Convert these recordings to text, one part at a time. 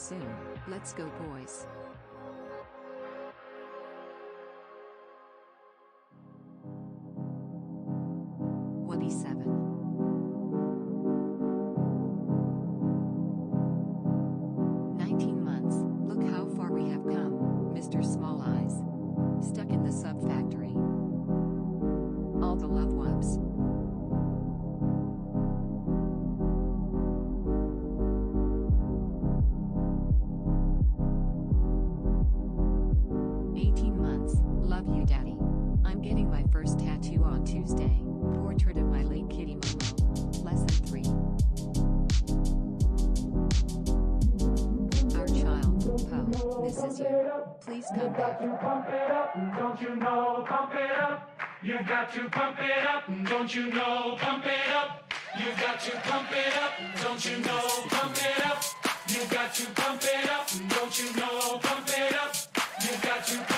soon. Let's go boys. Please come. You got to pump it up, don't you know? Pump it up. You got to pump it up, don't you know? Pump it up. You got to pump it up, don't you know? Pump it up. You got to pump it up, don't you know? Pump it up. You got to.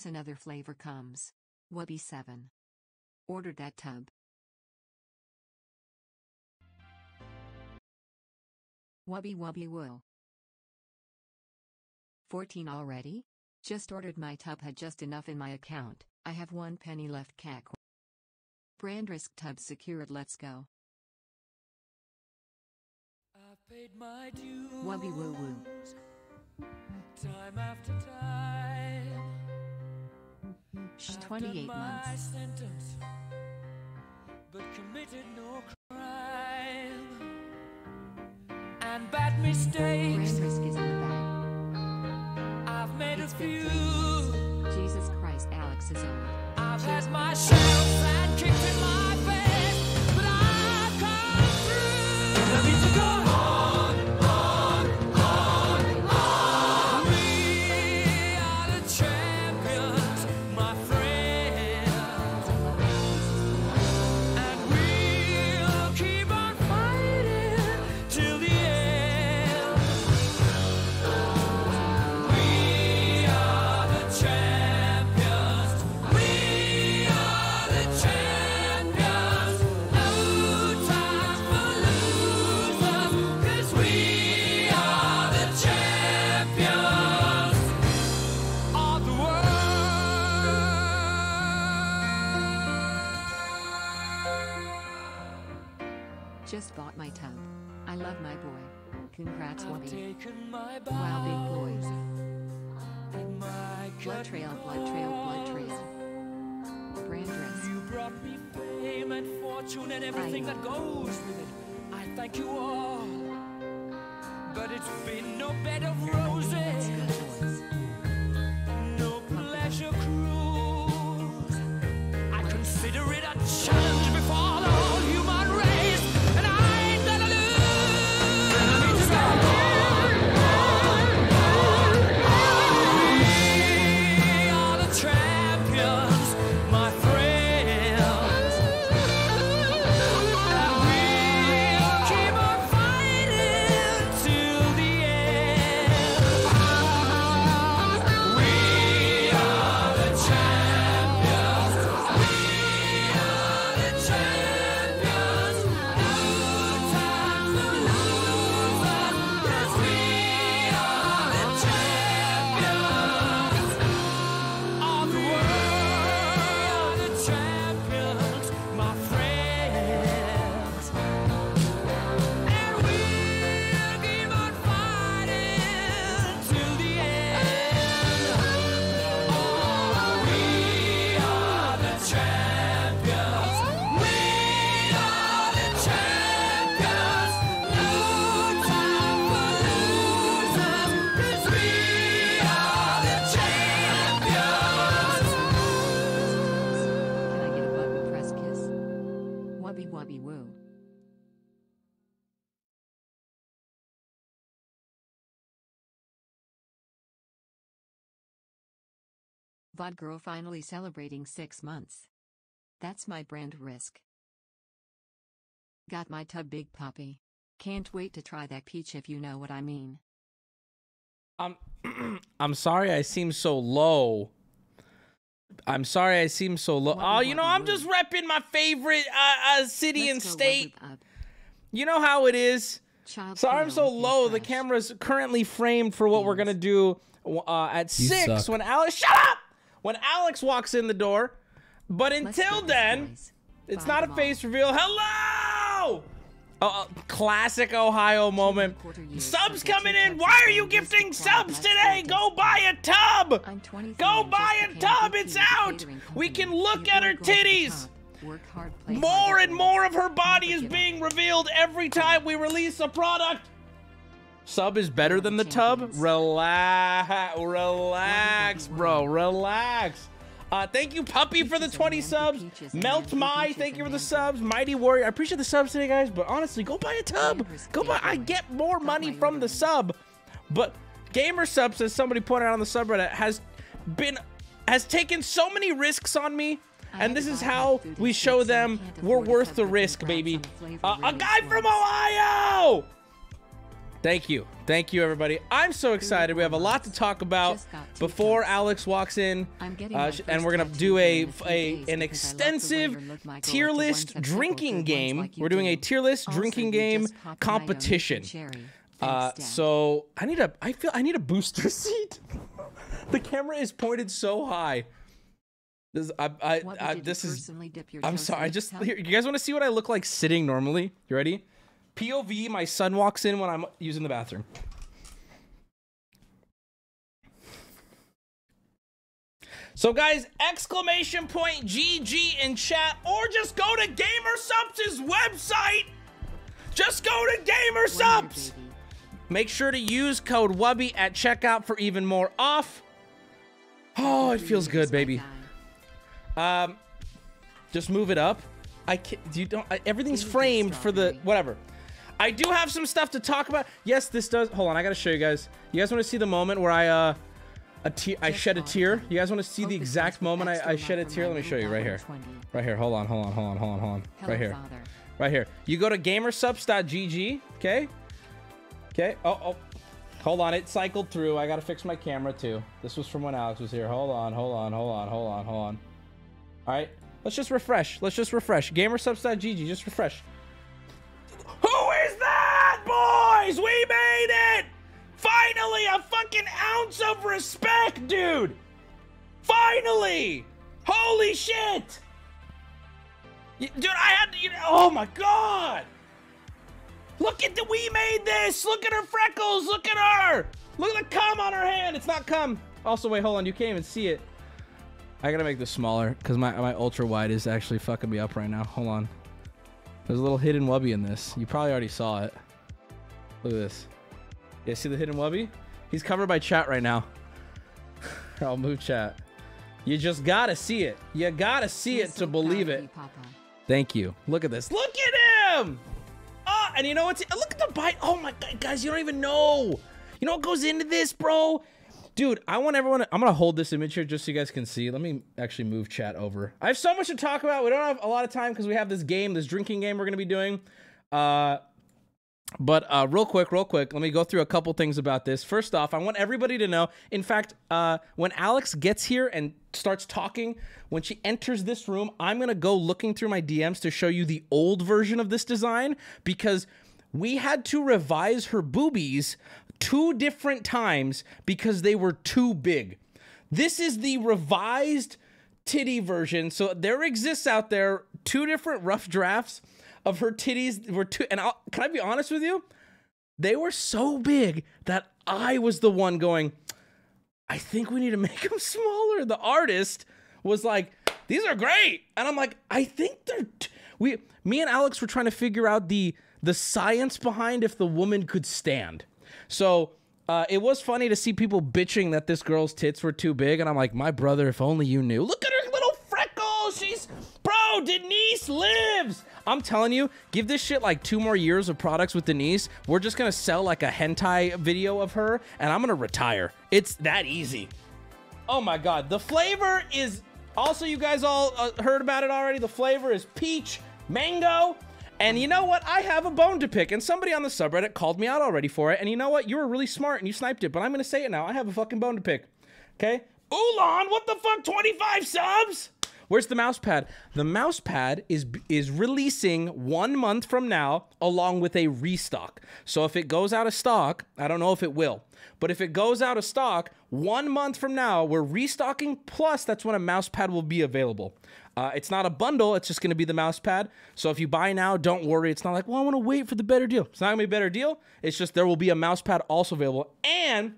Plus another flavor comes. Wabi 7. Order that tub. Wabi Wabi Woo. 14 already? Just ordered my tub had just enough in my account, I have one penny left cack. Brand risk tub secured let's go. I paid my dues. Wubby woo woo. Time after time. March, 28 months. But committed no crime. And bad mistakes. Grand risk is in the bag. I've made it's a few. Jesus Christ, Alex is old. I've Jesus. had my and kicked in my. My boy, congrats, I've Wubby. taken my Wow, big boys. bows and my Blood trail, blood trail, blood trail. Brandress. You brought me fame and fortune and everything that goes with it. I thank you all. But it's been no bed of roses, no pleasure cruise. I consider it a challenge VOD girl finally celebrating six months. That's my brand risk. Got my tub big puppy. Can't wait to try that peach if you know what I mean. I'm I'm sorry I seem so low. I'm sorry I seem so low. What Oh, we you know, want, I'm just repping my favorite uh, uh city Let's and state. You know how it is. Child Sorry I'm so Olympic low. The Crush. camera's currently framed for what we're gonna do uh, at You six suck. when Alice. Shut up! When Alex walks in the door. But until then, it's Buy not a face reveal. Hello! Oh, classic Ohio moment. Subs coming in. Why are you gifting subs today? go, buy a tub. Go buy a tub. It's out. We can look at her work like a titties. top. Work hard, play More and more of her body is being revealed every time we release a product. Sub is better than the tub. Relax, relax, bro, relax. Uh, thank you, Puppy, for the 20 subs. Melt My, thank you for the subs. Mighty Warrior, I appreciate the subs today, guys. But honestly, go buy a tub. Go buy. I get more money from the sub, but GamerSupps, as somebody pointed out on the subreddit, has been has taken so many risks on me. And this is how we show snacks and I them we're worth the risk, baby. on the flavor Uh, a guy from. Ohio. Thank you. Thank you, everybody. I'm so excited. We have a lot to talk about Just got two before. Alex walks in. I'm getting Uh, and we're gonna do a, a few a days an because I love the way extensive you look, Michael. tier list ones that people drinking game. we're doing a tier list drinking game just popped my donation competition. Uh, so I need a. I feel I need a booster seat. the camera is pointed so high. This I I, I this is. personally dip your I'm sorry. I just here, you guys want to see what I look like sitting normally? You ready? POV. My son walks in when I'm using the bathroom. So guys, exclamation point GG in chat, or just go to GamerSupps' website. Just go to GamerSupps. Make sure to use code WUBBY at checkout for even more off. Oh, it feels good, baby. Um, just move it up. I can't. You don't. I, everything's framed for the whatever. I do have some stuff to talk about. Yes, this does. Hold on, I gotta show you guys. You guys want to see the moment where I uh, a tear. I shed a tear. You guys want to see the exact moment I, I shed a tear? Let me show you right here. Right here. Hold on. Hold on. Hold on. Hold on. Hold on. Right here. Right here. You go to gamersupps.gg. Okay. Okay. Oh, oh. Hold on. It cycled through. I gotta fix my camera too. This was from when Alex was here. Hold on. Hold on. Hold on. Hold on. Hold on. All right. Let's just refresh. Let's just refresh. Gamersupps.gg. Just refresh. That, boys? We made it! Finally, a fucking ounce of respect, dude! Finally! Holy shit! Dude, I had to, you know, oh my god! Look at the we made this. Look at her freckles. Look at her. Look at the cum on her hand. It's not cum. Also, wait, hold on. You can't even see it. I gotta make this smaller because my my ultra wide is actually fucking me up right now. Hold on. There's a little hidden wubby in this. You probably already saw it. Look at this. Yeah, see the hidden wubby? He's covered by chat right now. I'll move chat. You just gotta see it. You gotta see it to believe it. Papa. Thank you. Look at this. Look at him. Ah, and you know what's? Look at the bite. Oh my god, guys, you don't even know. You know what goes into this, bro? Dude, I want everyone. To, I'm gonna hold this image here just so you guys can see. Let me actually move chat over. I have so much to talk about. We don't have a lot of time because we have this game, this drinking game we're gonna be doing. Uh, but uh, real quick, real quick, let me go through a couple things about this. First off, I want everybody to know. In fact, uh, when Alex gets here and starts talking, when she enters this room, I'm gonna go looking through my DMs to show you the old version of this design because we had to revise her boobies two different times because they were too big. This is the revised titty version. So there exists out there two different rough drafts of her titties were too. and I'll, can I be honest with you? They were so big that I was the one going, I think we need to make them smaller. The artist was like, "These are great," and I'm like, "I think they're." We, me and Alex were trying to figure out the the science behind if the woman could stand. So uh, it was funny to see people bitching that this girl's tits were too big, and I'm like, my brother, if only you knew. Look at her little freckles. She's bro. Denise lives. I'm telling you, give this shit like two more years of products with Denise. We're just gonna sell like a hentai video of her, and I'm gonna retire. It's that easy. Oh my god, the flavor is also you guys all uh, heard about it already. The flavor is peach, mango, and you know what? I have a bone to pick, and somebody on the subreddit called me out already for it. And you know what? You were really smart and you sniped it, but I'm gonna say it now. I have a fucking bone to pick. Okay? Ulan, what the fuck? 25 subs? Where's the mouse pad? The mouse pad is is releasing one month from now, along with a restock. So if it goes out of stock, I don't know if it will, but if it goes out of stock one month from now, we're restocking. Plus, that's when a mouse pad will be available. Uh, it's not a bundle; it's just going to be the mouse pad. So if you buy now, don't worry. It's not like, well, I want to wait for the better deal. It's not going to be a better deal. It's just there will be a mouse pad also available, and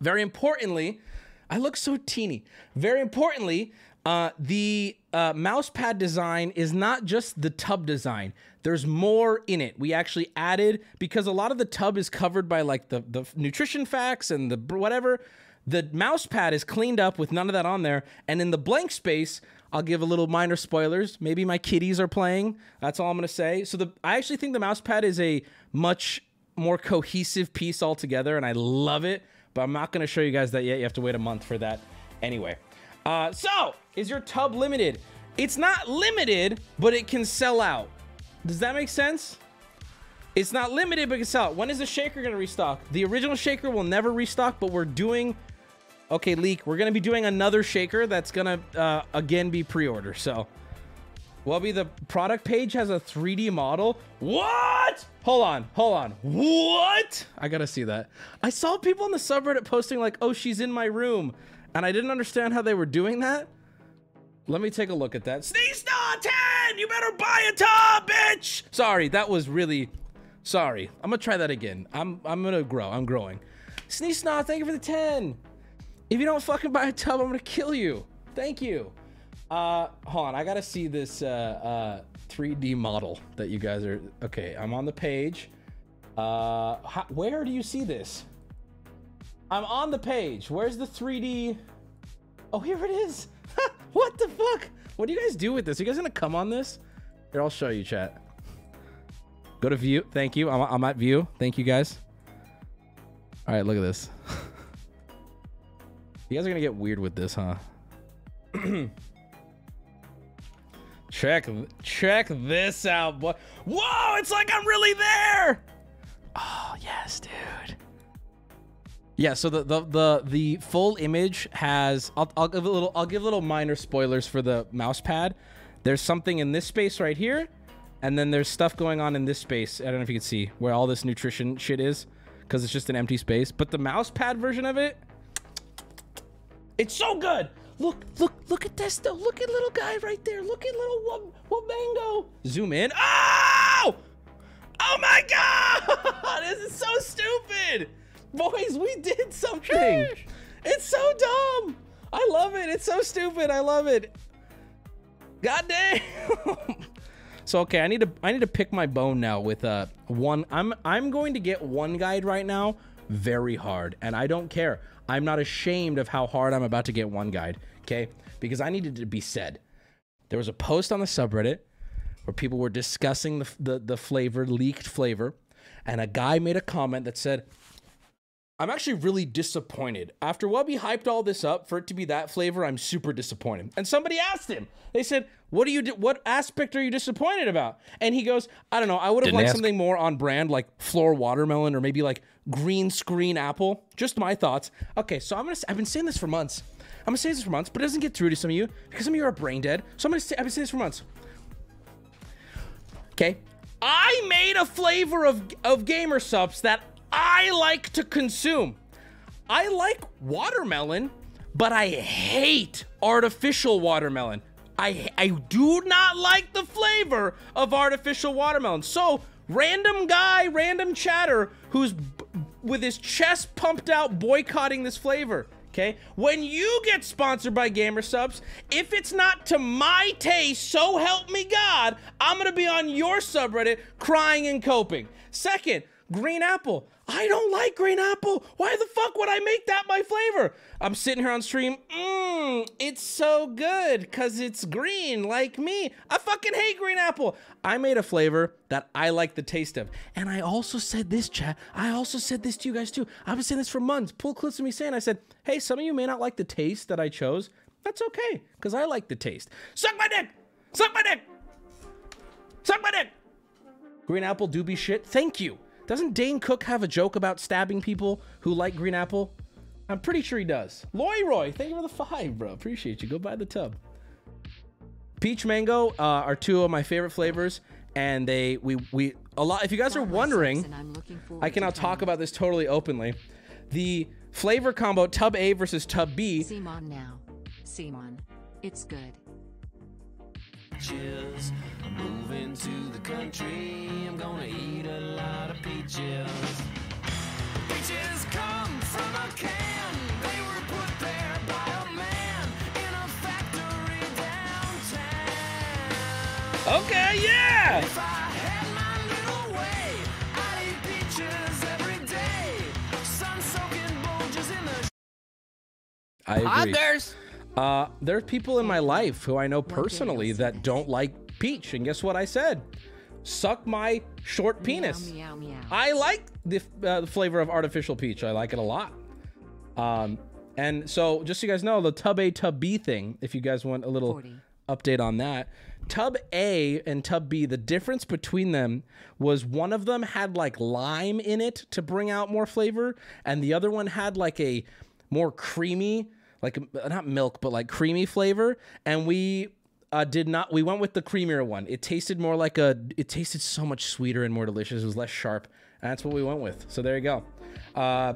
very importantly, I look so teeny. Very importantly, uh, the uh, mouse pad design is not just the tub design. There's more in it. We actually added because a lot of the tub is covered by like the the nutrition facts and the whatever. The mouse pad is cleaned up with none of that on there, and in the blank space, I'll give a little minor spoilers. Maybe my kitties are playing. That's all I'm gonna say. So the I actually think the mouse pad is a much more cohesive piece altogether, and I love it. But I'm not gonna show you guys that yet. You have to wait a month for that. Anyway, uh, so is your tub limited? It's not limited, but it can sell out. Does that make sense? It's not limited, but it can sell out. When is the shaker gonna restock? The original shaker will never restock, but we're doing. Okay, leak. We're gonna be doing another shaker that's gonna uh, again be pre-order. So, Wubby, the product page has a 3D model. What? Hold on, hold on. What? I gotta see that. I saw people on the subreddit posting like, "Oh, she's in my room," and I didn't understand how they were doing that. Let me take a look at that. Sneeze 10! You better buy a tub, bitch! Sorry, that was really sorry. I'm gonna try that again. I'm I'm gonna grow. I'm growing. Snot, thank you for the 10. If you don't fucking buy a tub, I'm gonna kill you. Thank you. Uh hold on, I gotta see this uh uh 3D model that you guys are okay, I'm on the page. Uh how, where do you see this? I'm on the page. Where's the 3D? Oh, here it is. what the fuck? What do you guys do with this? Are you guys gonna come on this? Here, I'll show you, chat. Go to view. Thank you. I'm, I'm at view. Thank you, guys. All right, look at this. you guys are gonna get weird with this, huh? check, check this out, boy. Whoa! It's like I'm really there. Oh yes, dude. Yeah, so the the the, the full image has I'll, I'll give a little I'll give little minor spoilers for the mouse pad. There's something in this space right here, and then there's stuff going on in this space. I don't know if you can see where all this nutrition shit is, because it's just an empty space. But the mouse pad version of it, it's so good. Look, look, look at this though. Look at little guy right there. Look at little Wabango. Zoom in. Oh! Oh my god! This is so stupid! Boys, we did something! It's so dumb! I love it. It's so stupid. I love it. God damn. so okay, I need to I need to pick my bone now with uh one I'm I'm going to get one guide right now very hard and I don't care. I'm not ashamed of how hard I'm about to get one guide, okay? Because I needed to be said. There was a post on the subreddit where people were discussing the the, the flavor, leaked flavor, and a guy made a comment that said, I'm actually really disappointed. After Wubby hyped all this up for it to be that flavor, I'm super disappointed. And somebody asked him, they said, "What do you what aspect are you disappointed about?" And he goes, "I don't know. I would have liked ask. something more on brand like floor watermelon or maybe like green screen apple." Just my thoughts. Okay, so I'm going to I've been saying this for months. I'm going to say this for months, but it doesn't get through to some of you because some of you are brain dead. So I'm going to say I've been saying this for months. Okay. I made a flavor of of GamerSupps that I like to consume. I like watermelon, but I hate artificial watermelon. I I do not like the flavor of artificial watermelon. So, random guy, random chatter who's with his chest pumped out boycotting this flavor. Okay, when you get sponsored by GamerSupps, if it's not to my taste, so help me God, I'm gonna be on your subreddit crying and coping. Second, green apple. I don't like green apple. Why the fuck would I make that my flavor? I'm sitting here on stream. Mmm, it's so good because it's green like me. I fucking hate green apple. I made a flavor that I like the taste of. And I also said this, chat. I also said this to you guys too. I've been saying this for months. Pull clips of me saying, I said, hey, some of you may not like the taste that I chose. That's okay because I like the taste. Suck my dick! Suck my dick! Suck my dick! Green apple do be shit. Thank you. Doesn't Dane Cook have a joke about stabbing people who like green apple? I'm pretty sure he does. Loy Roy, thank you for the five, bro. Appreciate you. Go buy the tub. Peach mango uh, are two of my favorite flavors, and they we we a lot. If you guys are wondering, I'm looking forward I can now talk about this totally openly. The flavor combo Tub A versus Tub B. Simon now. Simon. It's good. Peaches. Moving to the country, I'm gonna eat a lot of peaches. Peaches come from a can. They were put there by a man in a factory downtown. Okay, yeah. If I had my little way, I'd eat peaches every day. Sun-soaking bulges in the I agree. Others. Uh, there are people in my life who I know personally that don't like peach, and guess what I said? Suck my short penis. Meow, meow, meow. I like the, uh, the flavor of artificial peach. I like it a lot. Um, and so just so you guys know, the tub A, tub B thing, if you guys want a little 40. update on that. Tub A and tub B, the difference between them was one of them had like lime in it to bring out more flavor, and the other one had like a more creamy, like uh, not milk, but like creamy flavor. And we uh, did not. We went with the creamier one. It tasted more like a. It tasted so much sweeter and more delicious. It was less sharp. And that's what we went with. So there you go. Uh,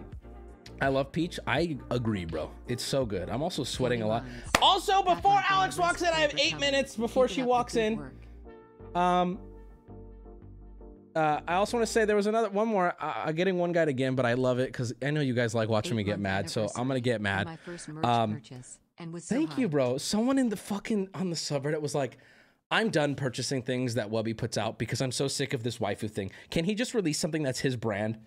I love peach. I agree, bro. It's so good. I'm also sweating a lot. Also, before Alex walks in, I have eight minutes before she walks in. Um, uh, I also want to say there was another one more. Uh, I'm getting one guy again, but I love it because I know you guys like watching me get mad, so I'm gonna get mad. My first merch Um, purchase, and was so Thank you, bro. Someone in the fucking on the subreddit was like, "I'm done purchasing things that Wubby puts out because I'm so sick of this waifu thing. Can he just release something that's his brand?"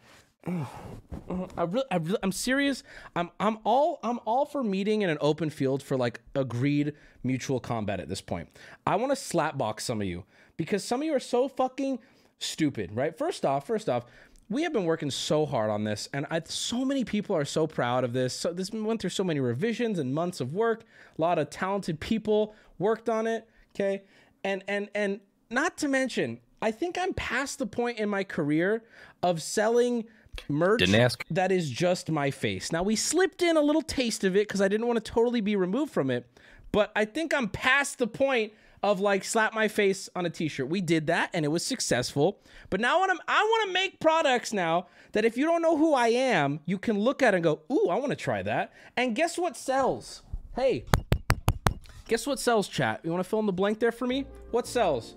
I really, I really, I'm serious. I'm, I'm all, I'm all for meeting in an open field for like agreed mutual combat at this point. I want to slapbox some of you because some of you are so fucking stupid, right? First off, first off, we have been working so hard on this, and I, so many people are so proud of this. So this went through so many revisions and months of work. A lot of talented people worked on it. Okay, and and and not to mention, I think I'm past the point in my career of selling merch that is just my face. Now we slipped in a little taste of it because I didn't want to totally be removed from it, but I think I'm past the point of like slap my face on a t-shirt. We did that and it was successful. But now I want to I want to make products now that if you don't know who I am, you can look at and go, "Ooh, I want to try that." And guess what sells? Hey, guess what sells, chat? You want to fill in the blank there for me? What sells?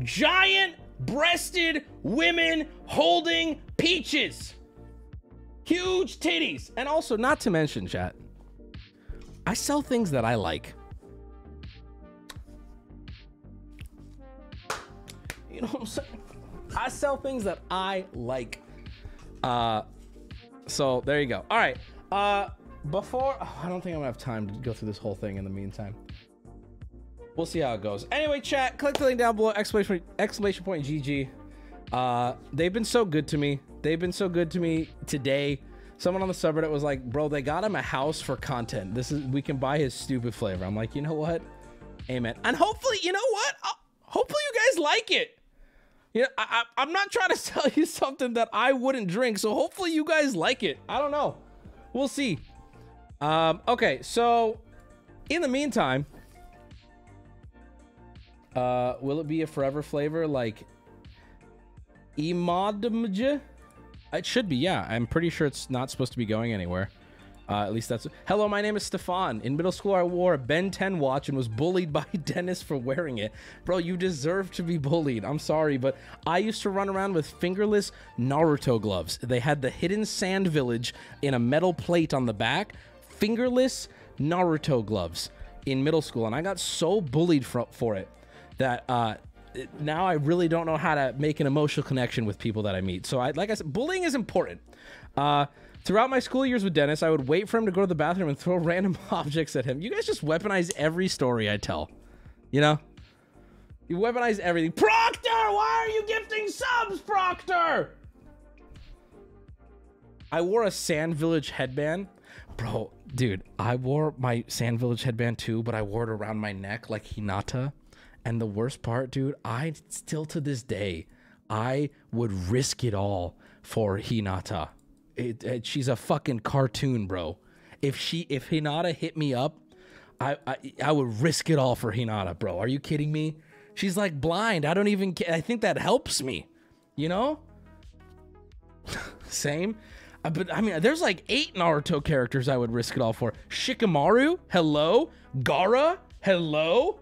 Giant breasted women holding peaches. Huge titties. And also, not to mention, chat, I sell things that I like. You know what I'm saying? I sell things that I like. Uh, so there you go. All right. Uh, before oh, I don't think I'm gonna have time to go through this whole thing in the meantime. We'll see how it goes. Anyway, chat, click the link down below, exclamation, exclamation point GG. Uh, they've been so good to me. They've been so good to me today. Someone on the subreddit was like, bro, they got him a house for content. This is we can buy his stupid flavor. I'm like, you know what? Amen. And hopefully, you know what? Hopefully you guys like it. Yeah, I, I, I'm not trying to sell you something that I wouldn't drink, so hopefully you guys like it. I don't know. We'll see. Um, okay, so in the meantime, uh, will it be a forever flavor like Imodmj? It should be, yeah. I'm pretty sure it's not supposed to be going anywhere. Uh, at least that's. Hello, my name is Stefan. In middle school, I wore a Ben 10 watch and was bullied by Dennis for wearing it. Bro, you deserve to be bullied. I'm sorry, but I used to run around with fingerless Naruto gloves. They had the hidden sand village in a metal plate on the back. Fingerless Naruto gloves in middle school, and I got so bullied for, for it that uh, now I really don't know how to make an emotional connection with people that I meet. So I like I said, bullying is important. Uh, throughout my school years with Dennis, I would wait for him to go to the bathroom and throw random objects at him. You guys just weaponize every story I tell. You know? You weaponize everything. Proctor, why are you gifting subs, Proctor? I wore a Sand Village headband. Bro, dude, I wore my Sand Village headband too, but I wore it around my neck like Hinata. And the worst part, dude, I still to this day, I would risk it all for Hinata. It, it- she's a fucking cartoon, bro. If she, if Hinata hit me up, I, I, I would risk it all for Hinata, bro. Are you kidding me? She's like blind. I don't even. I think that helps me. You know. Same. Uh, but I mean, there's like eight Naruto characters I would risk it all for. Shikamaru, hello. Gaara, hello.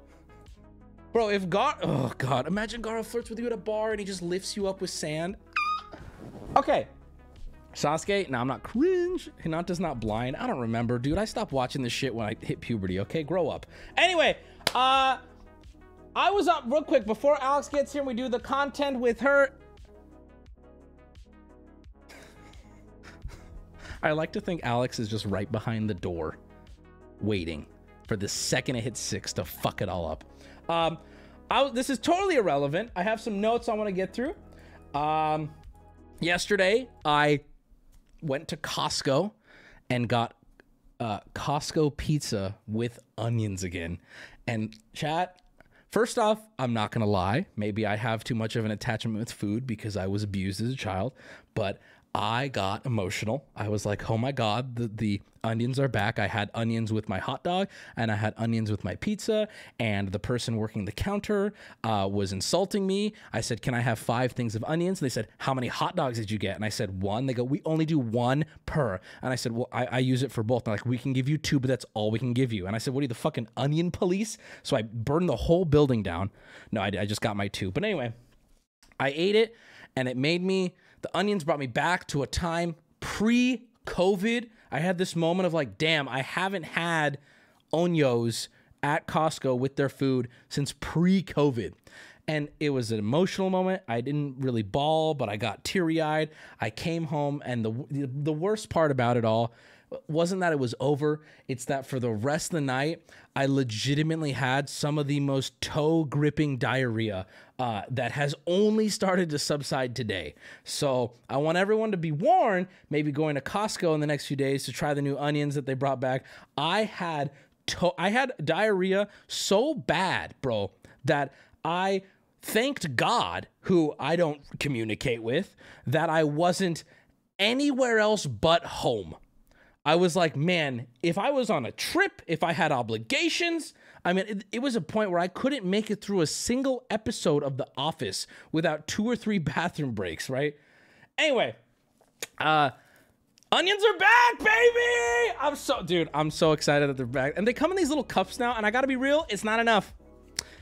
Bro, if Gaara, oh god, imagine Gaara flirts with you at a bar and he just lifts you up with sand. Okay. Sasuke, no, I'm not cringe. Hinata's not blind. I don't remember, dude. I stopped watching this shit when I hit puberty. Okay, grow up. Anyway, uh, I was up real quick before Alex gets here and we do the content with her. I like to think Alex is just right behind the door, waiting for the second it hits six to fuck it all up. Um, I, this is totally irrelevant. I have some notes I want to get through. Um, yesterday, I went to Costco and got uh, Costco pizza with onions again. And chat, first off, I'm not gonna lie. Maybe I have too much of an attachment with food because I was abused as a child, but I got emotional. I was like, oh my God, the, the onions are back. I had onions with my hot dog and I had onions with my pizza. And the person working the counter uh, was insulting me. I said, can I have five things of onions? And They said, how many hot dogs did you get? And I said, one. They go, we only do one per. And I said, well, I, I use it for both. They're like, we can give you two, but that's all we can give you. And I said, what are you, the fucking onion police? So I burned the whole building down. No, I, I just got my two. But anyway, I ate it and it made me, the onions brought me back to a time pre COVID. I had this moment of like, damn, I haven't had onios at Costco with their food since pre COVID. And it was an emotional moment. I didn't really bawl, but I got teary eyed. I came home, and the, the worst part about it all wasn't that it was over. It's that for the rest of the night, I legitimately had some of the most toe gripping diarrhea uh, that has only started to subside today. So I want everyone to be warned, maybe going to Costco in the next few days to try the new onions that they brought back. I had I had diarrhea so bad, bro, that I thanked God, who I don't communicate with, that I wasn't anywhere else but home. I was like, man, if I was on a trip, if I had obligations, I mean, it, it was a point where I couldn't make it through a single episode of The Office without two or three bathroom breaks, right? Anyway, uh, onions are back, baby! I'm so, dude, I'm so excited that they're back. And they come in these little cups now, and I gotta be real, it's not enough.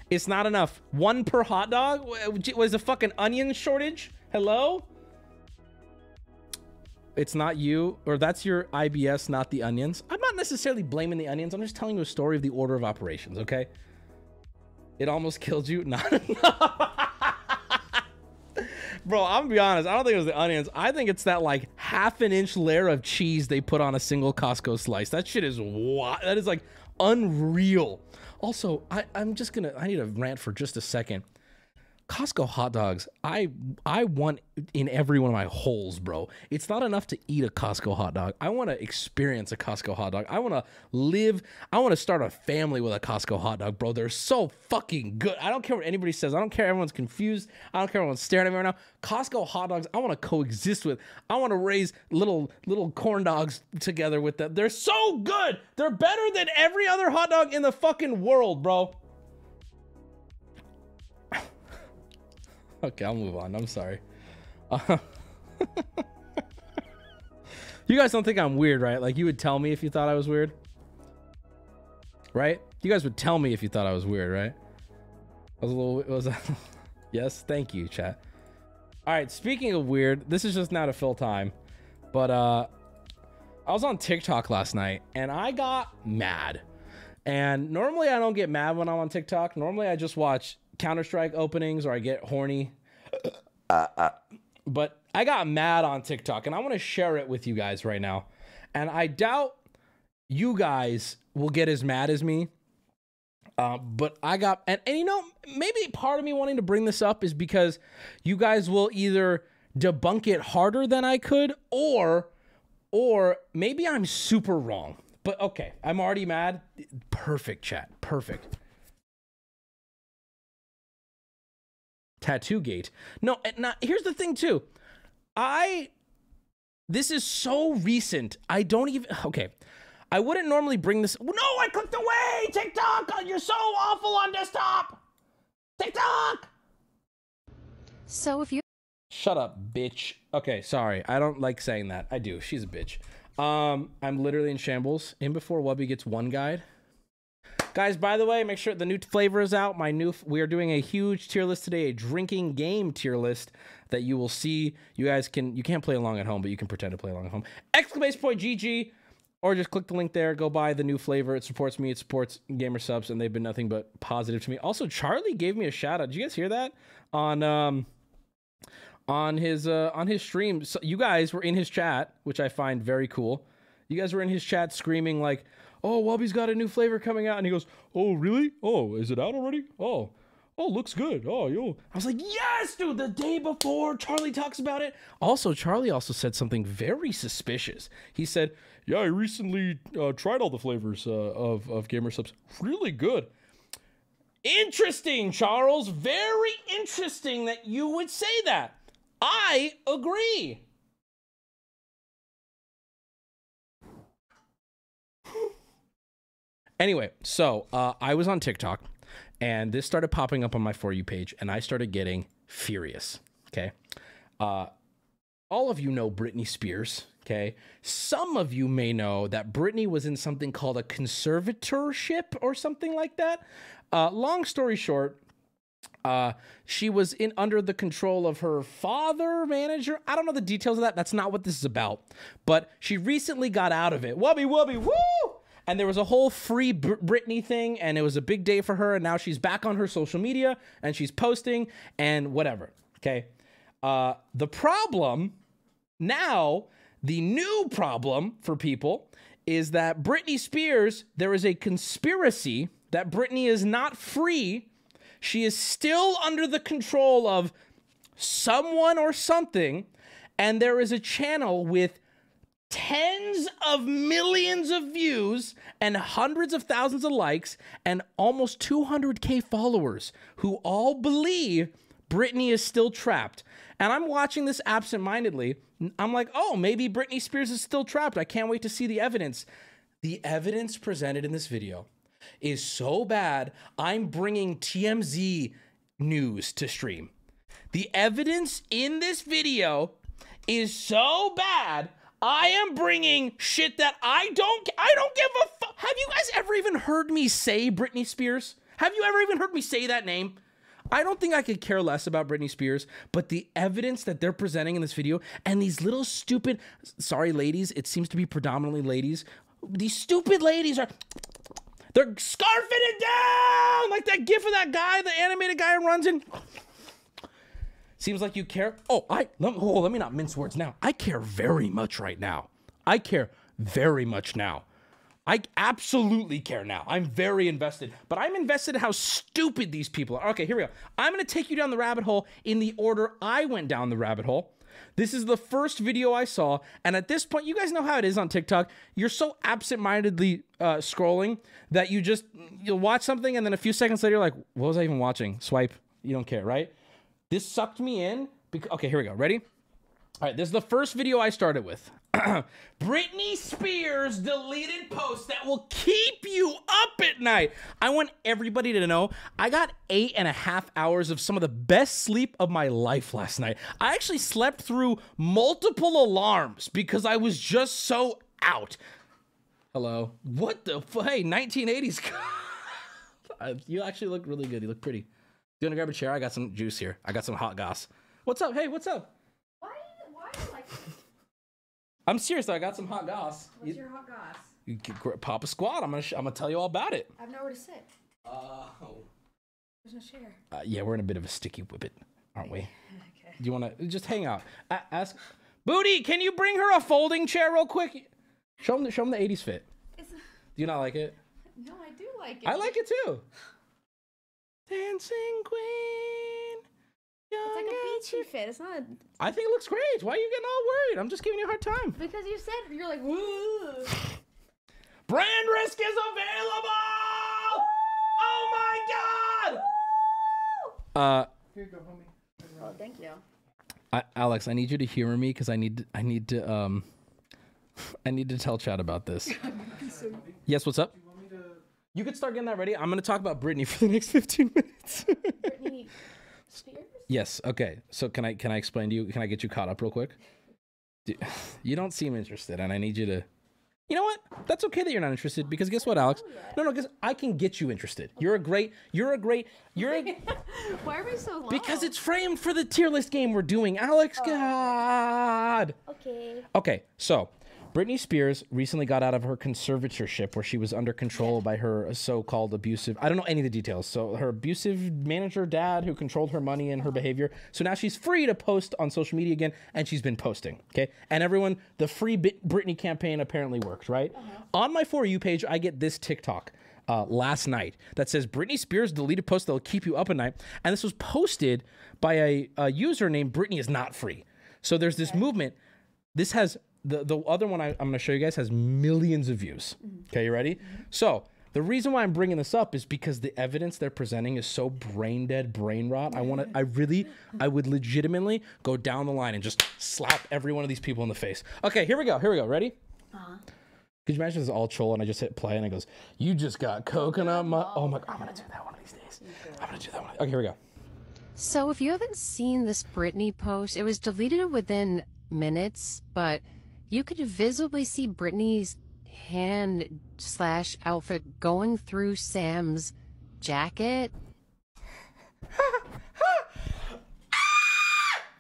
It's not enough. One per hot dog? Was a fucking onion shortage? Hello? It's not you, or that's your IBS, not the onions. I'm not necessarily blaming the onions. I'm just telling you a story of the order of operations, okay? It almost killed you. Not Bro, I'm gonna be honest. I don't think it was the onions. I think it's that like half an inch layer of cheese they put on a single Costco slice. That shit is? That is like unreal. Also, I, I'm just gonna. I need to rant for just a second. Costco hot dogs, I I want in every one of my holes, bro. It's not enough to eat a Costco hot dog. I want to experience a Costco hot dog. I want to live. I want to start a family with a Costco hot dog, bro. They're so fucking good. I don't care what anybody says. I don't care. Everyone's confused. I don't care. Everyone's staring at me right now. Costco hot dogs. I want to coexist with. I want to raise little little corn dogs together with them. They're so good. They're better than every other hot dog in the fucking world, bro. Okay, I'll move on. I'm sorry. You guys don't think I'm weird, right? Like you would tell me if you thought I was weird, right? You guys would tell me if you thought I was weird, right? I was a little. Was yes, thank you, chat. All right. Speaking of weird, this is just now to fill time, but uh, I was on TikTok last night and I got mad. And normally I don't get mad when I'm on TikTok. Normally I just watch Counter Strike openings or I get horny. But I got mad on TikTok and I want to share it with you guys right now. And I doubt you guys will get as mad as me. Uh, but I got, and, and you know, maybe part of me wanting to bring this up is because you guys will either debunk it harder than I could or, or maybe I'm super wrong. But okay, I'm already mad. Perfect chat. Perfect. Tattoo Gate. No, not, here's the thing too. I this is so recent. I don't even okay. I wouldn't normally bring this. No, I clicked away. TikTok, you're so awful on desktop. TikTok. So if you Shut up, bitch. Okay, sorry. I don't like saying that. I do. She's a bitch. Um, I'm literally in shambles. In before Wubby gets one guide. Guys, by the way, make sure the new flavor is out. My new we are doing a huge tier list today, a drinking game tier list that you will see. You guys can you can't play along at home, but you can pretend to play along at home. Exclamation point GG or just click the link there, go buy the new flavor. It supports me, it supports GamerSupps, and they've been nothing but positive to me. Also, Charlie gave me a shout out. Did you guys hear that? On um on his uh on his stream. So you guys were in his chat, which I find very cool. You guys were in his chat screaming like, "Oh, Wubby's got a new flavor coming out," and he goes, "Oh, really? Oh, is it out already? Oh." Oh, looks good. Oh, yo. I was like, yes, dude, the day before Charlie talks about it. Also, Charlie also said something very suspicious. He said, yeah, I recently uh, tried all the flavors uh, of, of GamerSupps. Really good. Interesting, Charles. Very interesting that you would say that. I agree. Anyway, so uh, I was on TikTok and this started popping up on my For You page and I started getting furious. Okay. Uh, all of you know Britney Spears. Okay. Some of you may know that Britney was in something called a conservatorship or something like that. Uh, long story short, uh, she was in under the control of her father, manager. I don't know the details of that. That's not what this is about. But she recently got out of it. Wubby wubby woo! And there was a whole free Br- Britney thing, and it was a big day for her. And now she's back on her social media and she's posting and whatever. Okay. Uh, the problem now, the new problem for people is that Britney Spears, there is a conspiracy that Britney is not free. She is still under the control of someone or something. And there is a channel with tens of millions of views and hundreds of thousands of likes and almost 200k followers who all believe Britney is still trapped. And I'm watching this absentmindedly. I'm like, oh, maybe Britney Spears is still trapped. I can't wait to see the evidence. The evidence presented in this video is so bad, I'm bringing TMZ news to stream. The evidence in this video is so bad. I am bringing shit that I don't I don't give a fuck. Have you guys ever even heard me say Britney Spears? Have you ever even heard me say that name? I don't think I could care less about Britney Spears, but the evidence that they're presenting in this video and these little stupid, sorry, ladies, it seems to be predominantly ladies. These stupid ladies are, they're scarfing it down like that gif of that guy, the animated guy who runs in. Seems like you care. Oh, I let, oh, let me not mince words now. I care very much right now. I care very much now. I absolutely care now. I'm very invested, but I'm invested in how stupid these people are. Okay, here we go. I'm going to take you down the rabbit hole in the order I went down the rabbit hole. This is the first video I saw, and at this point, you guys know how it is on TikTok. You're so absent-mindedly uh, scrolling that you just you'll watch something, and then a few seconds later, you're like, "What was I even watching?" Swipe. You don't care, right? This sucked me in. Because, okay, here we go. Ready? All right, this is the first video I started with. Britney Spears deleted post that will keep you up at night. I want everybody to know I got eight and a half hours of some of the best sleep of my life last night. I actually slept through multiple alarms because I was just so out. Hello. What the hey, 1980s. Uh, you actually look really good. You look pretty. Do you want to grab a chair? I got some juice here. I got some hot goss. What's up? Hey, what's up? Why? Why do you like? I'm serious though. I got some hot goss. What's You, your hot goss? you pop a squat. I'm gonna I'm gonna tell you all about it. I have nowhere to sit. Uh, There's no chair. uh, yeah, we're in a bit of a sticky whippet, aren't we? Okay. Do you want to just hang out? A- ask Booty, can you bring her a folding chair real quick? Show them the, show them the 80s fit. It's, Do you not like it? no, I do like it. I like it too. Dancing Queen. It's like young a and beachy fit. It's not a, I think it looks great. Why are you getting all worried? I'm just giving you a hard time. because you said you're like woo. Brand risk is available. Oh my god. Uh, Here you go, homie. Oh, thank you. I, Alex, I need you to humor me because I need I need to um I need to tell Chad about this. yes, what's up? You could start getting that ready. I'm gonna talk about Britney for the next 15 minutes. Britney Spears. yes. Okay. So can I can I explain to you? Can I get you caught up real quick? You don't seem interested, and I need you to. You know what? That's okay that you're not interested because guess what, Alex? Oh, no, no, because I can get you interested. You're a great. You're a great. You're a, Why are we so low? because it's framed for the tier list game we're doing, Alex. Oh, God. okay. Okay, so Britney Spears recently got out of her conservatorship where she was under control by her so-called abusive I don't know any of the details. So her abusive manager dad who controlled her money and her behavior. So now she's free to post on social media again and she's been posting, okay? And everyone the free Bit- Britney campaign apparently worked, right? On my for you page I get this TikTok uh, last night that says Britney Spears deleted post that'll keep you up at night. And this was posted by a, a user named Britney is not free. So there's this movement. This has the, the other one I, I'm going to show you guys has millions of views. Okay, you ready? So the reason why I'm bringing this up is because the evidence they're presenting is so brain dead, brain rot. I want to, I really, I would legitimately go down the line and just slap every one of these people in the face. Okay, here we go. Here we go. Ready? Uh-huh. Could you imagine this is all troll and I just hit play and it goes, "You just got coconut mu Oh my! I'm gonna do that one of these days. I'm gonna do that one. Okay, here we go. So if you haven't seen this Britney post, it was deleted within minutes, but you could visibly see Britney's hand slash outfit going through Sam's jacket.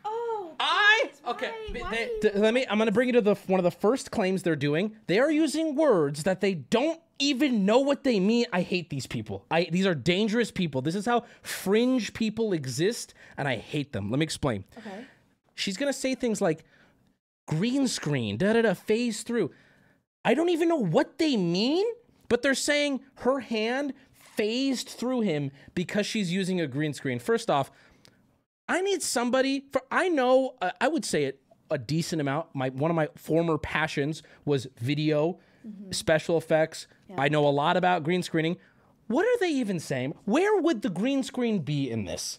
Oh. I okay. Why? b- Why? they- th- let me. I'm gonna bring you to the one of the first claims they're doing. They are using words that they don't even know what they mean. I hate these people. I these are dangerous people. This is how fringe people exist, and I hate them. Let me explain. Okay. She's gonna say things like green screen, da da da, phase through. I don't even know what they mean, but they're saying her hand phased through him because she's using a green screen. First off, I need somebody for I know uh, I would say it a decent amount. My one of my former passions was video, special effects. I know a lot about green screening. What are they even saying? Where would the green screen be in this?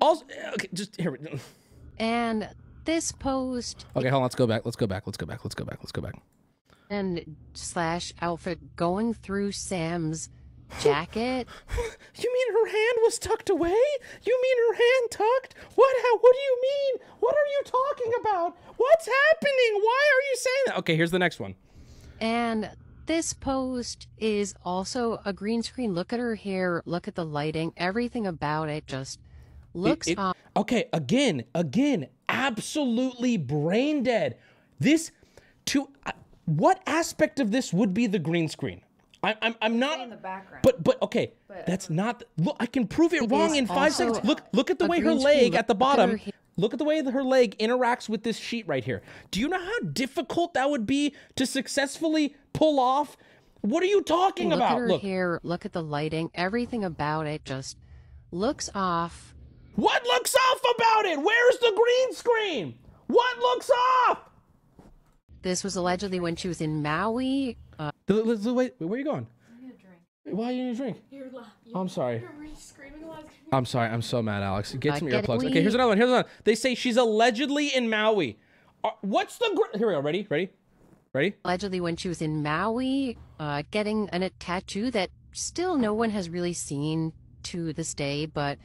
Also, okay, just here. And this post Okay, hold on. Let's go back. Let's go back. Let's go back. Let's go back. Let's go back. and slash outfit going through Sam's jacket. You mean her hand was tucked away? You mean her hand tucked? What? How, what do you mean? What are you talking about? What's happening? Why are you saying that? Okay, here's the next one. And This post is also a green screen. Look at her hair. Look at the lighting. Everything about it just looks It- it- off. okay, again, again, absolutely brain dead. This to uh, what aspect of this would be the green screen? I, I'm I'm not in the background. But but okay, that's not. Look, I can prove it, wrong in five seconds. Look look at the way her green screen. leg at the Look at bottom. Look at the way her leg interacts with this sheet right here. Do you know how difficult that would be to successfully pull off? What are you talking Look about? at her Look, hair. Look at the lighting. Everything about it just looks off. What looks off about it? Where's the green screen? What looks off? This was allegedly when she was in Maui. Uh, L- l- l- Wait, where are you going? Why are you need a drink? Why are You're, la- Oh, I'm sorry. you're re- screaming while I was I'm sorry. I'm so mad, Alex. Get Uh, some earplugs. we- Okay, here's another one. Here's another. One. They say she's allegedly in Maui. Uh, what's the gr- here we go? Ready? Ready? Ready? allegedly when she was in Maui, uh, getting an, a tattoo that still no one has really seen to this day, but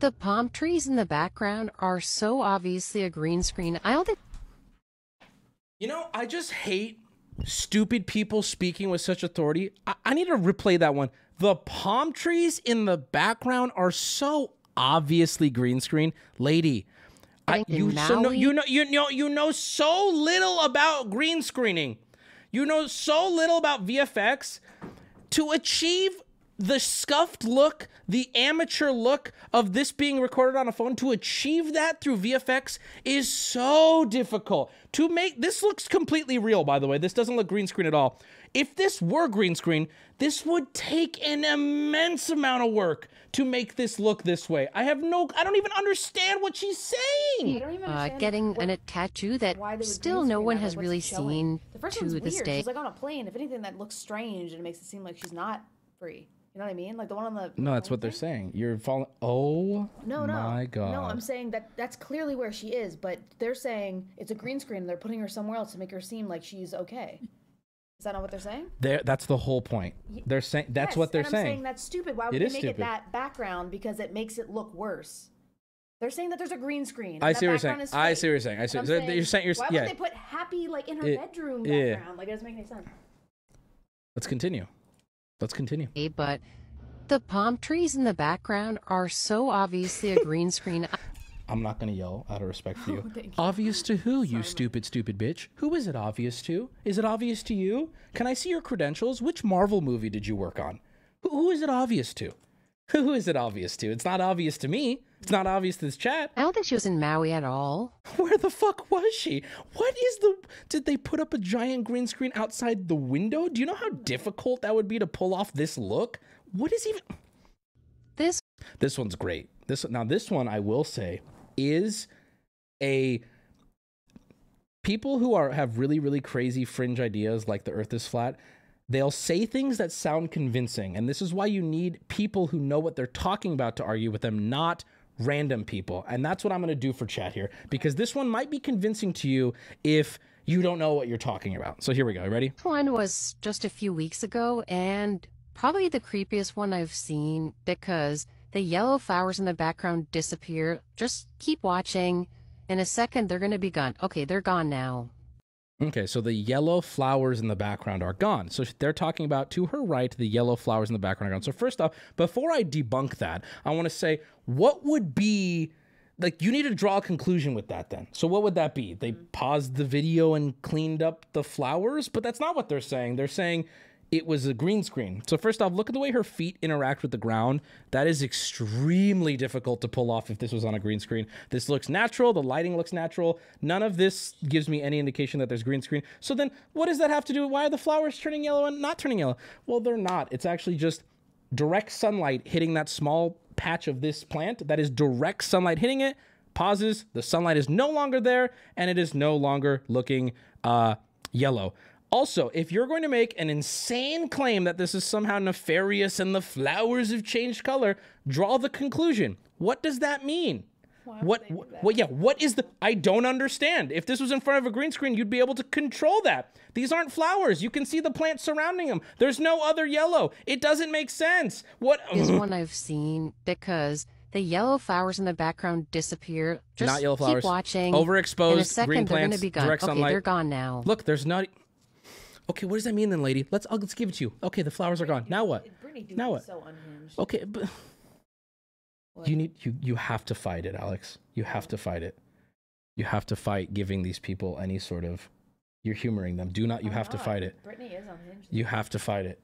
the palm trees in the background are so obviously a green screen. I don't think You know, I just hate stupid people speaking with such authority. I, I need to replay that one. The palm trees in the background are so obviously green screen, lady. I, you so know you know you know you know so little about green screening. You know so little about VFX to achieve the scuffed look, the amateur look of this being recorded on a phone, to achieve that through VFX is so difficult. To make this looks completely real, by the way. This doesn't look green screen at all. If this were green screen, this would take an immense amount of work to make this look this way. I have no, I don't even understand what she's saying. I don't even uh, getting what- an, a tattoo that why they would still no one has really showing? seen The first to one's this weird. day. She's like on a plane. If anything, that looks strange and it makes it seem like she's not free. You know what I mean? Like the one on the. No, that's what they're saying. You're falling. Oh, No, no. my God. No, I'm saying that that's clearly where she is, but they're saying it's a green screen and they're putting her somewhere else to make her seem like she's okay. Is that not what they're saying? There, that's the whole point. They're saying that's Yes, what they're and I'm saying. saying that's stupid. Why would It make stupid. it that background? Because it makes it look worse. They're saying that there's a green screen. I see what you're saying. I see what you're saying. I see- I'm so you're saying- you're- why yeah. would they put happy like in her It- bedroom yeah. background? Like it doesn't make any sense. Let's continue. Let's continue. but the palm trees in the background are so obviously a green screen. I'm not gonna yell out of respect for you. Oh, thank you. obvious to who, you stupid, stupid bitch? Who is it obvious to? Is it obvious to you? Can I see your credentials? Which Marvel movie did you work on? Who, who is it obvious to? Who is it obvious to? It's not obvious to me. It's not obvious to this chat. I don't think she was in Maui at all. Where the fuck was she? What is the. Did they put up a giant green screen outside the window? Do you know how difficult that would be to pull off this look? What is even. This This one's great. This now this one I will say is a people who are have really really crazy fringe ideas like the earth is flat they'll say things that sound convincing and this is why you need people who know what they're talking about to argue with them not random people and that's what i'm going to do for chat here because this one might be convincing to you if you don't know what you're talking about so here we go ready one was just a few weeks ago and probably the creepiest one I've seen because the yellow flowers in the background disappear. Just keep watching. In a second, they're going to be gone. Okay, they're gone now. Okay, so the yellow flowers in the background are gone. So they're talking about to her right, the yellow flowers in the background are gone. So first off, before I debunk that, I want to say what would be like you need to draw a conclusion with that then. So what would that be? They mm-hmm. paused the video and cleaned up the flowers, but that's not what they're saying. They're saying it was a green screen. So first off, look at the way her feet interact with the ground. That is extremely difficult to pull off if this was on a green screen. This looks natural, the lighting looks natural. None of this gives me any indication that there's green screen. So then what does that have to do why are the flowers turning yellow and not turning yellow? Well, they're not. It's actually just direct sunlight hitting that small patch of this plant. That is direct sunlight hitting it. Pauses. The sunlight is no longer there, and it is no longer looking uh, yellow. Also, if you're going to make an insane claim that this is somehow nefarious and the flowers have changed color, draw the conclusion. What does that mean? What, what, what, yeah, what is the, I don't understand. If this was in front of a green screen, you'd be able to control that. These aren't flowers. You can see the plants surrounding them. There's no other yellow. It doesn't make sense. What, Is one I've seen because the yellow flowers in the background disappear. Just Not yellow flowers. Keep watching. In a Overexposed second, green they're plants, gonna be gone. direct okay, sunlight. they're gone now. Look, there's not. Okay, what does that mean then, lady? Let's I'll, let's give it to you. Okay, the flowers are gone. Now what? Britney Duke Now what? so unhinged. Okay, but you need you you have to fight it, Alex. You have to fight it. You have to fight giving these people any sort of. You're humoring them. Do not. You I'm have to fight it. Britney is unhinged. You have to fight it.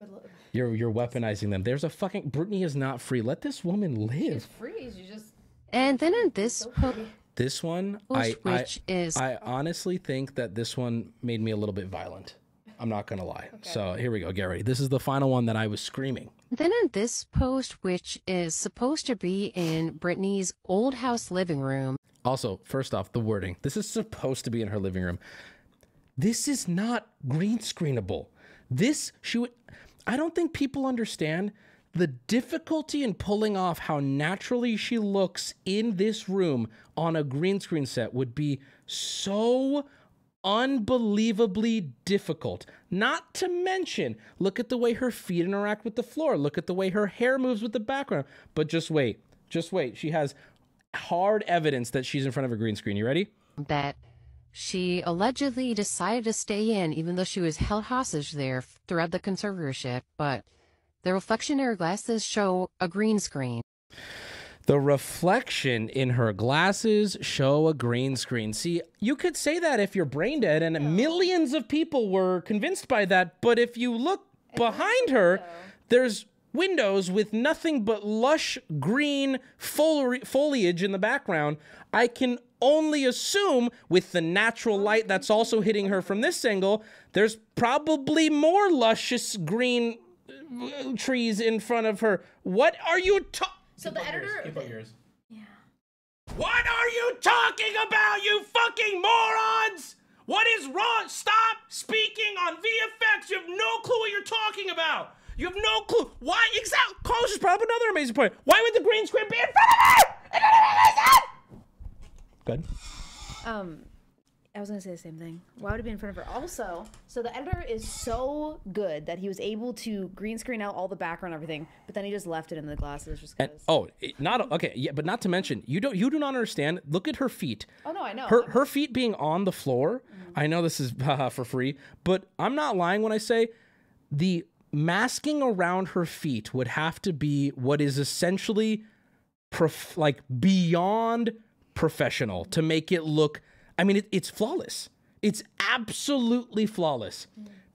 Look, You're you're weaponizing them. There's a fucking Britney is not free. Let this woman live. she's live. free. She just And then in this so post. This one, I I, which is I honestly think that this one made me a little bit violent. I'm not gonna lie. So here we go. Gary. This is the final one that I was screaming. then in this post, which is supposed to be in Britney's old house living room, Also, first off, the wording. This is supposed to be in her living room. This is not green screenable. This she would I don't think people understand the difficulty in pulling off how naturally she looks in this room on a green screen set would be so unbelievably difficult. Not to mention, look at the way her feet interact with the floor. Look at the way her hair moves with the background. But just wait. Just wait. She has hard evidence that she's in front of a green screen. You ready? that she allegedly decided to stay in even though she was held hostage there throughout the conservatorship, but the reflection glasses show a green screen. The reflection in her glasses show a green screen. See, you could say that if you're brain dead and millions of people were convinced by that, but if you look behind her, there's windows with nothing but lush green foli- foliage in the background. I can only assume with the natural light that's also hitting her from this angle, there's probably more luscious green uh, trees in front of her. What are you talking? So the editor. yeah What are you talking about, you fucking morons? What is wrong? Stop speaking on VFX. You have no clue what you're talking about. You have no clue. Why? Exactly. Carlos just brought up another amazing point. Why would the green screen be in front of her? Good. Um, I was gonna say the same thing. Why would it be in front of her? Also, so the editor is so good that he was able to green screen out all the background, and everything, but then he just left it in the glasses just because. oh, not okay. Yeah, but not to mention, you don't. You do not understand. Look at her feet. Oh, no, I know. Her her feet being on the floor. Mm-hmm. I know this is haha, for free, but I'm not lying when I say the masking around her feet would have to be what is essentially prof- like beyond professional to make it look i mean it, it's flawless. It's absolutely flawless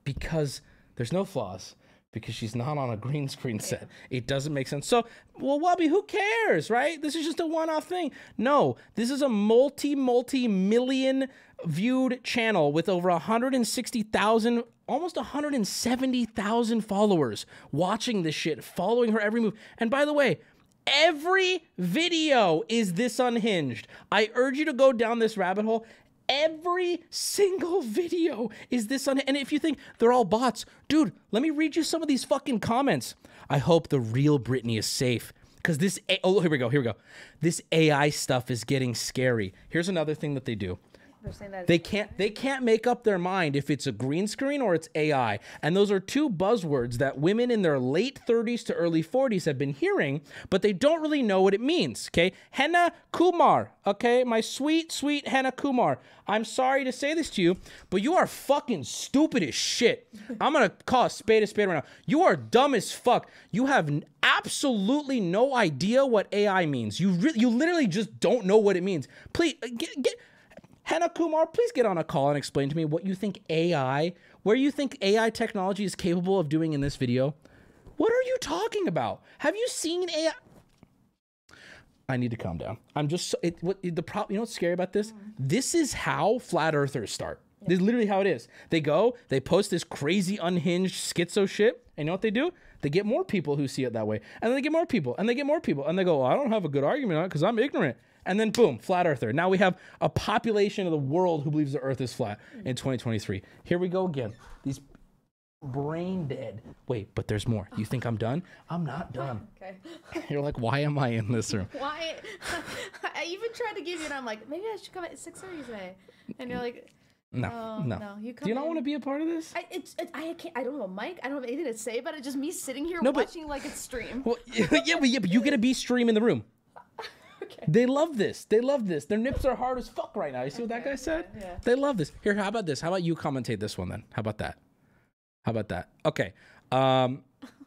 because there's no flaws because she's not on a green screen set. It doesn't make sense. So well Wubby, who cares right? This is just a one-off thing. No this is a multi multi million viewed channel with over 160000 almost 170,000 followers watching this shit, following her every move. And by the way, every video is this unhinged. I urge you to go down this rabbit hole. Every single video is this un and if you think they're all bots, dude, let me read you some of these fucking comments. I hope the real Britney is safe. Cause this oh here we go, here we go. This AI stuff is getting scary. Here's another thing that they do. They're saying that They can't they can't make up their mind if it's a green screen or it's AI. And those are two buzzwords that women in their late 30s to early 40s have been hearing, but they don't really know what it means. Okay? Henna Kumar. Okay, my sweet, sweet Henna Kumar. I'm sorry to say this to you, but you are fucking stupid as shit. I'm gonna call a spade a spade right now. You are dumb as fuck. You have absolutely no idea what AI means. You you literally just don't know what it means. Please uh, get get Hannah Kumar, please get on a call and explain to me what you think AI, where you think AI technology is capable of doing in this video. What are you talking about? Have you seen AI? I need to calm down. I'm just so- it. What the problem? You know what's scary about this? Mm-hmm. This is how flat earthers start. This is literally how it is. They go, they post this crazy unhinged schizo shit, and you know what they do? They get more people who see it that way, and then they get more people, and they get more people, and they go, well, I don't have a good argument on it because I'm ignorant. And then boom, flat earther. Now we have a population of the world who believes the Earth is flat in 2023. Here we go again. These brain dead. Wait, but there's more. You think I'm done? I'm not done. Okay. You're like, why am I in this room? Why? I even tried to give you, and I'm like, maybe I should come at six six thirty today. And you're like, No, Oh, no. no, you Do you not want to be a part of this? I, it's, it, I can't. I don't have a mic. I don't have anything to say about it. Just me sitting here No, but- watching like it's stream. Well, yeah, but, yeah, but you get to be stream in the room. Okay. They love this. They love this. Their nips are hard as fuck right now. You see what that guy said? yeah. They love this. Here, how about this? How about you commentate this one then? How about that? How about that? Okay. Um,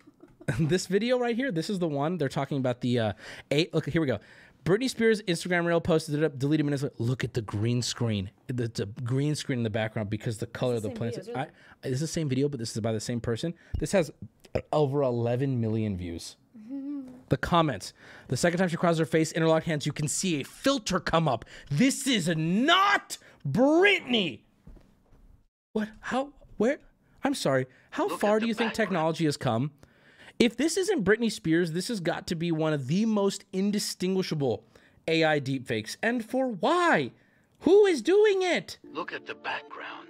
this video right here, this is the one they're talking about the uh, eight. Look, here we go. Britney Spears Instagram reel posted it up, deleted minutes. Look at the green screen. the, a green screen in the background because the color of the plants. video, I, this is the same video, but this is by the same person. This has over 11 million views. The comments. The second time she crosses her face, interlocked hands, you can see a filter come up. This is not Britney. What? How? Where? I'm sorry. How far do you think technology has come? If this isn't Britney Spears, this has got to be one of the most indistinguishable AI deepfakes. And for why? Who is doing it? Look at the background.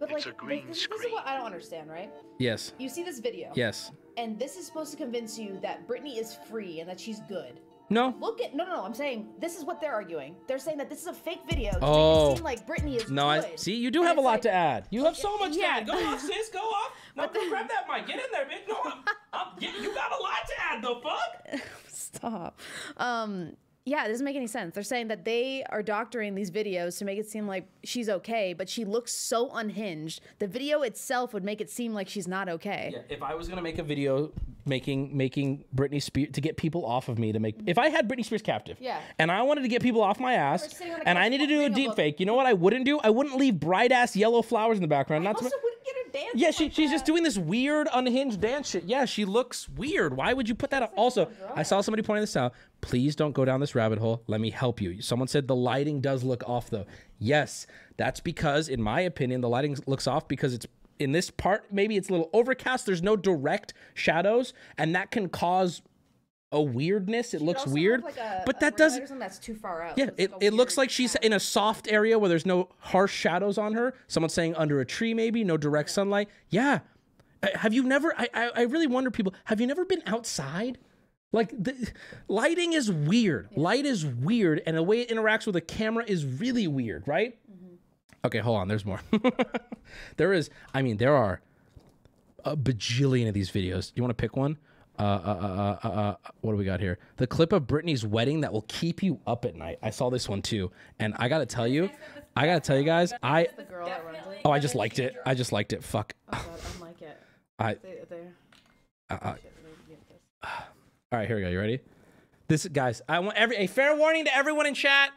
But It's like, a green this, this is what I don't understand, right? Yes. You see this video, Yes. And this is supposed to convince you that Britney is free and that she's good. No. Look at no, no, no. I'm saying this is what they're arguing. They're saying that this is a fake video to Oh. make it seem like Britney is No, I good. see. You do And have a lot like- to add. You have so much to Yeah. add. Go off, sis. Go off. No, go grab that mic. Get in there, bitch. No, I'm, I'm, you got a lot to add. The fuck? Stop. Um, yeah, it doesn't make any sense. They're saying that they are doctoring these videos to make it seem like she's okay, but she looks so unhinged. The video itself would make it seem like she's not okay. Yeah, if I was gonna make a video making making Britney Spears to get people off of me to make if I had Britney Spears captive, Yeah. and I wanted to get people off my ass, sitting on a and I need to do a reading deep fake, you know what I wouldn't do? I wouldn't leave bright ass yellow flowers in the background. Not to, wouldn't get her dancing. yeah, she, like she's just doing this weird unhinged dance shit. Yeah, she looks weird. Why would you put that up? Also, I saw somebody pointing this out. Please don't go down this rabbit hole. Let me help you. Someone said the lighting does look off though. Yes, that's because, in my opinion, the lighting looks off because it's in this part. Maybe it's a little overcast. There's no direct shadows, and that can cause a weirdness. It It looks weird, like a- but that doesn't. that's too far out. yeah, it, like it looks like she's pattern. in a soft area where there's no harsh shadows on her. Someone's saying under a tree, maybe no direct sunlight. Yeah, have you never? I, I I really wonder, people, have you never been outside? Like the lighting is weird. Light is weird, and the way it interacts with a camera is really weird, right? Mm-hmm. Okay, hold on. There's more. there is. I mean, there are a bajillion of these videos. Do you want to pick one? Uh, uh, uh, uh, uh, what do we got here? The clip of Britney's wedding that will keep you up at night. I saw this one too, and I gotta tell you, I gotta tell you guys, I The girl that runs it. oh, I just liked it. I just liked it. Fuck. God, I like it. I They, they're, uh, uh, all right, here we go. You ready? This guys, I want every a fair warning to everyone in chat.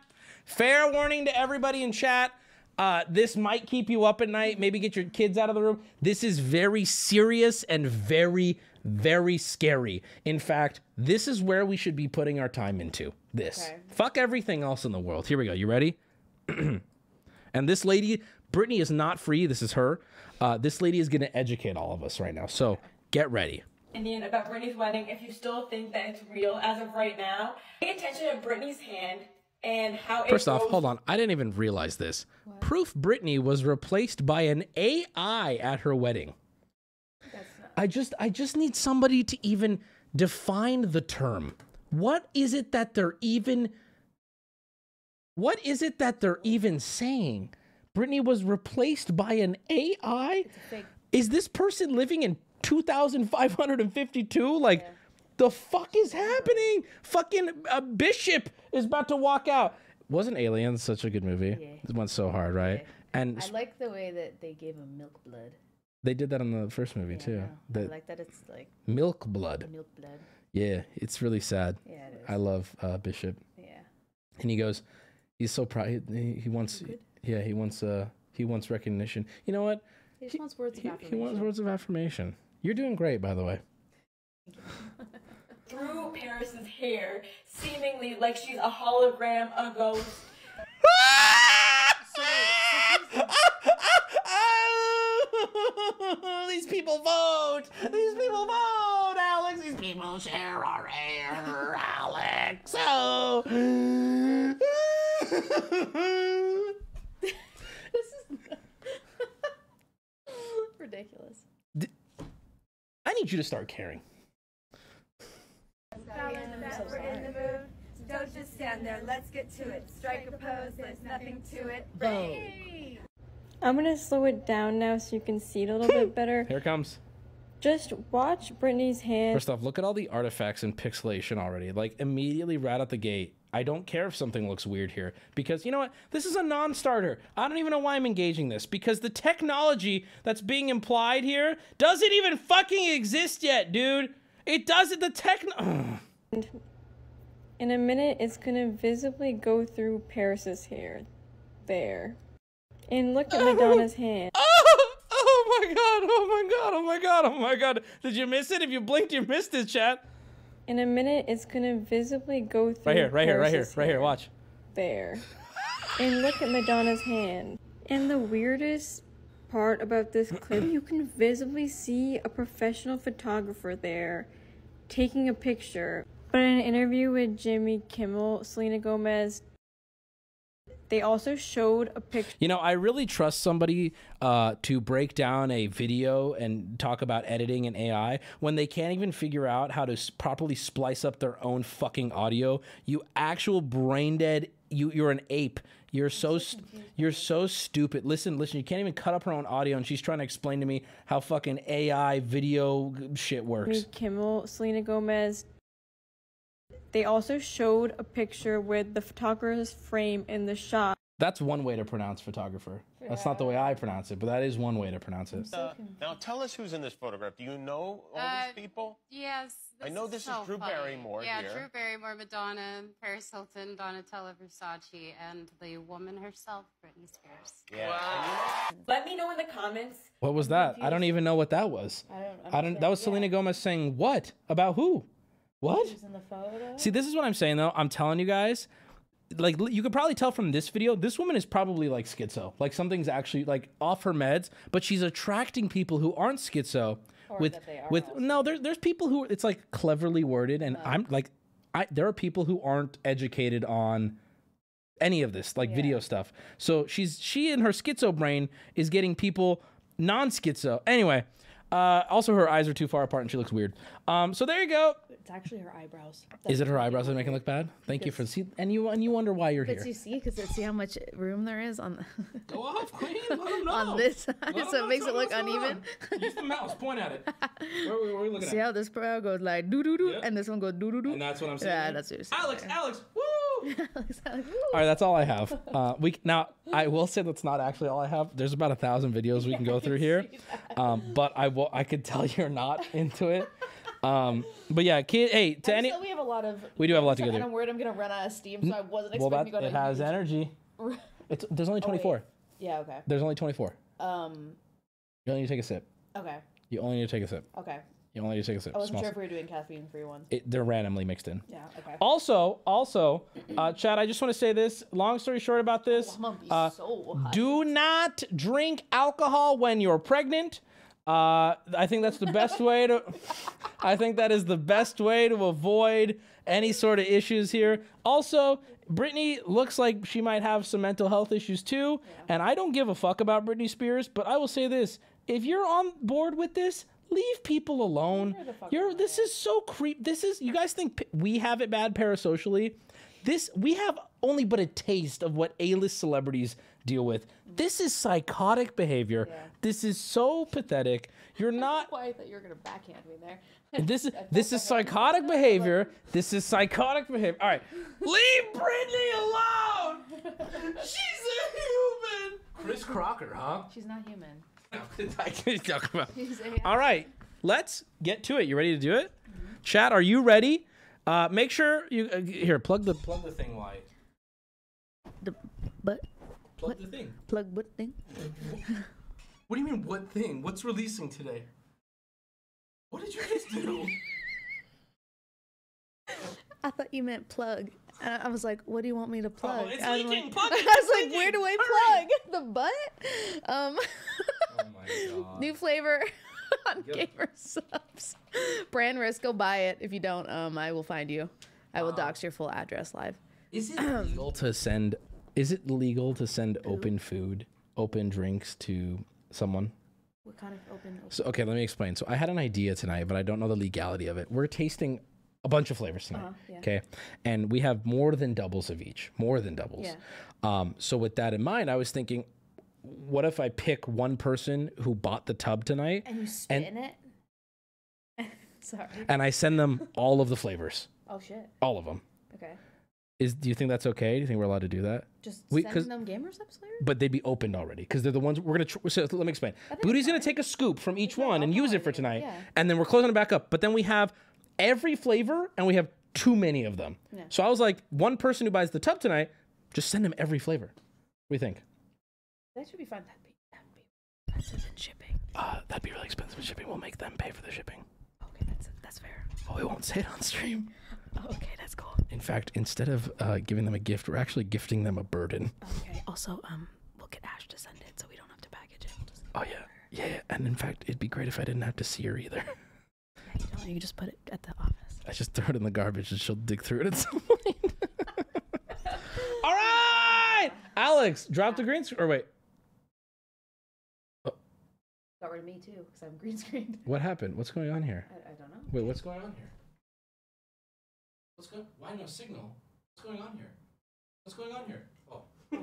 Fair warning to everybody in chat. Uh, this might keep you up at night. Maybe get your kids out of the room. This is very serious and very, very scary. In fact, this is where we should be putting our time into. This. Okay. Fuck everything else in the world. Here we go. You ready? and this lady, Britney, is not free. This is her. Uh, this lady is going to educate all of us right now. So get ready. Indian about Britney's wedding if you still think that it's real as of right now. Pay attention to Britney's hand and how it First off, goes- hold on. I didn't even realize this. Proof Britney was replaced by an AI at her wedding. I just I just need somebody to even define the term. What is it that they're even What is it that they're even saying? Britney was replaced by an AI? Is this person living in 2552? Like the fuck is happening? Fucking a Bishop is about to walk out. Wasn't Aliens such a good movie? Yeah. It went so hard, right? And I like the way that they gave him milk blood. They did that in the first movie Yeah, too. I. The I like that it's like milk blood. milk blood. Yeah, it's really sad. Yeah, it is. I love uh, Bishop, yeah. and he goes, he's so proud. He, he wants, good? yeah, he wants, uh, he wants recognition. You know what? He just wants words of He, affirmation. he wants words of affirmation. You're doing great, by the way. through Paris's hair, seemingly like she's a hologram, a ghost. These people vote. These people vote, Alex. These people share our air, Alex. Oh. This is ridiculous. I need you to start caring. We're in the mood. So don't just stand there. Let's get to it. Strike a pose. There's nothing to it. Hey! I'm gonna slow it down now so you can see it a little bit better. Here it comes. Just watch Britney's hand. First off, look at all the artifacts and pixelation already. Like immediately right out the gate, I don't care if something looks weird here because you know what? This is a non-starter. I don't even know why I'm engaging this because the technology that's being implied here doesn't even fucking exist yet, dude. It doesn't. The tech. In a minute, it's gonna visibly go through Paris's hair. There. And look at Madonna's hand. Oh oh my god! Oh my god! Oh my god! Oh my god! Did you miss it? If you blinked, you missed it, chat. In a minute, it's gonna visibly go through Right here, right here, right here, right here. Watch. There. and look at Madonna's hand. And the weirdest part about this clip, you can visibly see a professional photographer there taking a picture. But in an interview with Jimmy Kimmel, Selena Gomez, they also showed a picture. You know, I really trust somebody uh, to break down a video and talk about editing and AI when they can't even figure out how to s- properly splice up their own fucking audio. You actual brain dead. You you're an ape. You're so you're so stupid. Listen, listen. You can't even cut up her own audio, and she's trying to explain to me how fucking AI video shit works. Kimmel, Selena Gomez. They also showed a picture with the photographer's frame in the shot. That's one way to pronounce photographer. That's not the way I pronounce it, but that is one way to pronounce it. Uh, now tell us who's in this photograph. Do you know all Uh, these people? Yes. I know this is so Drew funny. Barrymore Yeah, here. Drew Barrymore, Madonna, Paris Hilton, Donatella Versace, and the woman herself, Britney Spears. Yeah. Let me know in the comments. What was that? I don't even know what that was. I don't I don't. That was Selena Gomez saying what about who? What? in the photo. See, this is what I'm saying though. I'm telling you guys, like you could probably tell from this video, this woman is probably like schizo. Like something's actually like off her meds, but she's attracting people who aren't schizo. Or with that they are with no, there, there's people who it's like cleverly worded, and I'm like, I there are people who aren't educated on any of this like video stuff. So she's she in her schizo brain is getting people non-schizo. Anyway, uh, also her eyes are too far apart and she looks weird. Um, so there you go. It's actually her eyebrows. Is it her eyebrows that make it look bad? Thank you for see, and you and you wonder why you're But here. you see, because see how much room there is on The Go off, queen. on this side, so it makes it look uneven. Use the mouse. Point at it. Where, where, where are you looking See at? how this brow goes like doo doo doo, and this one goes doo doo doo. And that's what I'm saying. Yeah, that's what you're saying. Alex, Alex, woo! All right, that's all I have. Uh, we now I will say that's not actually all I have. There's about a thousand videos we can go through here, um, but I will. I could tell you're not into it. Um, but yeah, kid. Hey, to any. So we have a lot of. We do have a lot to go through. I'm worried I'm gonna run out of steam, so I wasn't Well, expecting that to go it to. has huge- energy. It's there's only Oh, 24. Yeah. Okay. There's only 24. Um. You only need to take a sip. Okay. You only need to take a sip. Okay. You only need to take a sip. I wasn't Small sure if sip. we were doing caffeine-free ones. It, they're randomly mixed in. Yeah. Okay. Also, also, uh, Chad, I just want to say this. Long story short about this, I'm gonna be uh, so hot. do not drink alcohol when you're pregnant. Uh, I think that's the best way to. I think that is the best way to avoid any sort of issues here. Also, Britney looks like she might have some mental health issues too, and I don't give a fuck about Britney Spears. But I will say this: if you're on board with this, leave people alone. You're this is so creep. This is you guys think we have it bad parasocially. This we have only but a taste of what A-list celebrities deal with. This is psychotic behavior. This is so pathetic. You're not Why I thought you were gonna backhand me there. this is this is psychotic behavior. This is psychotic behavior. All right. Leave Britney alone. She's a human. Chris Crocker, huh? She's not human. I can talk about. All right, let's get to it. You ready to do it? Chat, are you ready? Uh, make sure you uh, here plug the plug the thing light. The but Plug the thing. plug what thing? What do you mean what thing? What's releasing today? What did you just do? I thought you meant plug. And I was like, what do you want me to plug? Oh, it's I was leaking. Like, Plug I was It's like, where do I Hurry. plug? The butt? Um, Oh new flavor on GamerSupps. Brand risk, go buy it. If you don't, um, I will find you. I will dox your full address live. Is it legal to send? Is it legal to send open food, open drinks to someone? What kind of open? So okay, let me explain. So I had an idea tonight, but I don't know the legality of it. We're tasting a bunch of flavors tonight. Uh-huh, yeah. Okay, and we have more than doubles of each. More than doubles. Yeah. Um, so with that in mind, I was thinking, what if I pick one person who bought the tub tonight, And you spit in it? Sorry. and I send them all of the flavors, Oh shit. all of them. Okay. Is do you think that's okay? Do you think we're allowed to do that? Just We- 'cause- them GamerSupps later? But they'd be opened already because they're the ones we're gonna. Tr- so let me explain. Booty's gonna take a scoop from each one and use it for tonight, yeah. and then we're closing it back up. But then we have every flavor, and we have too many of them. Yeah. So I was like, one person who buys the tub tonight, just send them every flavor. What do you think? That should be fun. That'd be, that'd be expensive in shipping. Uh, that'd be really expensive shipping. We'll make them pay for the shipping. Okay, that's that's fair. Oh, we won't say it on stream. Okay, that's cool. In fact, instead of uh, giving them a gift, we're actually gifting them a burden. Okay. Also, um, we'll get Ash to send it so we don't have to package it. We'll just, Oh yeah, yeah. yeah. And in fact, it'd be great if I didn't have to see her either. yeah, you know, you can just put it at the office. I just throw it in the garbage and she'll dig through it at some point. All right, Alex, drop the green screen. Or wait, Got rid of me too, because I'm green screened. what happened? What's going on here? I, I don't know. Wait, what's going on here? What's going? Why no signal? What's going on here? What's going on here? Oh.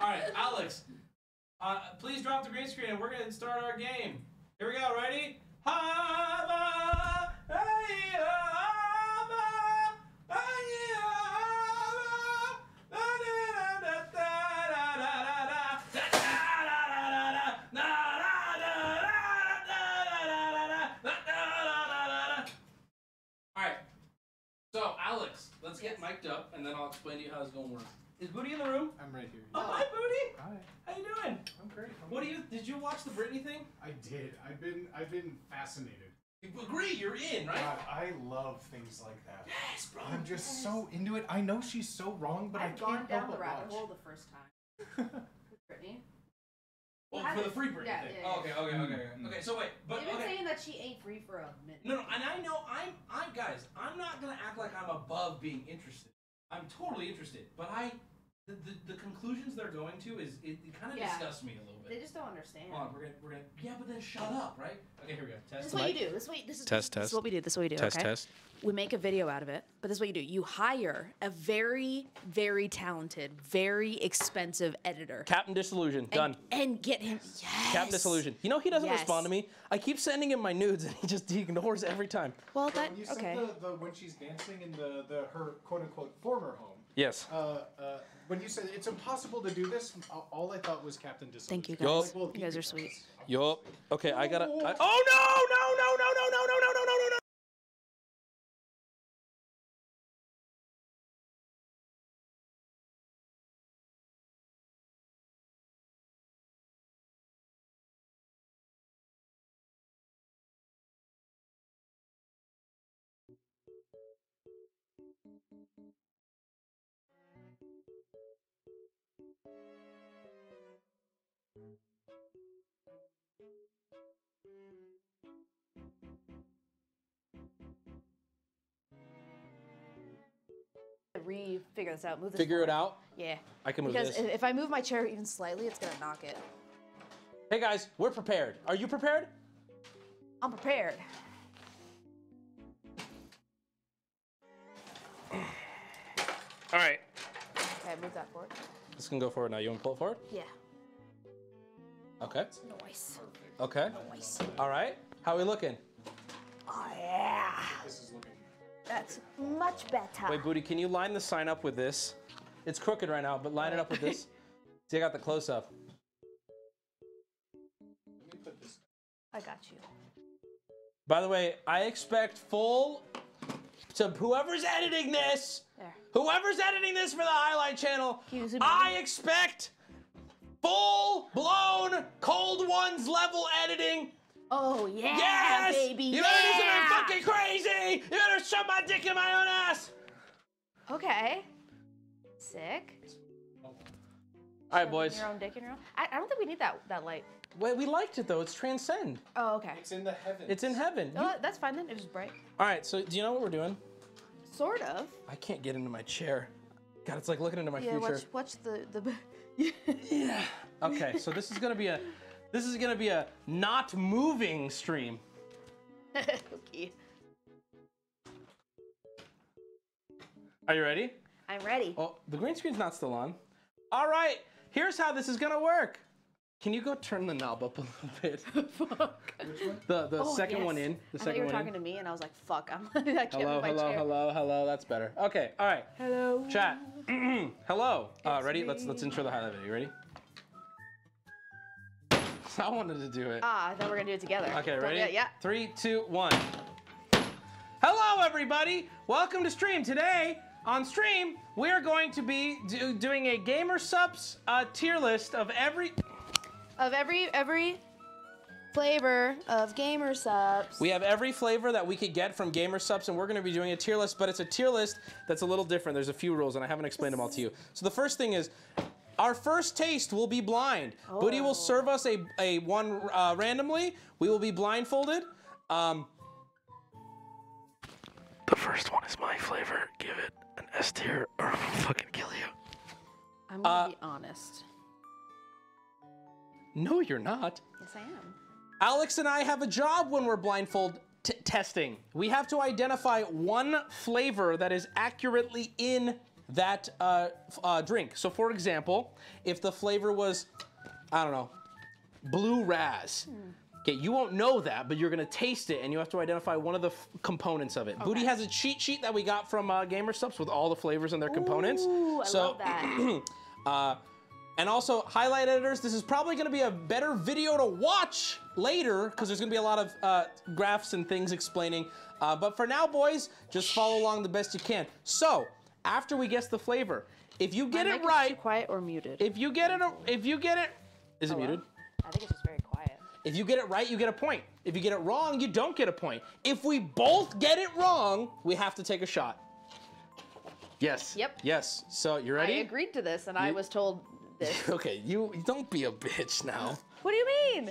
All right, Alex, uh, please drop the green screen and we're gonna start our game. Here we go. Ready? Hava, hey, hava, hey, mic'd up, and then I'll explain to you how it's going to work. Is Booty in the room? I'm right here. Oh, hi, Booty. Hi. How you doing? I'm great. What do you? Did you watch the Britney thing? I did. I've been I've been fascinated. You agree? You're in, right? God, I love things like that. Yes, bro. I'm just so into it. I know she's so wrong, but I I've can't gone down help the rabbit watch. hole the first time. With Brittany. Oh, for the free Britney Yeah, thing. yeah, Oh, okay, yeah. okay, okay, okay. Okay, so wait, but They've been okay. saying that she ain't free for a minute. No, no, and I know I'm, I'm guys. I'm not gonna act like I'm above being interested. I'm totally interested, but I, the, the, the conclusions they're going to is it, it kind of Yeah. disgusts me a little bit. They just don't understand. Hold on, we're gonna, we're gonna. Yeah, but then shut up, right? Okay, here we go. Test. This is what you do. This is what this is Test, This test. is what we do. This is what we do. Test, okay? test. We make a video out of it, but this is what you do. You hire a very, very talented, very expensive editor. Captain Disillusion. Done. And get him. Yes. Captain Disillusion. You know he doesn't Yes. respond to me. I keep sending him my nudes and he just he ignores every time. Well, that When you okay. said the, the when she's dancing in the, the her quote unquote former home. Yes. Uh, uh, when you said it's impossible to do this, all I thought was Captain Disillusion. Thank you Yup. guys. You guys are sweet. Yup. Okay, I gotta. I, oh no! No! No! No! No! No! No! No! Re-figure this out. Move this. Figure it out. Yeah. I can move because this. if- if I move my chair even slightly, it's gonna knock it. Hey guys, we're prepared. Are you prepared? I'm prepared. All right. Okay, move that forward. This can go forward now. You want to pull it forward? Yeah. Okay. Nice. Okay. Nice. All right. How are we looking? Oh yeah. This is looking. That's much better. Wait, Booty, can you line the sign up with this? It's crooked right now, but line it up with this. See, I got the close up. Let me put this. I got you. By the way, I expect full to whoever's editing this, There. Whoever's editing this for the highlight channel, Can you zoom I expect full blown cold ones level editing. Oh yeah, yes, baby. You yeah. better do something fucking crazy. You better shove my dick in my own ass. Okay. Sick. All right, boys. Your own dick in your own. I, I don't think we need that that light. Wait, we liked it though. It's transcend. Oh, okay. It's in the heavens. It's in heaven. Oh, You- that's fine then. It was bright. All right. So, do you know what we're doing? Sort of. I can't get into my chair. God, it's like looking into my yeah. future. Watch watch the the. Yeah. Okay, so this is gonna be a, this is gonna be a not moving stream. okay. Are you ready? I'm ready. Oh, the green screen's not still on. All right, here's how this is gonna work. Can you go turn the knob up a little bit? fuck. The the Oh, second yes. one in. The I thought second you were one talking in. to me, and I was like, "Fuck!" I'm. I can't Hello, move my hello, chair. hello, hello. That's better. Okay, all right. Hello. Chat. hello. Uh, ready? Let's let's intro the highlight video. Ready? I wanted to do it. Ah, I thought we were gonna do it together. Okay, Don't- ready? Yeah, yeah. Three, two, one. Hello, everybody. Welcome to stream. Today on stream, we are going to be do- doing a GamerSupps uh, tier list of every. Of every every flavor of GamerSupps. We have every flavor that we could get from GamerSupps, and we're going to be doing a tier list, but it's a tier list that's a little different. There's a few rules, and I haven't explained them all to you. So the first thing is, our first taste will be blind. Booty will serve us a, a one uh, randomly. We will be blindfolded. Um, the first one is my flavor. Give it an S tier, or I'll fucking kill you. I'm gonna Uh, be honest. No, you're not. Yes, I am. Alex and I have a job when we're blindfold testing. We have to identify one flavor that is accurately in that uh, uh, drink. So, for example, if the flavor was, I don't know, blue raz. Okay, you won't know that, but you're gonna taste it, and you have to identify one of the f- components of it. Booty has a cheat sheet that we got from uh, GamerSupps with all the flavors and their components. Ooh, I so, love that. uh, and also, highlight editors, this is probably gonna be a better video to watch later because there's gonna be a lot of uh, graphs and things explaining. Uh, but for now, boys, just follow along the best you can. So, after we guess the flavor, if you get My it right, too quiet or muted. if you get it, if you get it, is it Hello? muted? I think it's just very quiet. If you get it right, you get a point. If you get it wrong, you don't get a point. If we both get it wrong, we have to take a shot. Yes. Yep. Yes. So you I ready? I agreed to this, and I was told this. okay, you don't be a bitch now. what do you mean?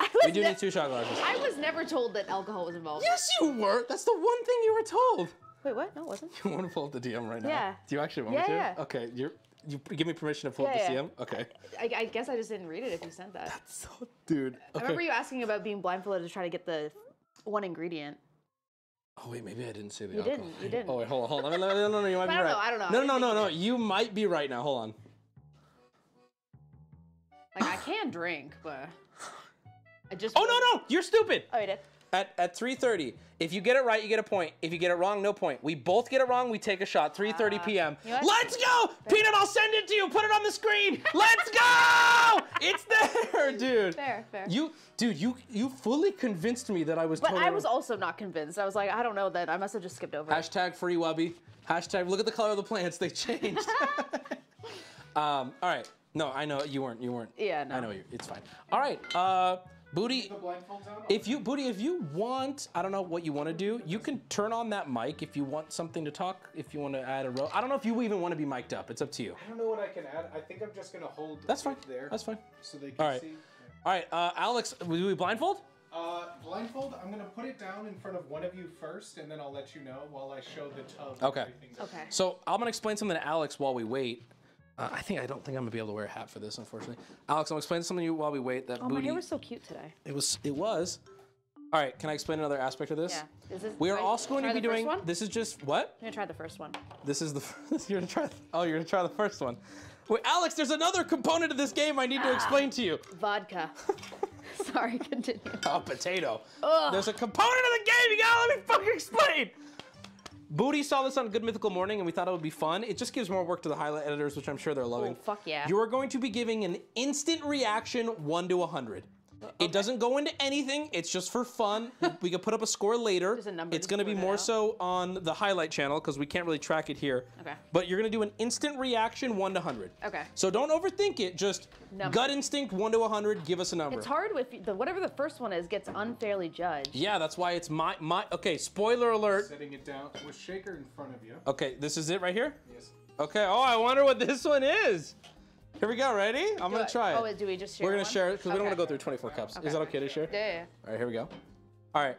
I We do need two shot glasses. I was never told that alcohol was involved. Yes, you were. That's the one thing you were told. Wait, what? No, it wasn't. You want to pull up the DM right now? Yeah. Do you actually want Yeah, me to? yeah. Okay. You're. You give me permission to pull Yeah, up the yeah. DM. Okay. I, I guess I just didn't read it if you sent that. That's so, dude. I remember you asking about being blindfolded to try to get the one ingredient. Oh wait, maybe I didn't say the You alcohol. didn't, you didn't. Oh wait, hold on, hold on. No, no, no, no, you might be I don't know, I don't know. No, no, no, no. you You might be right now. Hold on. Like I can drink, but I just. Oh no, no, you're stupid. Oh, you did. At at 3:30, if you get it right, you get a point. If you get it wrong, no point. We both get it wrong, we take a shot. 3:30 p.m. you know what? Let's go, Peanut. I'll send it to you. Put it on the screen. Let's go. It's there, dude. Fair, fair. You, dude, you you fully convinced me that I was. But totally I was also not convinced. I was like, I don't know that. I must have just skipped over. it. Hashtag free Wubby. Hashtag look at the color of the plants. They changed. um, all right. No, I know you weren't. You weren't. Yeah, no. I know you. It's fine. All right. Uh, Booty. The blindfolds? If you, Booty, if you want, I don't know what you want to do. You can turn on that mic if you want something to talk. If you want to add a row. I don't know if you even want to be mic'd up. It's up to you. I don't know what I can add. I think I'm just gonna hold That's it fine. there. That's fine. So they can All right. see. All right. Uh, Alex, do we blindfold? Uh, blindfold. I'm gonna put it down in front of one of you first, and then I'll let you know while I show the tub. Okay. Okay. So I'm gonna explain something to Alex while we wait. Uh, I think I don't think I'm gonna be able to wear a hat for this, unfortunately. Alex, I'm gonna explain something to you while we wait. That Oh, booty. my hair was so cute today. It was. It was. All right. Can I explain another aspect of this? Yeah. Is this, We are also going to be doing. One? This is just what? I'm gonna try the first one. This is the. you're gonna try. Oh, you're gonna try the first one. Wait, Alex. There's another component of this game I need to explain to you. Vodka. Sorry, continue. A potato. Ugh. There's a component of the game. You gotta let me fucking explain. Booty saw this on Good Mythical Morning and we thought it would be fun. It just gives more work to the highlight editors, which I'm sure they're loving. Oh, fuck yeah. You are going to be giving an instant reaction 1 to 100. Okay. It doesn't go into anything. It's just for fun. we can put up a score later. There's a number it's going to be more out. so on the highlight channel because we can't really track it here. Okay. But you're going to do an instant reaction 1 to 100. Okay. So don't overthink it. Just number. gut instinct 1 to 100. Give us a number. It's hard with the, whatever the first one is gets unfairly judged. Yeah, that's why it's my my okay, spoiler alert. Setting it down with shaker in front of you. Okay, this is it right here? Yes. Okay. Oh, I wonder what this one is. Here we go. Ready? I'm gonna Do try it. Oh, do we just share? We're gonna one? share it because we don't want to go through 24 cups. Okay. Is that okay to share? Yeah, yeah. All right, here we go. All right.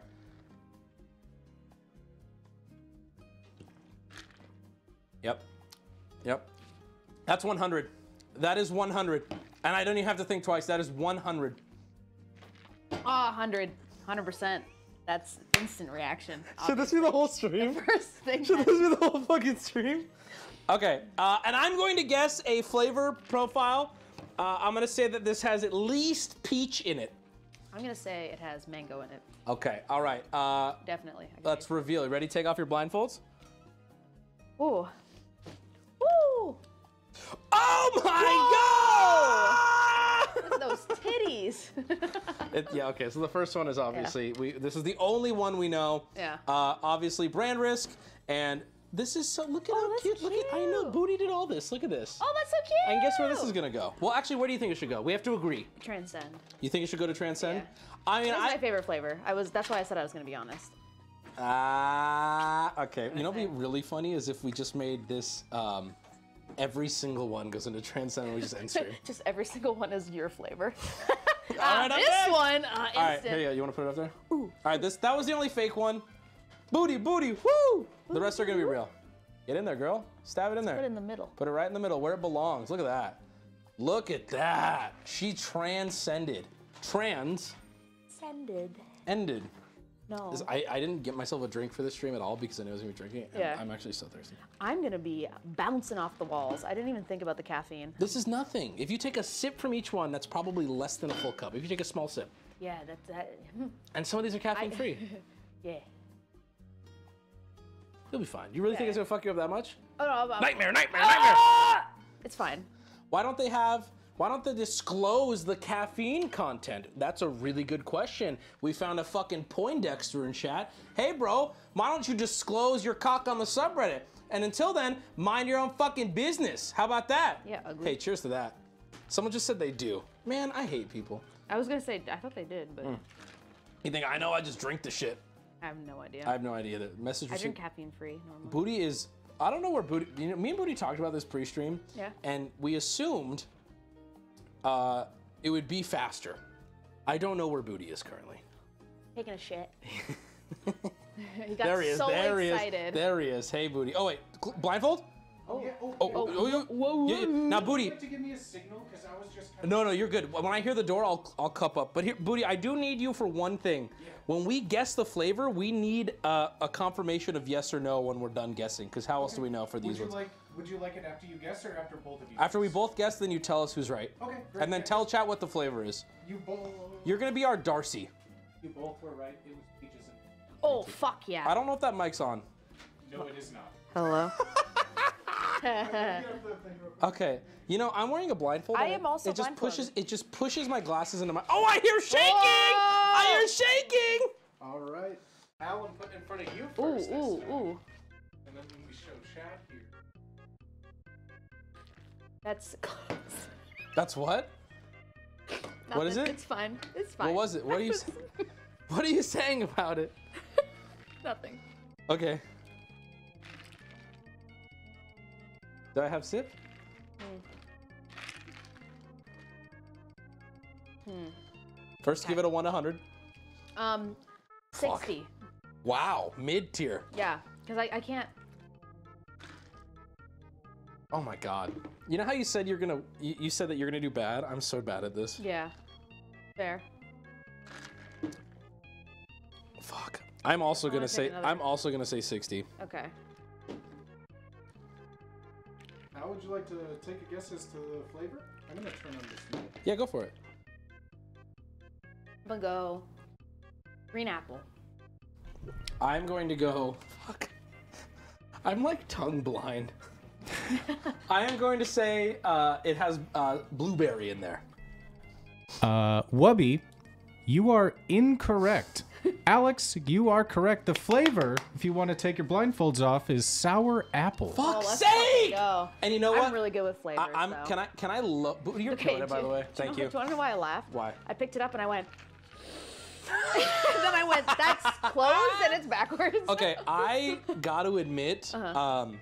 Yep. Yep. That's 100. That is 100. And I don't even have to think twice. That is 100. Oh, ah, 100. 100%. That's instant reaction. Should this be the whole stream? First thing. Should this be the whole fucking stream? Okay, uh, and I'm going to guess a flavor profile Uh, I'm gonna say that this has at least peach in it. I'm gonna say it has mango in it. Okay. All right. Uh, Definitely. let's reveal. You ready? to Take off your blindfolds. Ooh. Ooh. Oh my Look at those titties. It, yeah. Okay. So the first one is obviously we. This is the only one we know. Yeah. Uh, obviously brand risk, and this is so. Look at how cute. Look at. I know. Booty did all this. Look at this. oh, that's so cute. And guess where this is gonna go? Well, actually, where do you think it should go? We have to agree. Transcend. You think it should go to Transcend? I mean, That's I. my favorite flavor. I was. That's why I said I was gonna be honest. Ah, okay. You know what'd be really funny is if we just made this. Um, every single one goes into Transcend and we just end stream. Just every single one is your flavor. All right, this okay. one, uh, All right, here you go. You want to put it up there? Ooh. All right, this that was the only fake one. Booty, booty, woo! The rest are gonna be real. Get in there, girl. Stab it in there. Put it in the middle. Put it right in the middle where it belongs. Look at that. Look at that. She transcended. Trans Sended. ended. No. I, I didn't get myself a drink for this stream at all because I knew I was gonna be drinking. Yeah. I'm actually so thirsty. I'm gonna be bouncing off the walls. I didn't even think about the caffeine. This is nothing. If you take a sip from each one, that's probably less than a full cup. If you take a small sip. Yeah, that's that. Uh, and some of these are caffeine free. yeah. You'll be fine. You really think it's gonna fuck you up that much? Oh no. I'm- Nightmare, nightmare, Ah! It's fine. Why don't they have? Why don't they disclose the caffeine content? That's a really good question. We found a fucking Poindexter in chat. Hey, bro, why don't you disclose your cock on the subreddit? And until then, mind your own fucking business. How about that? Yeah, ugly. Hey, cheers to that. Someone just said they do. Man, I hate people. I was gonna say I thought they did, but Mm. You think I know? I just drink the shit. I have no idea. I have no idea. The message I drink caffeine free normally. Booty is. I don't know where Booty. You know, me and Booty talked about this pre-stream. Yeah. And we assumed uh, it would be faster. I don't know where Booty is currently. Taking a shit. he got there he is. so there excited. he is. There he is. Hey, Booty. Oh wait, blindfold. Oh, yeah. Oh, Oh, oh, oh, you- whoa, yeah, yeah. Now, Booty. you like to give me a signal? Because I was just kind No, no, you're good. When I hear the door, I'll I'll cup up. But here, Booty, I do need you for one thing. When we guess the flavor, we need uh, a confirmation of yes or no when we're done guessing. Because how else do we know for Would these you ones? like? Would you like it after you guess or after both of you? After we both guess, then you tell us who's right. Okay, great, And then tell chat what the flavor is. You both. You're gonna be our Darcy. You both were right. It was peaches and. Oh fuck yeah. I don't know if that mic's on. No, it is not. Hello. Okay. You know, I'm wearing a blindfold. I and am it- also It just blindfolded. pushes. It just pushes my glasses into my. Oh, I hear shaking! I hear shaking! All right. Alan put in front of you ooh, first. this ooh, time. ooh. And then we show Chad here. That's close. That's what? What is it? It's fine. It's fine. What was it? What are you? what are you saying about it? Nothing. Okay. Do I have sip? Hmm. hmm. First, give it a one to hundred. Um, Fuck. sixty. Wow, mid tier. Yeah, because I, I can't. Oh my god. You know how you said you're gonna? You, you said that you're gonna do bad. I'm so bad at this. Yeah. Fair. Fuck. I'm also gonna say. I'm also gonna say 60. Okay. How would you like to take a guess as to the flavor? I'm gonna turn on this mic. Yeah, go for it. I'm gonna go green apple. I'm going to go. Fuck. I'm like tongue blind. I am going to say uh, it has uh, blueberry in there. Uh, Wubby, you are incorrect. Alex, you are correct. The flavor, if you want to take your blindfolds off, is sour apple. Fuck's let's sake! go. And you know what? I'm really good with flavors. I, am though. Can I? Can I? Lo- you're Okay, killing it, by do- the way. do Thank know- you. Do you want to know why I laughed? Why? I picked it up and I went. and then I went, that's closed and it's backwards. Okay, I got to admit, Uh-huh. um,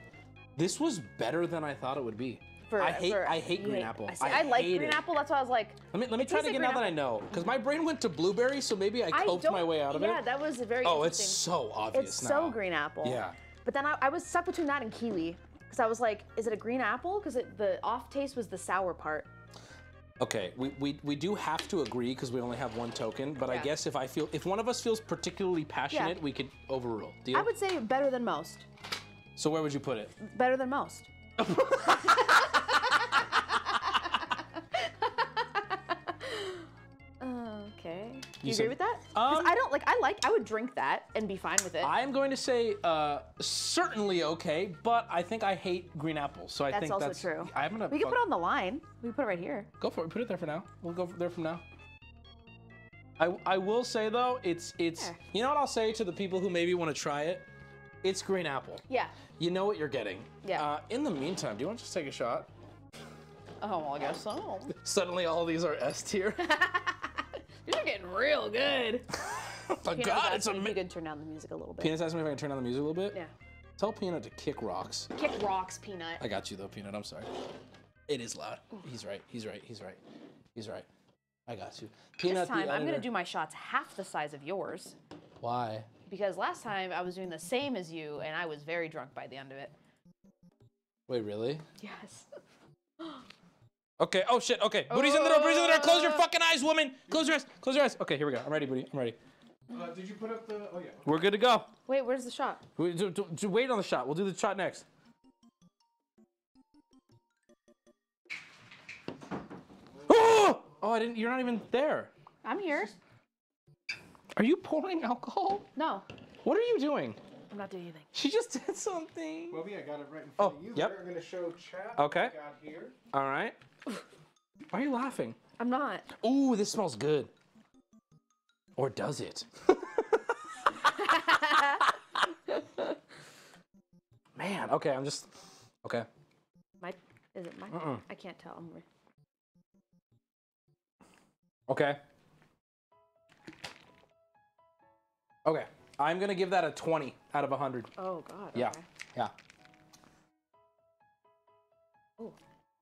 this was better than I thought it would be. For- I hate. for- I hate green hate- apple. I, see, I, like hate green it. apple. That's why I was like. Let me let me try to get now green that I know, because my brain went to blueberry, so maybe I I coped my way out of yeah, it. Yeah, that was very Oh, it's so obvious It's now. so green apple. Yeah. But then I, I was stuck between that and kiwi. Because I was like, is it a green apple? Because the off taste was the sour part. Okay, we, we, we do have to agree because we only have one token, but I guess if I feel if one of us feels particularly passionate, we could overrule. Deal? I would say better than most. So where would you put it? Better than most. Do you said- agree with that? Um, I don't like. I like. I would drink that and be fine with it. I'm going to say uh, certainly okay, but I think I hate green apples, so I that's think also that's true. I'm gonna we can put it on the line. We can put it right here. Go for it. Put it there for now. We'll go there from now. I, I will say though, it's it's There. you know what I'll say to the people who maybe want to try it. It's green apple. Yeah. You know what you're getting. Yeah. Uh, in the meantime, do you want to just take a shot? Oh, well, I guess so. Suddenly, all these are S tier. These are getting real good. oh my God, it's asking if amazing. You could turn down the music a little bit. Peanut's asking me if I can turn down the music a little bit. Yeah. Tell Peanut to kick rocks. Kick rocks, Peanut. I got you though, Peanut. I'm sorry. It is loud. He's right. He's right. He's right. He's right. I got you. Peanut. this time, I'm gonna do my shots half the size of yours Why? because last time I was doing the same as you and I was very drunk by the end of it. Wait, really? Yes. Okay. Oh shit. Okay. Booty's in the door. Booty's in the door. Close your fucking eyes, woman. Close your eyes. Close your eyes. Okay, here we go. I'm ready, Booty. I'm ready. Uh, did you put up the? Oh yeah. We're good to go. Wait, where's the shot? We, do, do- do- wait on the shot. We'll do the shot next. Oh! Oh, I didn't. You're not even there. I'm here. Are you pouring alcohol? No, What are you doing? I'm not doing anything. She just did something. Well, yeah, I got it right in Oh, front of you. yep. there. I'm gonna show chat. Okay. what we Got here. All right. Why are you laughing? I'm not. Ooh, this smells good. Or does it? Man, okay, I'm just. Okay. My, is it my? Mm-mm. I can't tell. I'm Okay. Okay. I'm gonna give that a 20 out of 100. oh God. Yeah. Okay. Yeah.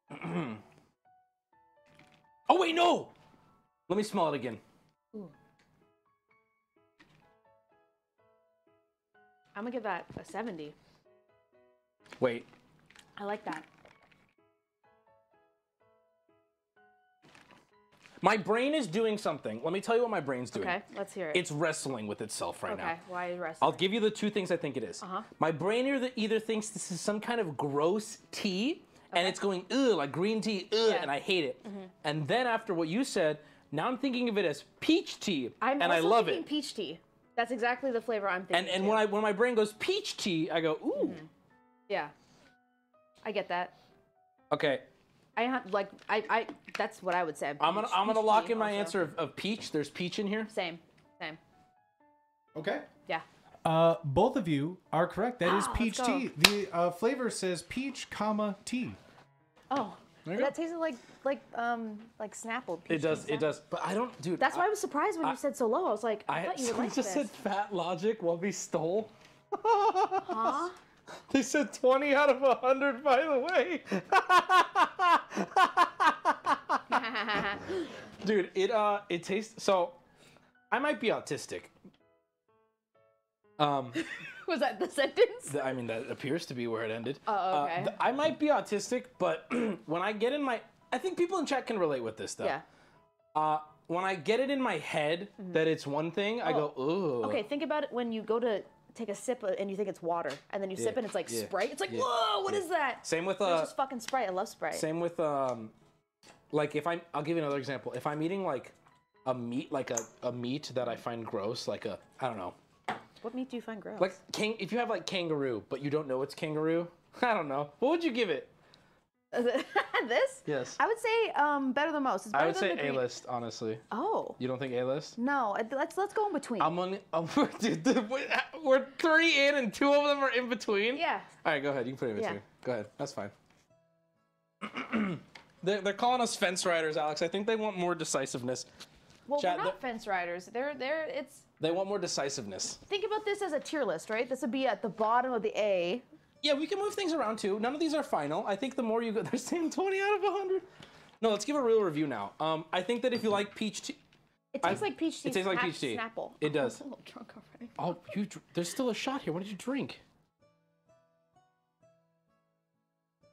oh wait, no. Let me smell it again. Ooh. I'm gonna give that a 70. Wait. I like that. My brain is doing something. Let me tell you what my brain's doing. Okay, let's hear it. It's wrestling with itself right okay. now. Okay, why is rest? I'll give you the two things I think it is. Uh-huh. My brain either, either thinks this is some kind of gross tea, and it's going, ugh, like green tea, ugh, Yeah. and I hate it. Mhm. And then after what you said, now I'm thinking of it as peach tea, I'm and I love thinking it. peach tea. That's exactly the flavor I'm thinking. and too. when I when my brain goes peach tea, I go, ooh, yeah, I get that. okay. I ha- like I I that's what I would say. I'm gonna I'm gonna lock tea in my also. answer of, of peach. There's peach in here. Same, same. Okay. Yeah. Uh, both of you are correct. That is Ah, let's peach tea. The uh, flavor says peach, comma tea. Oh, that tasted like like um like Snapple. Peach It does. tea It does. But I don't, dude. That's why I was surprised when I- you said so low. I was like, I, I thought you would like just this. said fat logic. What we stole. huh? They said 20 out of 100, by the way. Dude, it uh it tastes so I might be autistic. Um was that the sentence? I mean that appears to be where it ended. Oh, Uh, okay. th- I might be autistic, but when I get in my I think people in chat can relate with this stuff. Yeah. Uh when I get it in my head that it's one thing, I go, ooh. Okay, think about it when you go to take a sip uh, and you think it's water, and then you sip Yeah, and it's like yeah, Sprite. It's like, yeah, whoa, what is that? Same with It's uh just fucking Sprite. I love Sprite. Same with um, like if I'm, I'll give you another example. If I'm eating like a meat, like a, a meat that I find gross, like a, I don't know, What meat do you find gross? like kang, if you have like kangaroo, but you don't know it's kangaroo, I don't know. What would you give it? this? Yes. I would say um, better than most. It's better I would than say A list, honestly. Oh. You don't think A list? No, let's let's go in between. I'm on. I'm, dude, we're three in and two of them are in between. Yeah. All right, go ahead. You can put it in Yeah. between. Go ahead. That's fine. they're, they're calling us fence riders, Alex. I think they want more decisiveness. well, Chat, we're not fence riders. They're they're it's. They want more decisiveness. Think about this as a tier list, right? This would be at the bottom of the A. Yeah, we can move things around too. None of these are final. I think the more you go, they're saying 20 out of 100. No, let's give a real review now. Um, I think that if you like peach tea, It I- tastes like peach tea. It tastes like peach tea. Snapple. It does. I'm a little drunk already. Oh, you. There's still a shot here. What did you drink?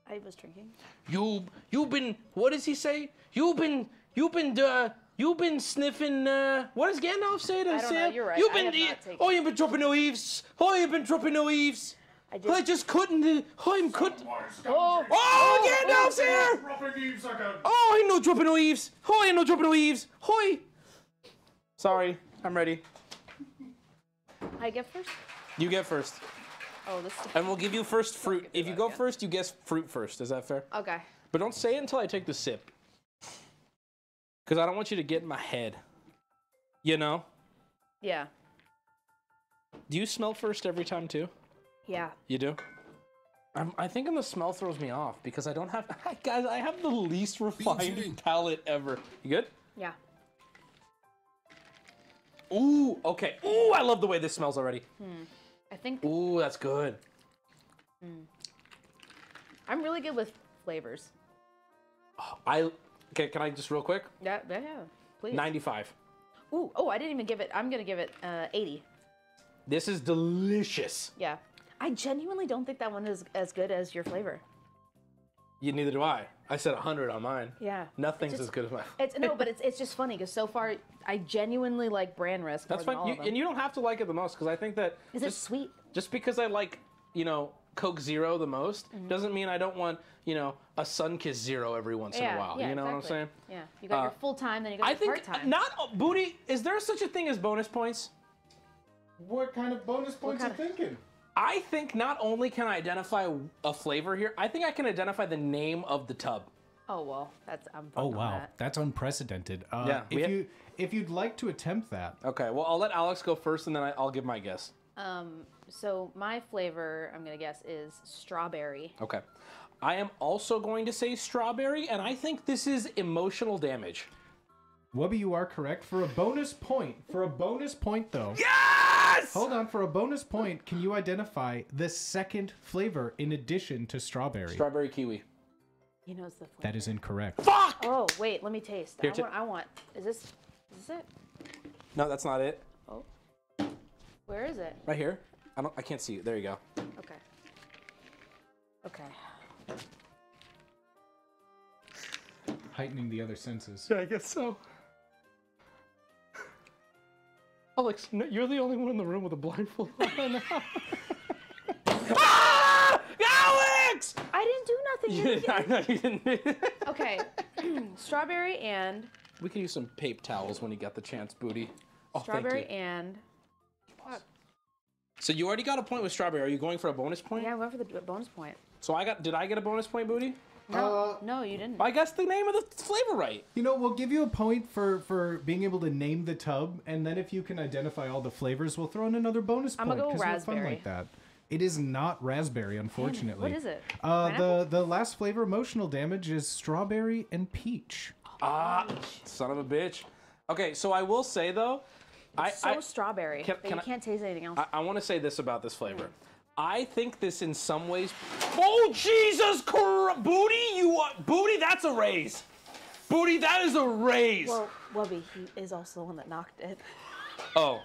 I was drinking. You. You've been. What does he say? You've been. You've been. Uh, you've been sniffing. Uh, what does Gandalf say to I don't know, Sam? you're right. You've I been. have not taken- oh, you've been dropping no eaves. Oh, you've been dropping no eaves. I I just couldn't. Uh, I'm couldn't. Oh, Oh, Gandalf's here! Dropping eaves again. Oh, I ain't no dropping no eaves. Oh, I ain't no dropping no eaves. Hoi. Sorry, I'm ready. I get first. You get first. Oh, this. And we'll give you first fruit. If you go first, you guess fruit first. Is that fair? Okay. But don't say it until I take the sip. Because I don't want you to get in my head. You know? Yeah. Do you smell first every time too? Yeah. You do? I'm, I think the smell throws me off because I don't have. Guys, I have the least refined palate ever. You good? Yeah. Ooh, okay. Ooh, I love the way this smells already. Hmm. I think Ooh, that's good. hmm. I'm really good with flavors. I okay. Can I just real quick? Yeah, yeah, yeah. Please. 95. Ooh, oh, I didn't even give it. I'm gonna give it uh, 80. This is delicious. Yeah. I genuinely don't think that one is as good as your flavor. You neither do I. I said 100 on mine. Yeah. Nothing's It's as good as mine. It's no, but it's it's just funny because so far I genuinely like brand risk. That's more than fine. all You, of them. and you don't have to like it the most because I think that Is it just, sweet? Just because I like, you know, Coke Zero the most Mhm. doesn't mean I don't want, you know, a Sunkist Zero every once in a while. yeah, you know what I'm saying? Yeah. You got your Uh, full time, then you got I your think part time. not oh, booty. Is there such a thing as bonus points? What kind of bonus points are you thinking? I think not only can I identify a flavor here, I think I can identify the name of the tub. Oh well, that's I'm. Oh wow, that. that's unprecedented. Uh, Yeah, if ha- you if you'd like to attempt that, Okay, well I'll let Alex go first, and then I, I'll give my guess. Um. So my flavor, I'm gonna guess, is strawberry. Okay, I am also going to say strawberry, and I think this is emotional damage. Wubby, you are correct for a bonus point. For a bonus point, though. Yes. Hold on. For a bonus point, can you identify the second flavor in addition to strawberry? Strawberry kiwi. He knows the flavor. that is incorrect. Fuck! Oh wait, let me taste. Here, I, ta- want, I want. Is this? Is this it? No, that's not it. Where is it? Right here. I don't. I can't see it. There you go. Okay. Okay. Heightening the other senses. Yeah, I guess so. Alex, no, you're the only one in the room with a blindfold on. ah! Alex! I didn't do nothing. Yeah, did I know you didn't. okay. Strawberry and we could use some paper towels when you got the chance, booty. Oh, strawberry thank you. and. Fuck. So you already got a point with strawberry. Are you going for a bonus point? Yeah, I went for the bonus point. So I got. Did I get a bonus point, booty? No, no, you didn't. I guess the name of the flavor right. You know, we'll give you a point for for being able to name the tub, and then if you can identify all the flavors, we'll throw in another bonus I'ma point. go 'cause we're fun raspberry. like that. It is not raspberry, unfortunately. what is it? Uh, the the last flavor emotional damage is strawberry and peach. Ah, son of a bitch. Okay, so I will say though, I so I, strawberry. Can- can you I- can't taste anything else. I, I want to say this about this flavor. Mm. I think this in some ways. Oh Jesus Christ, booty! You are, booty? That's a raise. Booty, that is a raise. well, Wubby, he is also the one that knocked it. oh.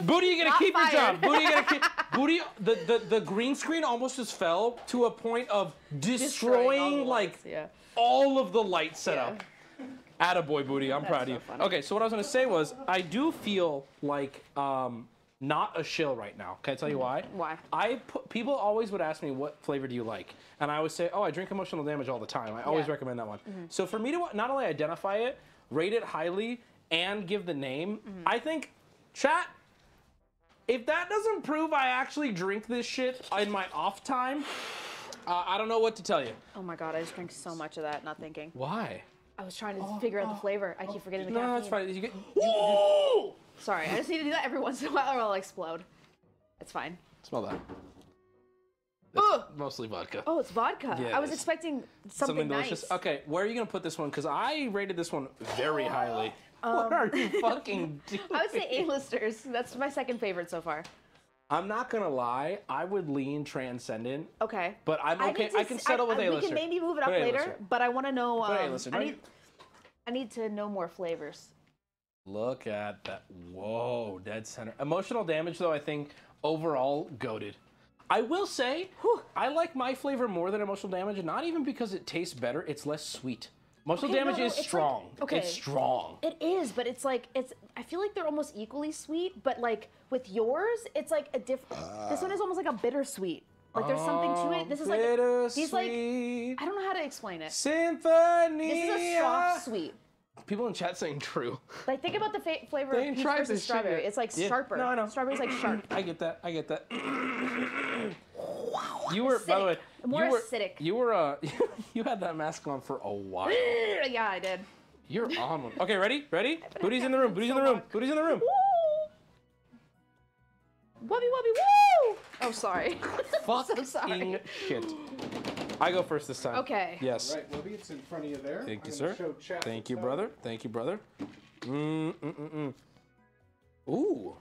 Booty, you're gonna Not keep your job. Booty, you're gonna keep. Booty, the, the, the green screen almost just fell to a point of destroying, all the like yeah. all of the light setup. Attaboy, Booty. I'm proud of you. Okay, so what I was gonna say was, I do feel like um, not a shill right now. Can I tell you why? Why? I put, people always would ask me what flavor do you like, and I would say, oh, I drink emotional damage all the time. I always Yeah. recommend that one. Mhm. So for me to not only identify it, rate it highly, and give the name, Mm-hmm. I think, chat. If that doesn't prove I actually drink this shit in my off time, uh, I don't know what to tell you. Oh my god, I just drank so much of that, not thinking. Why? I was trying to figure out the flavor. I keep forgetting the No, caffeine. that's fine. You get, Sorry, I just need to do that every once in a while or I'll explode. It's fine. Smell that. That's mostly vodka. Oh, it's vodka. Yeah, I was is. expecting something, something delicious. nice. Okay, where are you gonna put this one? Because I rated this one very highly. what Um, are you fucking doing? I would say A-listers. That's my second favorite so far. I'm not gonna lie. I would lean transcendent, Okay. but I'm I okay. need to I, can settle with I- A We can maybe move it up later, A-lister. but I want to know. Um, A-lister. I need. I need to know more flavors. Look at that. Whoa, dead center. Emotional damage, though, I think overall goaded. I will say, I like my flavor more than emotional damage, not even because it tastes better, it's less sweet. Emotional Okay, damage no, is it's like- strong. okay. It's strong. It is, but it's like it's. I feel like they're almost equally sweet, but like with yours, it's like a different. this one is almost like a bittersweet. Like there's something to it. This is like he's like I don't know how to explain it. Symphony. This is a soft sweet. People in chat saying true. Like think about the fa- flavor They of ain't peach tried versus this shit strawberry. yet. It's like Yeah. sharper. No, I know. Strawberry's like sharp. I get that. I get that. you were, by the way, More you were, acidic. You were, uh, you had that mask on for a while. yeah, I did. You're on one. Okay, ready? Ready? Booty's in the room. Booty's in the room. Booty's in the room. Wubby wubby woo! Oh, sorry. Fuck so sorry. shit. I go first this time. Okay. Yes. Right, Wubby, it's in front of you there. Thank you, I'm sir. show Thank you, tub. brother. Thank you, brother. Mm, mm, mm, mm. Ooh.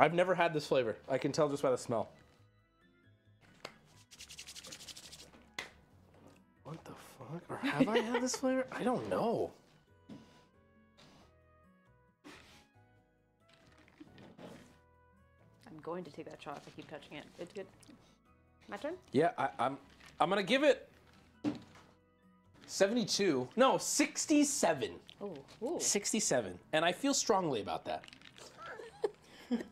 I've never had this flavor. I can tell just by the smell. Or have I had this flavor? I don't know. I'm going to take that shot if I keep touching it. It's good. My turn? Yeah, I, I'm. I'm gonna give it 72. No, 67. Oh, ooh. 67. And I feel strongly about that.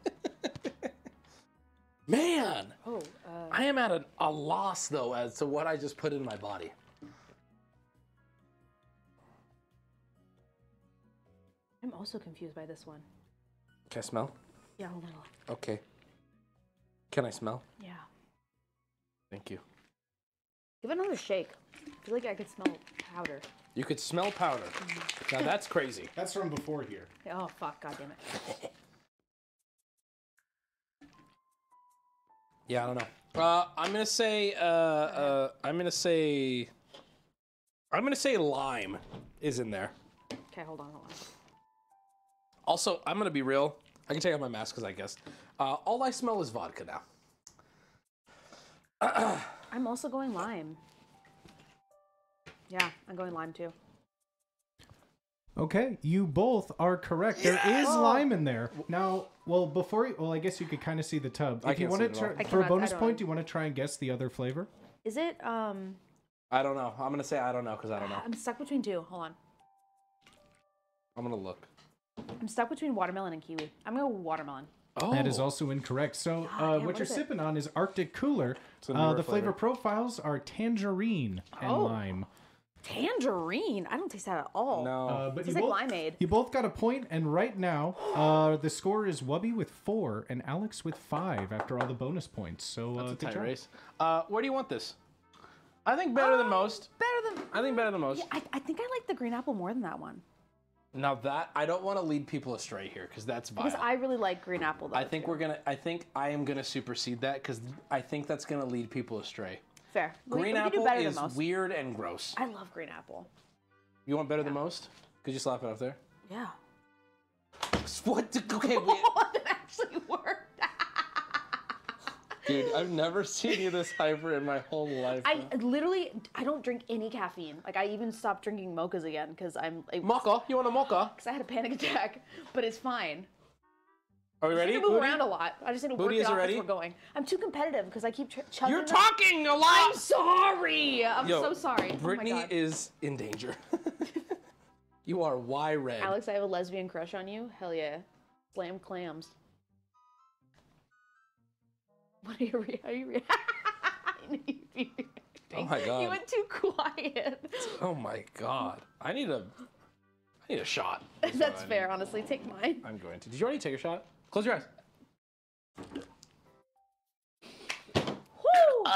Man, Oh, uh, I am at a, a loss though as to what I just put in my body. I'm also confused by this one. Can I smell? Yeah, hold on. Okay. Can I smell? Yeah. Thank you. Give it another shake. I feel like I could smell powder. You could smell powder. Now that's crazy. That's from before here. Oh, fuck. God damn it. Yeah, I don't know. Uh, I'm gonna say. Uh, uh, I'm gonna say. I'm gonna say lime is in there. Okay, hold on, hold on. Also, I'm gonna be real. I can take off my mask because I guess. Uh, all I smell is vodka now. I'm also going lime. Yeah, I'm going lime too. Okay, you both are correct. There is lime in there. Now, well, before you, well, I guess you could kind of see the tub. If you can't want see to try, for a cannot- I bonus point, do you want to try and guess the other flavor? Is it, um, I don't know. I'm gonna say I don't know because I don't know. I'm stuck between two. Hold on. I'm gonna look. I'm stuck between watermelon and kiwi. I'm going to go watermelon. Oh, That is also incorrect. So, uh, damn, what what you're it? sipping on is Arctic Cooler. a Uh, the flavor flavor. profiles are tangerine and Oh. lime. Tangerine. I don't taste that at all. no. Uh, but Tastes you like both, limeade. you both got a point, and right now, uh, the score is Wubby with four and Alex with five after all the bonus points. So, uh, That's a good tight job. race. Uh, where do you want this? I think better than most. Better than. I think better than most. Yeah, I, I think I like the green apple more than that one. Now that I don't want to lead people astray here because that's vile. Because I really like green apple though. I think we're gonna. I think I am gonna supersede that because I think that's gonna lead people astray. Fair. Green we, apple better is weird and gross. I love green apple. You want better than most? Could you slap it up there? Yeah. What? Okay, wait. that actually worked. Dude, I've never seen you this hyper in my whole life. I literally I don't drink any caffeine. Like I even stopped drinking mochas again because I'm like, mocha? You want a mocha? Because I had a panic attack, but it's fine. Are we I ready? need to move Booty? around a lot. I just need to Booty, work it off as we're going. I'm too competitive because I keep ch- chugging. You're talking a lot. I'm sorry. I'm Yo, so sorry. oh my Britney God. is in danger. you are Y red. Alex, I have a lesbian crush on you. Hell yeah. Slam clams. What are you? Re- are you? Re- I knew you'd be. Oh my God. You went too quiet. Oh my god. I need a. I need a shot. That's fair. Honestly, take mine. I'm going to. Did you already take a shot? Close your eyes. Woo!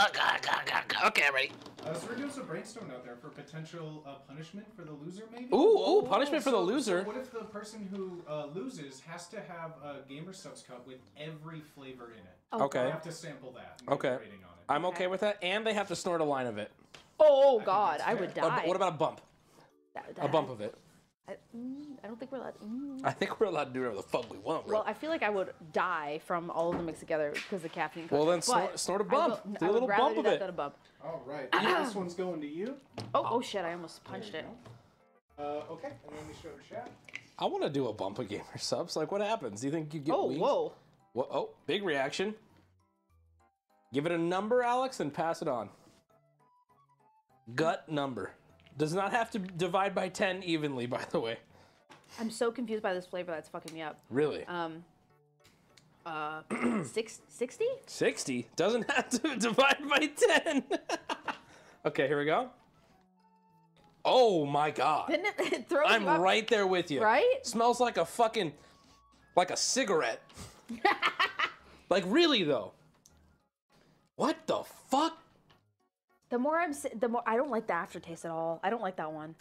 Okay, I'm ready. Uh, so we're doing some brainstorming out there for potential uh, punishment for the loser, maybe. Ooh, ooh, punishment for the loser. So what if the person who uh, loses has to have a GamerSupps cup with every flavor in it? Oh, Okay. They have to sample that. And give a Okay. on it. I'm okay with that, and they have to snort a line of it. Oh God, I would A bu- die. what about a bump? That- A bump of it. I, mm, I don't think we're allowed. Mm. I think we're allowed to do whatever the fuck we want, bro. Well, I feel like I would die from all of them mixed together because the caffeine. Well, then content, snort- but snort a I bump. will- Do a I would little rather bump do of that it. Than a bump. All right. Yeah, this one's going to you. Oh, oh shit! I almost punched it. Uh, okay. And then we show chat. I want to do a bump of gamer subs. Like, what happens? Do you think you get Oh, wings? whoa. Wha- Oh, big reaction. Give it a number, Alex, and pass it on. Gut number. Does not have to divide by 10 evenly, by the way. I'm so confused by this flavor that's fucking me up. Really? Um. Uh, six, 60? 60 doesn't have to divide by 10. okay, here we go. Oh my god. Didn't it, it throws I'm up? right there with you. Right? Smells like a fucking like a cigarette. like really though. What the fuck? The more I'm, the more I don't like the aftertaste at all. I don't like that one.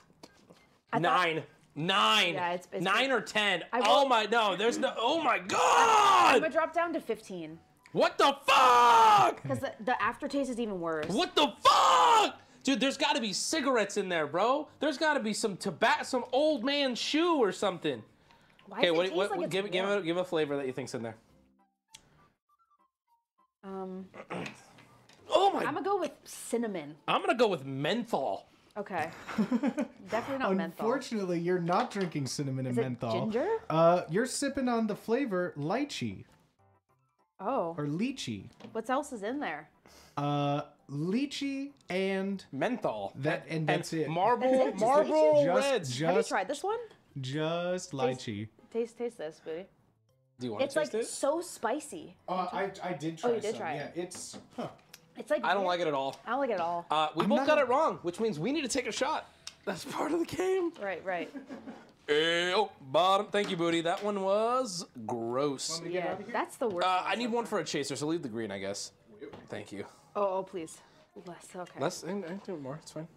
Nine. Nine. Yeah, it's- it's Nine or ten. I oh my no, there's no oh my I'm god! gonna drop down to 15 What the fuck? because the, the aftertaste is even worse. What the fuck? Dude, there's gotta be cigarettes in there, bro. There's gotta be some tobacco, some old man shoe or something. Why Okay, what, what, like give, give, it, give a flavor that you think's in there. Um, Oh my! I'm gonna go with cinnamon. I'm gonna go with menthol. Okay. Definitely not menthol. Unfortunately, you're not drinking cinnamon and Is it menthol. ginger? Uh, you're sipping on the flavor lychee Oh, or lychee. what else is in there? Uh, lychee and menthol. That and that's it. Marble, That's it? Just Reds. Just- Have you tried this one? Just lychee. Taste, taste this, booty. Do you want It's to like taste it? so spicy. Uh, I, I did Oh, try you did some. try yeah, it's huh. It's like I don't like it at all. I don't like it at all. Uh, we I'm both not got it wrong, which means we need to take a shot. That's part of the game. Right, right. Eh, oh, bottom. Thank you, Booty. That one was gross. Yeah, that's the worst. Uh, I need one for a chaser, so leave the green, I guess. Thank you. Oh, oh, please. Less. Okay. Less? I, I do more. It's fine.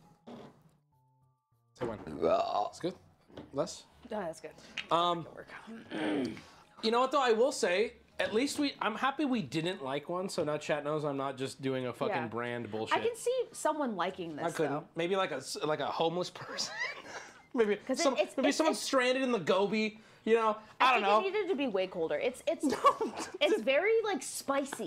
Say one. It's good. Less. Oh, that's good. Um, you know what though? I will say, at least we. I'm happy we didn't like one, so now chat knows I'm not just doing a fucking Yeah. brand bullshit. I can see someone liking this. I couldn't. Though. Maybe like a s- like a homeless person. maybe it- some, it's- maybe it's- someone it's- stranded in the Gobi. You know, I, don't think know. it needed to be way colder. It's it's it's very like spicy.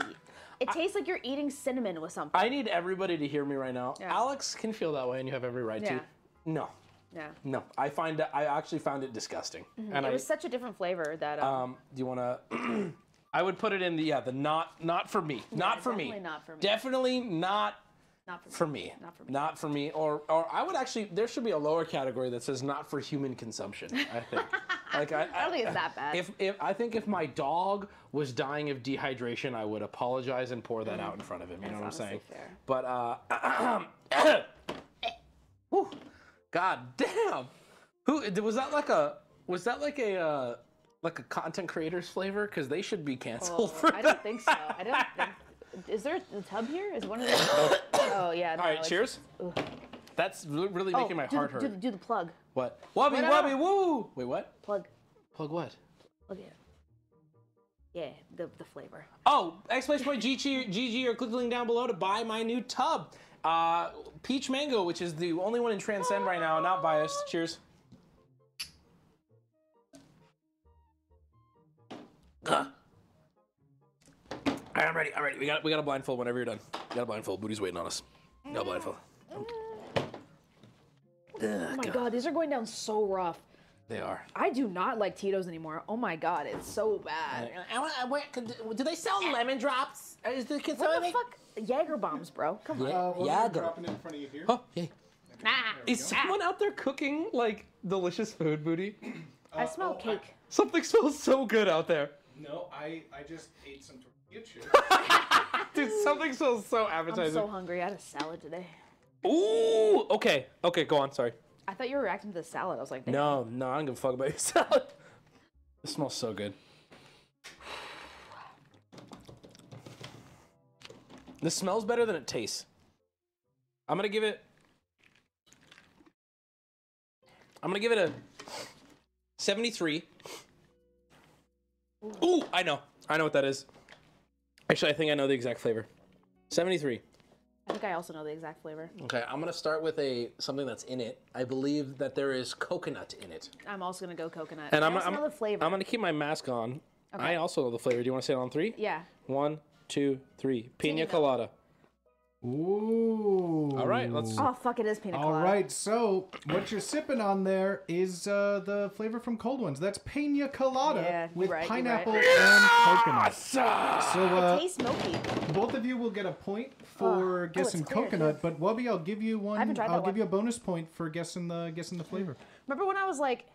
It tastes like you're eating cinnamon with something. I need everybody to hear me right now. Yeah. Alex can feel that way, and you have every right Yeah. to. No, yeah. no. I find that I actually found it disgusting. Mhm. And it I was such a different flavor that um, um. Do you want to? I would put it in the yeah the not not for me not for me definitely not for me. definitely not not for me. for me Not for me. not for me or or I would actually there should be a lower category that says not for human consumption I think like I, I don't think it's that bad. if if I think if my dog was dying of dehydration I would apologize and pour that out in front of him you know what I'm saying honestly but uh Whew. God damn who was that like a was that like a uh like a content creator's flavor because they should be canceled Oh, for I that. don't think so. I don't think. Is there a tub here? Is one of those? oh yeah. No, All right, cheers. Ugh. That's re- really Oh, making my do heart the, hurt. Do, the- do the plug. What? Wubby No, no, wubby no. woo! Wait, what? Plug. Plug what? Plug at it. Yeah, the the flavor. Oh, exclamation point GG, GG or click the link down below to buy my new tub. Uh, Peach Mango, which is the only one in Transcend right now, not biased. Cheers. Ugh. All right, I'm ready. I'm ready. We got we got a blindfold whenever you're done. We got a blindfold. Booty's waiting on us. Got a blindfold. Oh my god. these are going down so rough. They are. I do not like Tito's anymore. Oh my god, it's so bad. do they sell lemon drops? Is the kids What the fuck? Jaeger bombs, bro. Come on. Uh, well, Yeah, I'm girl. dropping it in front of you here. Oh, yay. Is someone out there cooking like delicious food, Booty? I smell cake. Something smells so good out there. No, I I just ate some tortilla chips. Dude, something smells so appetizing. I'm so hungry. I had a salad today. Ooh, okay. Okay, go on. Sorry. I thought you were reacting to the salad. I was like, No, no, I don't give a fuck about your salad. This smells so good. This smells better than it tastes. I'm gonna give it. I'm gonna give it a 73. Ooh, I know. I know what that is. Actually, I think I know the exact flavor. 73. I think I also know the exact flavor. Okay, I'm gonna start with a something that's in it. I believe that there is coconut in it. I'm also gonna go coconut. And I I'm, also I'm, know the flavor. I'm gonna keep my mask on. Okay. I also know the flavor. Do you want to say it on three? Yeah. One, two, three. Pina Pina. colada. Ooh. All right, let's. Oh fuck! It is pina colada. right, so what you're sipping on there is uh, the flavor from Cold Ones. That's pina colada Yeah, with right, pineapple right. and coconut. So it uh, tastes smoky. both of you will get a point for Oh, guessing it's clear, coconut, but Wubby, I'll give you haven't one. tried I'll that give one. you a bonus point for guessing the guessing the flavor. Remember when I was like,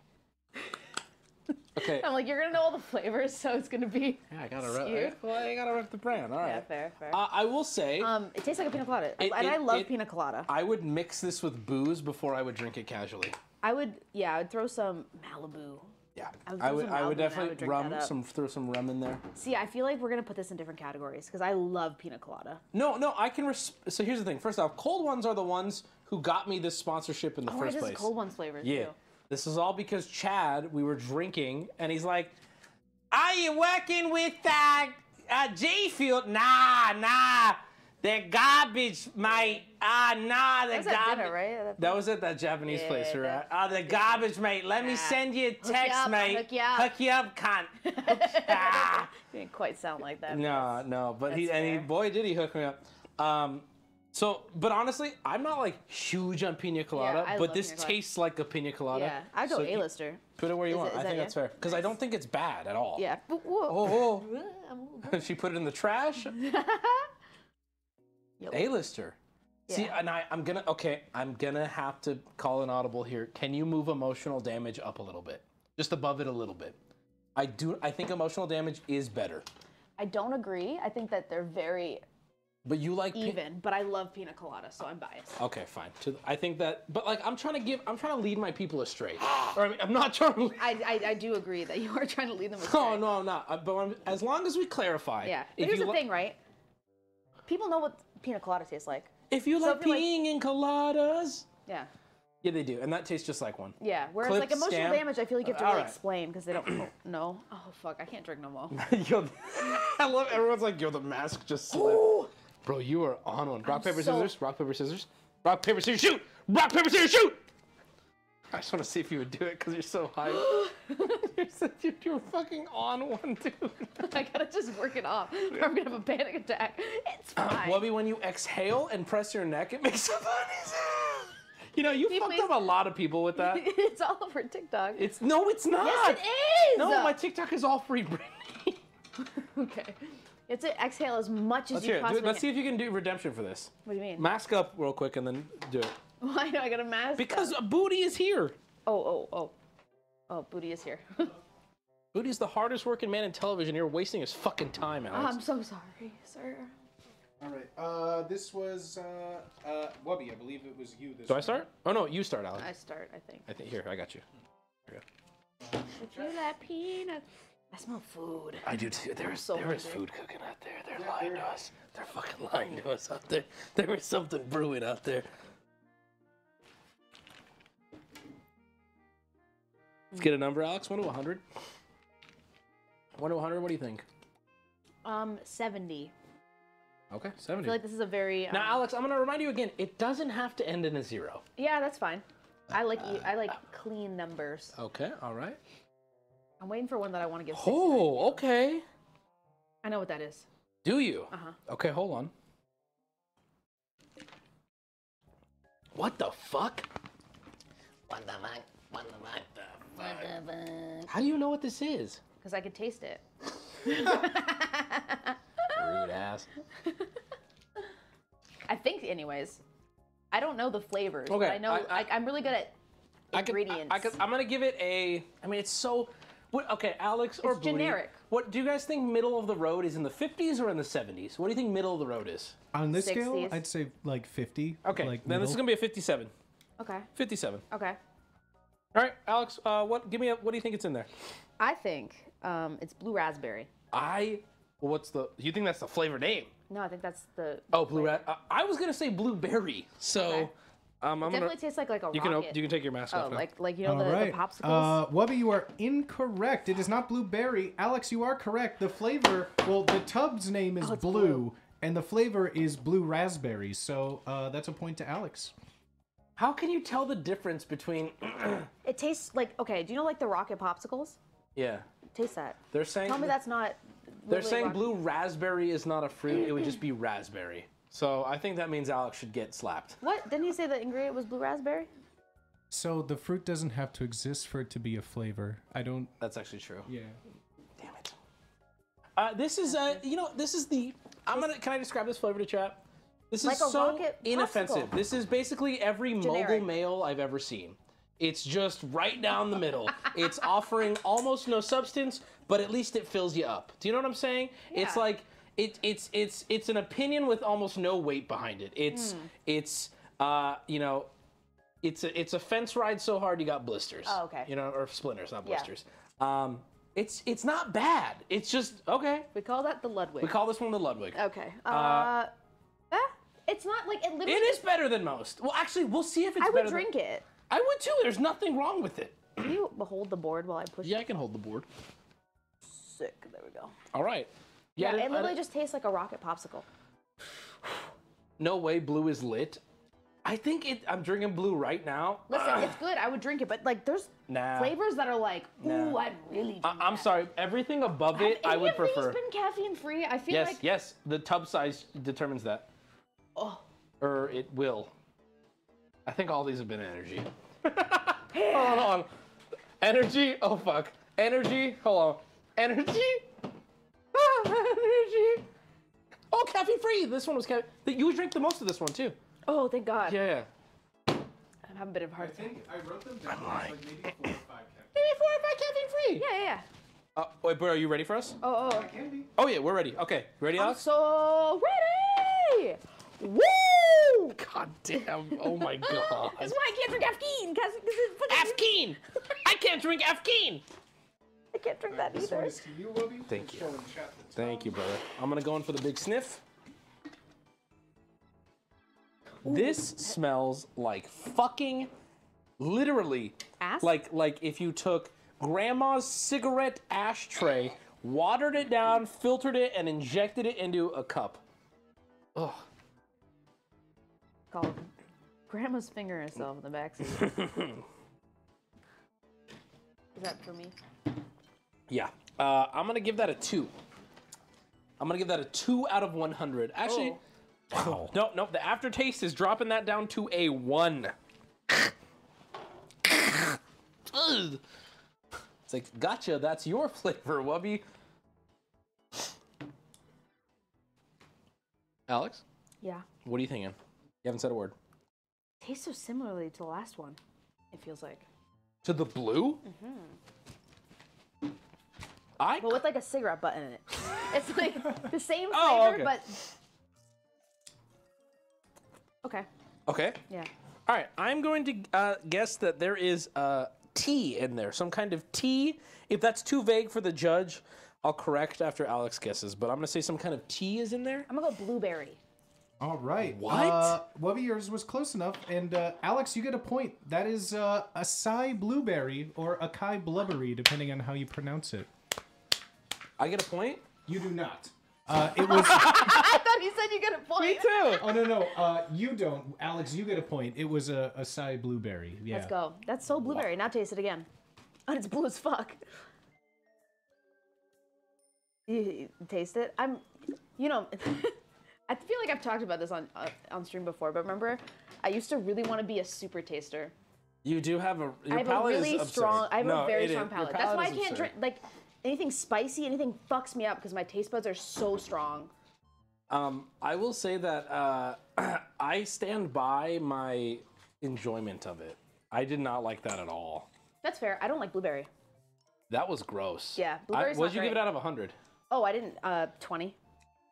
Okay. I'm like, you're gonna know all the flavors, so it's gonna be. Yeah, I gotta rep. Well, I gotta rep the brand. All right. Yeah, fair, fair. Uh, I will say. um, it tastes like a pina colada, It- and I love it- pina colada. I would mix this with booze before I would drink it casually. I would, yeah, I would throw some Malibu. Yeah. I would, I would. I would definitely rum some. Throw some rum in there. See, I feel like we're gonna put this in different categories because I love pina colada. No, no. I can. Res- so here's the thing. First off, cold ones are the ones who got me this sponsorship in the oh, first it place. cold ones flavors Yeah. too. This is all because Chad, we were drinking, and he's like, Are you working with uh, uh, G Fuel? Nah, nah. They're garbage, mate. Ah, nah, That at garbage. right? That was at that Japanese Yeah, place, that- right? Ah, the garbage, mate. Let me send you a Hook you text, up, mate. hook you up. Hook you up, cunt. ah. Didn't quite sound like that. No, no, but he and he, boy, did he hook me up. Um, so, but honestly, I'm not like huge on pina colada, I but this tastes like a pina colada. Yeah, I'd go So A-lister. Put it where you Is want. it- I think that's fair because I don't think it's bad at all. Yeah. Oh, oh. she put it in the trash. A-lister. See, and I, I'm gonna okay. I'm gonna have to call an audible here. Can you move emotional damage up a little bit, just above it a little bit? I do. I think emotional damage is better, I don't agree. I think that they're very but you like pi- even, but I love pina colada, so I'm biased. Okay, fine. To, I think that, but like, I'm trying to give, I'm trying to lead my people astray. or I mean, I'm not trying to. I, I, I do agree that you are trying to lead them astray. No, no, I'm not. Uh, But I'm, as long as we clarify. Yeah. But here's the li- thing, right? People know what pina colada tastes like. If you So like if you're like- peeing in coladas. Yeah. Yeah, they do, and that tastes just like one. Yeah. Whereas Clip, like emotional stamp. damage, I feel like you have to really alright. explain because they don't know. Oh fuck, I can't drink no more. Yo, I love everyone's like, yo, the mask just slipped. Bro, you are on one. Rock, I'm paper, so- scissors. Rock, paper, scissors. Rock, paper, scissors, shoot! Rock, paper, scissors, shoot! I just want to see if you would do it because you're so high. you're, you're, you're fucking on one, dude. I gotta just work it off, or I'm gonna have a panic attack. It's uh, fine. Wubby, when you exhale and press your neck, it makes a funny sound. You know, you you fucked up a lot of people with that. it's all over TikTok. It's no, it's not. Yes, it is. No, my TikTok is all free. Okay. It's to exhale as much as Let's you hear it. Do possibly Let's see if you can do redemption for this. What do you mean? Mask up real quick and then do it. Why do I got a mask? Because on? a booty is here. Oh, oh, oh. Oh, booty is here. Booty's the hardest working man in television. You're wasting his fucking time, Alex. I'm so sorry, sir. All right. Uh, this was uh, uh, Wubby. I believe it was you. This Do I start? Oh no, you start, Alex. I start, I think. I think here, I got you. Here we go. If you like peanut, I smell food. I do too. There so there is food cooking out there. They're lying to us. They're fucking lying to us out there. There is something brewing out there. Let's get a number, Alex. One to 100. One to 100. What do you think? Um, 70. Okay, 70. I 70. feel like this is a very. Um, now, Alex, I'm gonna remind you again. It doesn't have to end in a zero. Yeah, that's fine. I like e- I like clean numbers. Okay. All right. I'm waiting for one that I want to give. Oh, okay. I know what that is. Do you? Uh huh. Okay, hold on. What the fuck? What the fuck? What the fuck? What the fuck? How do you know what this is? Because I could taste it. Rude ass. I think, anyways. I don't know the flavors. Okay, But I know. I- I, I, am really good at I could, ingredients. I, I could, I'm gonna give it a. I mean, it's so. What, okay, Alex or It's Booty, generic. What do you guys think? Middle of the road is in the 50s or in the 70s? What do you think middle of the road is? On this scale, I'd say like 50. Okay, like then this is gonna be a 57. okay. 57. Okay. All right, Alex. Uh, what? Give me a. What do you think it's in there? I think um, it's blue raspberry. I. Well, what's the? You think that's the flavor name? No, I think that's the. Oh, blue rat. Uh, I was gonna say blueberry. So, Okay. Um, I'm Definitely gonna. tastes like like a You can rocket. you can take your mask oh, off now. like like you know All the, right. the popsicles. Uh, Wubby, you are incorrect. It is not blueberry. Alex, you are correct. The flavor, well, the tub's name is Oh, blue, blue. and the flavor is blue raspberry. So uh, that's a point to Alex. How can you tell the difference between? it tastes like okay. Do you know like the rocket popsicles? yeah, Taste that. they're saying. Tell me that's not. They're saying rock- blue raspberry is not a fruit. It would just be raspberry. So I think that means Alex should get slapped. What didn't you say the ingredient was blue raspberry? So the fruit doesn't have to exist for it to be a flavor. I don't. That's actually true. Yeah. Damn it. Uh, this is uh, you know, this is the. I'm gonna. Can I describe this flavor to chat? This Like is a so inoffensive. popsicle. This is basically every Generic. mogul male I've ever seen. It's just right down the middle. it's offering almost no substance, but at least it fills you up. Do you know what I'm saying? Yeah. It's like it, it's it's it's an opinion with almost no weight behind it. It's Hmm. it's uh you know, it's a it's a fence ride so hard you got blisters. Oh, okay. You know, or splinters, not Yeah. blisters. Um, it's it's not bad. It's just okay. We call that the Ludwig. We call this one the Ludwig. Okay. Uh, Uh, eh, it's not like it literally. It is better than most. Well, actually, we'll see if it's I would drink than... it. I would too. There's nothing wrong with it. Can you hold the board while I push? Yeah, I can hold the board. Sick. There we go. All right. Yeah, didn't- it literally just tastes like a rocket popsicle. No way, blue is lit. I think it. I'm drinking blue right now. Listen, it's good. I would drink it, but like, there's Nah. flavors that are like, ooh, Nah. I'd really. I, I'm sorry. Everything above it, I would prefer. been caffeine free? I feel Yes, like. yes. The tub size determines that, Oh. or it will. I think all these have been energy. hold on. Energy. Oh fuck. Energy. Hold on. Energy. Energy. Oh, caffeine free. This one was caffeine. You drink the most of this one too. Oh, thank God. Yeah. yeah. I'm having a bit of a I hard time. think I wrote them down. as, like maybe four or five. Kev. Maybe four or five caffeine free. Yeah, yeah, yeah. Uh, wait, but are you ready for us? Oh, oh. Can be. Oh yeah, we're ready. Okay, ready, I'm so ready. Woo! God damn! Oh my god. That's why I can't drink Afkeen, because it's fucking. Afkeen. I can't drink Afkeen. I can't drink that This one either. is to you, Wubby. Thank Just you. showing chat Thank you, brother. I'm gonna go in for the big sniff. This smells like fucking, literally, Ass? like like if you took grandma's cigarette ashtray, watered it down, filtered it, and injected it into a cup. Ugh. Called Grandma's fingering herself in the backseat. Is that for me? Yeah. Uh, I'm gonna give that a two. I'm gonna give that a two out of 100. Actually, wow. No, no. The aftertaste is dropping that down to a one. It's like, gotcha. That's your flavor, Wubby. Alex, Yeah. what are you thinking? You haven't said a word. Tastes so similarly to the last one. It feels like. To the blue? Mm-hmm. I But with like a cigarette butt in it. It's like the same flavor, Oh, okay. but. Okay. okay. Yeah. All right, I'm going to uh, guess that there is uh, tea in there, some kind of tea. If that's too vague for the judge, I'll correct after Alex guesses. But I'm going to say some kind of tea is in there. I'm gonna go blueberry. All right. What? Uh, Wubby, yours was close enough. And uh, Alex, you get a point. That is uh, acai blueberry or acai blubbery, depending on how you pronounce it. I get a point. You do not. Uh, it was. I thought you said you get a point. Me too. oh no no. Uh, you don't, Alex. You get a point. It was a acai blueberry. Yeah. Let's go. That's so blueberry. Now taste it again. And it's blue as fuck. You, you taste it? I'm, you know, I feel like I've talked about this on uh, on stream before, but remember, I used to really want to be a super taster. You do have a. Your I have a palate really is absurd. strong. I have No, a very strong your palate. That's why I can't absurd. drink like anything spicy. Anything fucks me up because my taste buds are so strong. Um, I will say that uh, I stand by my enjoyment of it. I did not like that at all. That's fair. I don't like blueberry. That was gross. Yeah, I, what'd not you give it out of 100? Oh, I didn't. Uh, twenty.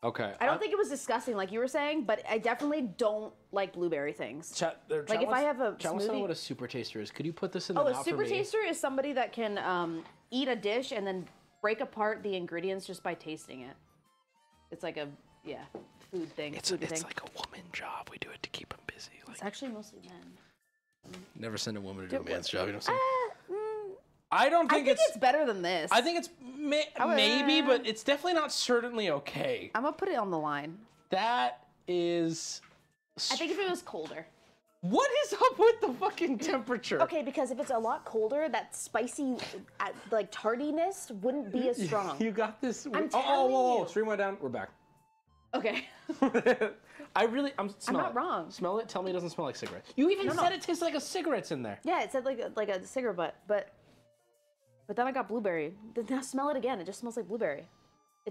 Okay. I don't think it was disgusting like you were saying, but I definitely don't like blueberry things. Chat, there, Like, if I have a to smoothie- what a super taster is. Could you put this in the Oh, a super taster is somebody that can um, eat a dish and then break apart the ingredients just by tasting it. It's like a yeah food thing. It's, food it's thing. like a woman job. We do it to keep them busy. Like, it's actually mostly men. never send a woman to do a Do- man's job. You know what I'm Uh, saying? mm, I don't think, I think, think it's. it's better than this. I think it's may, would- maybe, but it's definitely not certainly okay. I'm gonna put it on the line. That is. I think if it was colder. What is up with the fucking temperature? Okay, because if it's a lot colder, that spicy, uh, like tardiness wouldn't be as strong. You got this. I'm oh, oh, telling whoa, whoa, you. stream went down. We're back. Okay. I really, I'm. Smell not it. wong. Smell it. Tell me it doesn't smell like cigarettes. You even No, no. said it tastes like a cigarette's in there. Yeah, it said like a, like a cigarette butt, but but then I got blueberry. Now smell it again. It just smells like blueberry.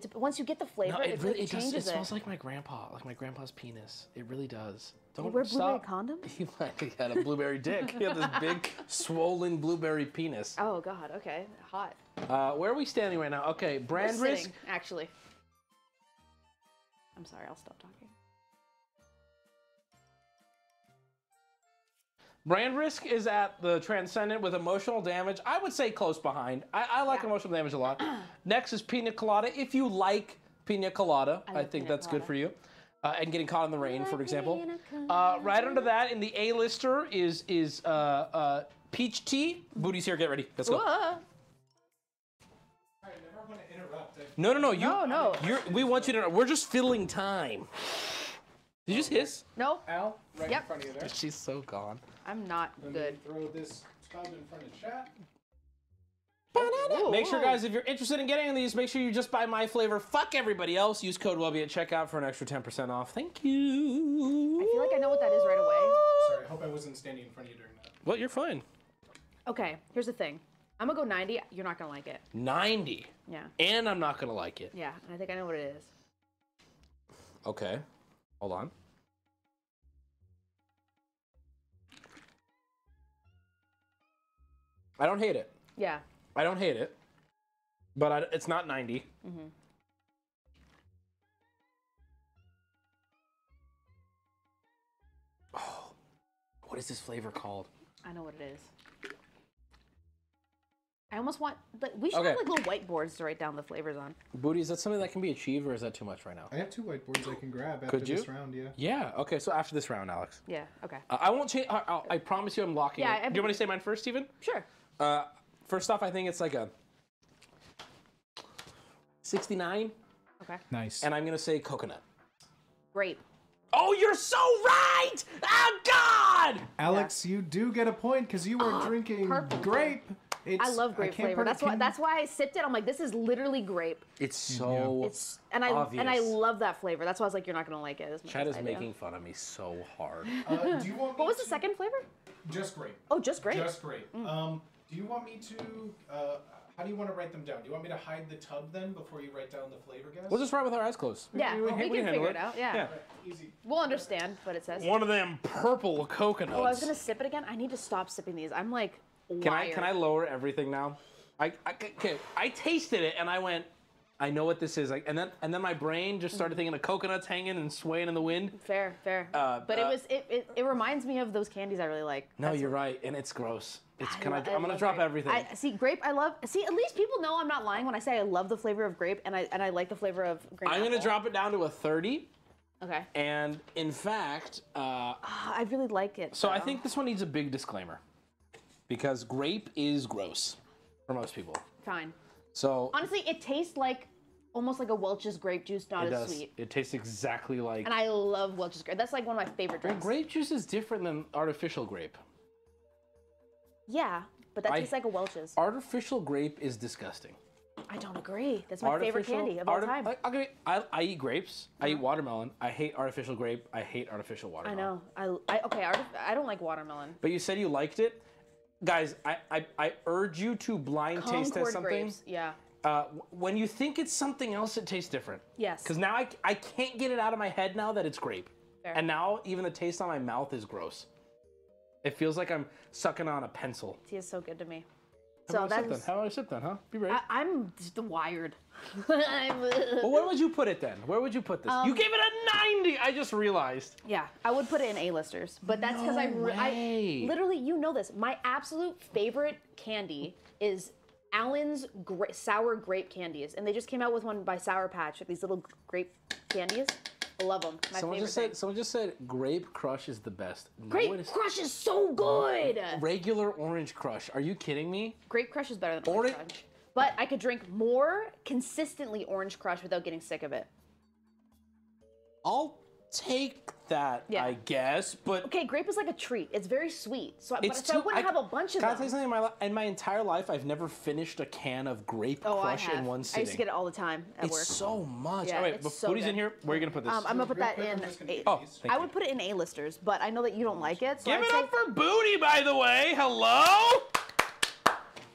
It's once you get the flavor, No, it, it really it it does. changes It smells like my grandpa, like my grandpa's penis. It really does. Don't wear blueberry stop. condoms? He might have had a blueberry dick. He had this big, swollen blueberry penis. Oh God. Okay. Hot. Uh, where are we standing right now? Okay, We're brand risk. sitting, actually. I'm sorry. I'll stop talking. Brand risk is at the transcendent with emotional damage. I would say close behind. I, I like emotional damage a lot. Next is pina colada. If you like pina colada, I I, think pina that's good for you. Uh, and getting caught in the rain, for example. Uh, right under that, in the A-lister is is uh, uh, peach tea. Booty's here. Get ready. Let's go. Whoa. No, no, no. You, No, no. You're, we want you to. We're just filling time. Did you just hiss? No. Al, right Yep. in front of you there. She's so gone. I'm not Let good. me throw this tub in front of chat. Make sure, guys, if you're interested in getting these, make sure you just buy my flavor. Fuck everybody else. Use code Wubby at checkout for an extra 10% off. Thank you. I feel like I know what that is right away. Sorry, I hope I wasn't standing in front of you during that. Well, you're fine. Okay. Here's the thing. I'm gonna go 90. You're not gonna like it. 90. Yeah. And I'm not going to like it. Yeah. And I think I know what it is. Okay. Hold on. I don't hate it. Yeah. I don't hate it. But I, it's not 90. Mm-hmm. What is this flavor called? I know what it is. I almost want. Like, we should Okay. have like little whiteboards to write down the flavors on. Booty, is that something that can be achieved or is that too much right now? I have two whiteboards I can grab after Could you? this round, yeah. Yeah. Okay. So after this round, Alex. Yeah. Okay. Uh, I won't change. I, I'll- promise you, I'm locking Yeah, it. I- Do you want me to say mine first, Steven? Sure. Uh, first off, I think it's like a 69, Okay. Nice. and I'm gonna say coconut. Grape. Oh, you're so right! Oh God! Alex, you do get a point because you were drinking grape. It's, I love grape can't flavor. put- That's why. can- That's why I sipped it. I'm like, this is literally grape. It's so. It's and I obvious. and I love that flavor. That's why I was like, you're not gonna like it. As much chat as is I do. making fun of me so hard. Uh, do you want me What was the second flavor? Just grape. Oh, just grape. Just grape. Um, do you want me to? Uh, how do you want to write them down? Do you want me to hide the tub then before you write down the flavor guess? We'll just write with our eyes closed. Yeah, we, can handle figure it out. Yeah. Yeah. Easy. we'll understand what it says. One of them purple coconuts. Oh, I was gonna sip it again. I need to stop sipping these. I'm like Wired. Can I can I lower everything now? I, I okay. I tasted it and I went, I know what this is. Like, and then and then my brain just started thinking of coconuts hanging and swaying in the wind. Fair, fair. Uh, but it uh, was it, it. It reminds me of those candies I really like. No, That's you're right, and it's gross. It's I can I, I'm gonna drop grape. everything. I see grape. I love. See, at least people know I'm not lying when I say I love the flavor of grape and I and I like the flavor of green. I'm gonna drop it down to a 30, Okay. and in fact, uh, Ah, I really like it. so I think this one needs a big disclaimer, because grape is gross for most people. fine. So Honestly, it tastes like almost like a Welch's grape juice, not it as does. sweet. It tastes exactly like. And I love Welch's grape. That's like one of my favorite Well, drinks. grape juice is different than artificial grape. Yeah, but that I- tastes like a Welch's. Artificial grape is disgusting. I don't agree. That's my favorite Artificial- candy of all time. I, okay, I, I eat grapes. I eat uh-huh. watermelon. I hate artificial grape. I hate artificial watermelon. I know. I, I okay. Artif- I don't like watermelon. But you said you liked it, guys. I I, I urge you to blind taste test something. grapes. Yeah. Uh, when you think it's something else, it tastes different. Yes. Because now I, I can't get it out of my head now that it's grape. Fair. And now even the taste on my mouth is gross. It feels like I'm sucking on a pencil. Tea is so good to me. How So I that's. then? How do I sip then, huh? Be ready. I, I'm just wired. I'm, well, where would you put it then? Where would you put this? you Um, gave it a 90. I just realized. Yeah, I would put it in A-listers, but that's because I, No re- I literally, you know this. My absolute favorite candy is Allen's gra- sour grape candies, and they just came out with one by Sour Patch, these little grape candies. I love them. My someone just thing. said. Someone just said grape crush is the best. No, Grape is- Crush is so good. Regular orange crush. Are you kidding me? Grape Crush is better than Orange- Orange Crush. But I could drink more consistently Orange Crush without getting sick of it. I'll take that, Yeah. I guess. But Okay, grape is like a treat. It's very sweet, so, I- but, it's so I wouldn't have a bunch of Can I them. tell you something? In my, li- in my entire life, I've never finished a can of grape Oh, crush in one sitting. I used to get it all the time at it's work. so much. Yeah, all right, it's but so Booty's in here. Where are you gonna put this? Um, I'm gonna put that in. A, Oh, thank I you. would put it in A-listers, but I know that you don't like it. So Give I'd it say, up for Booty, by the way. Hello.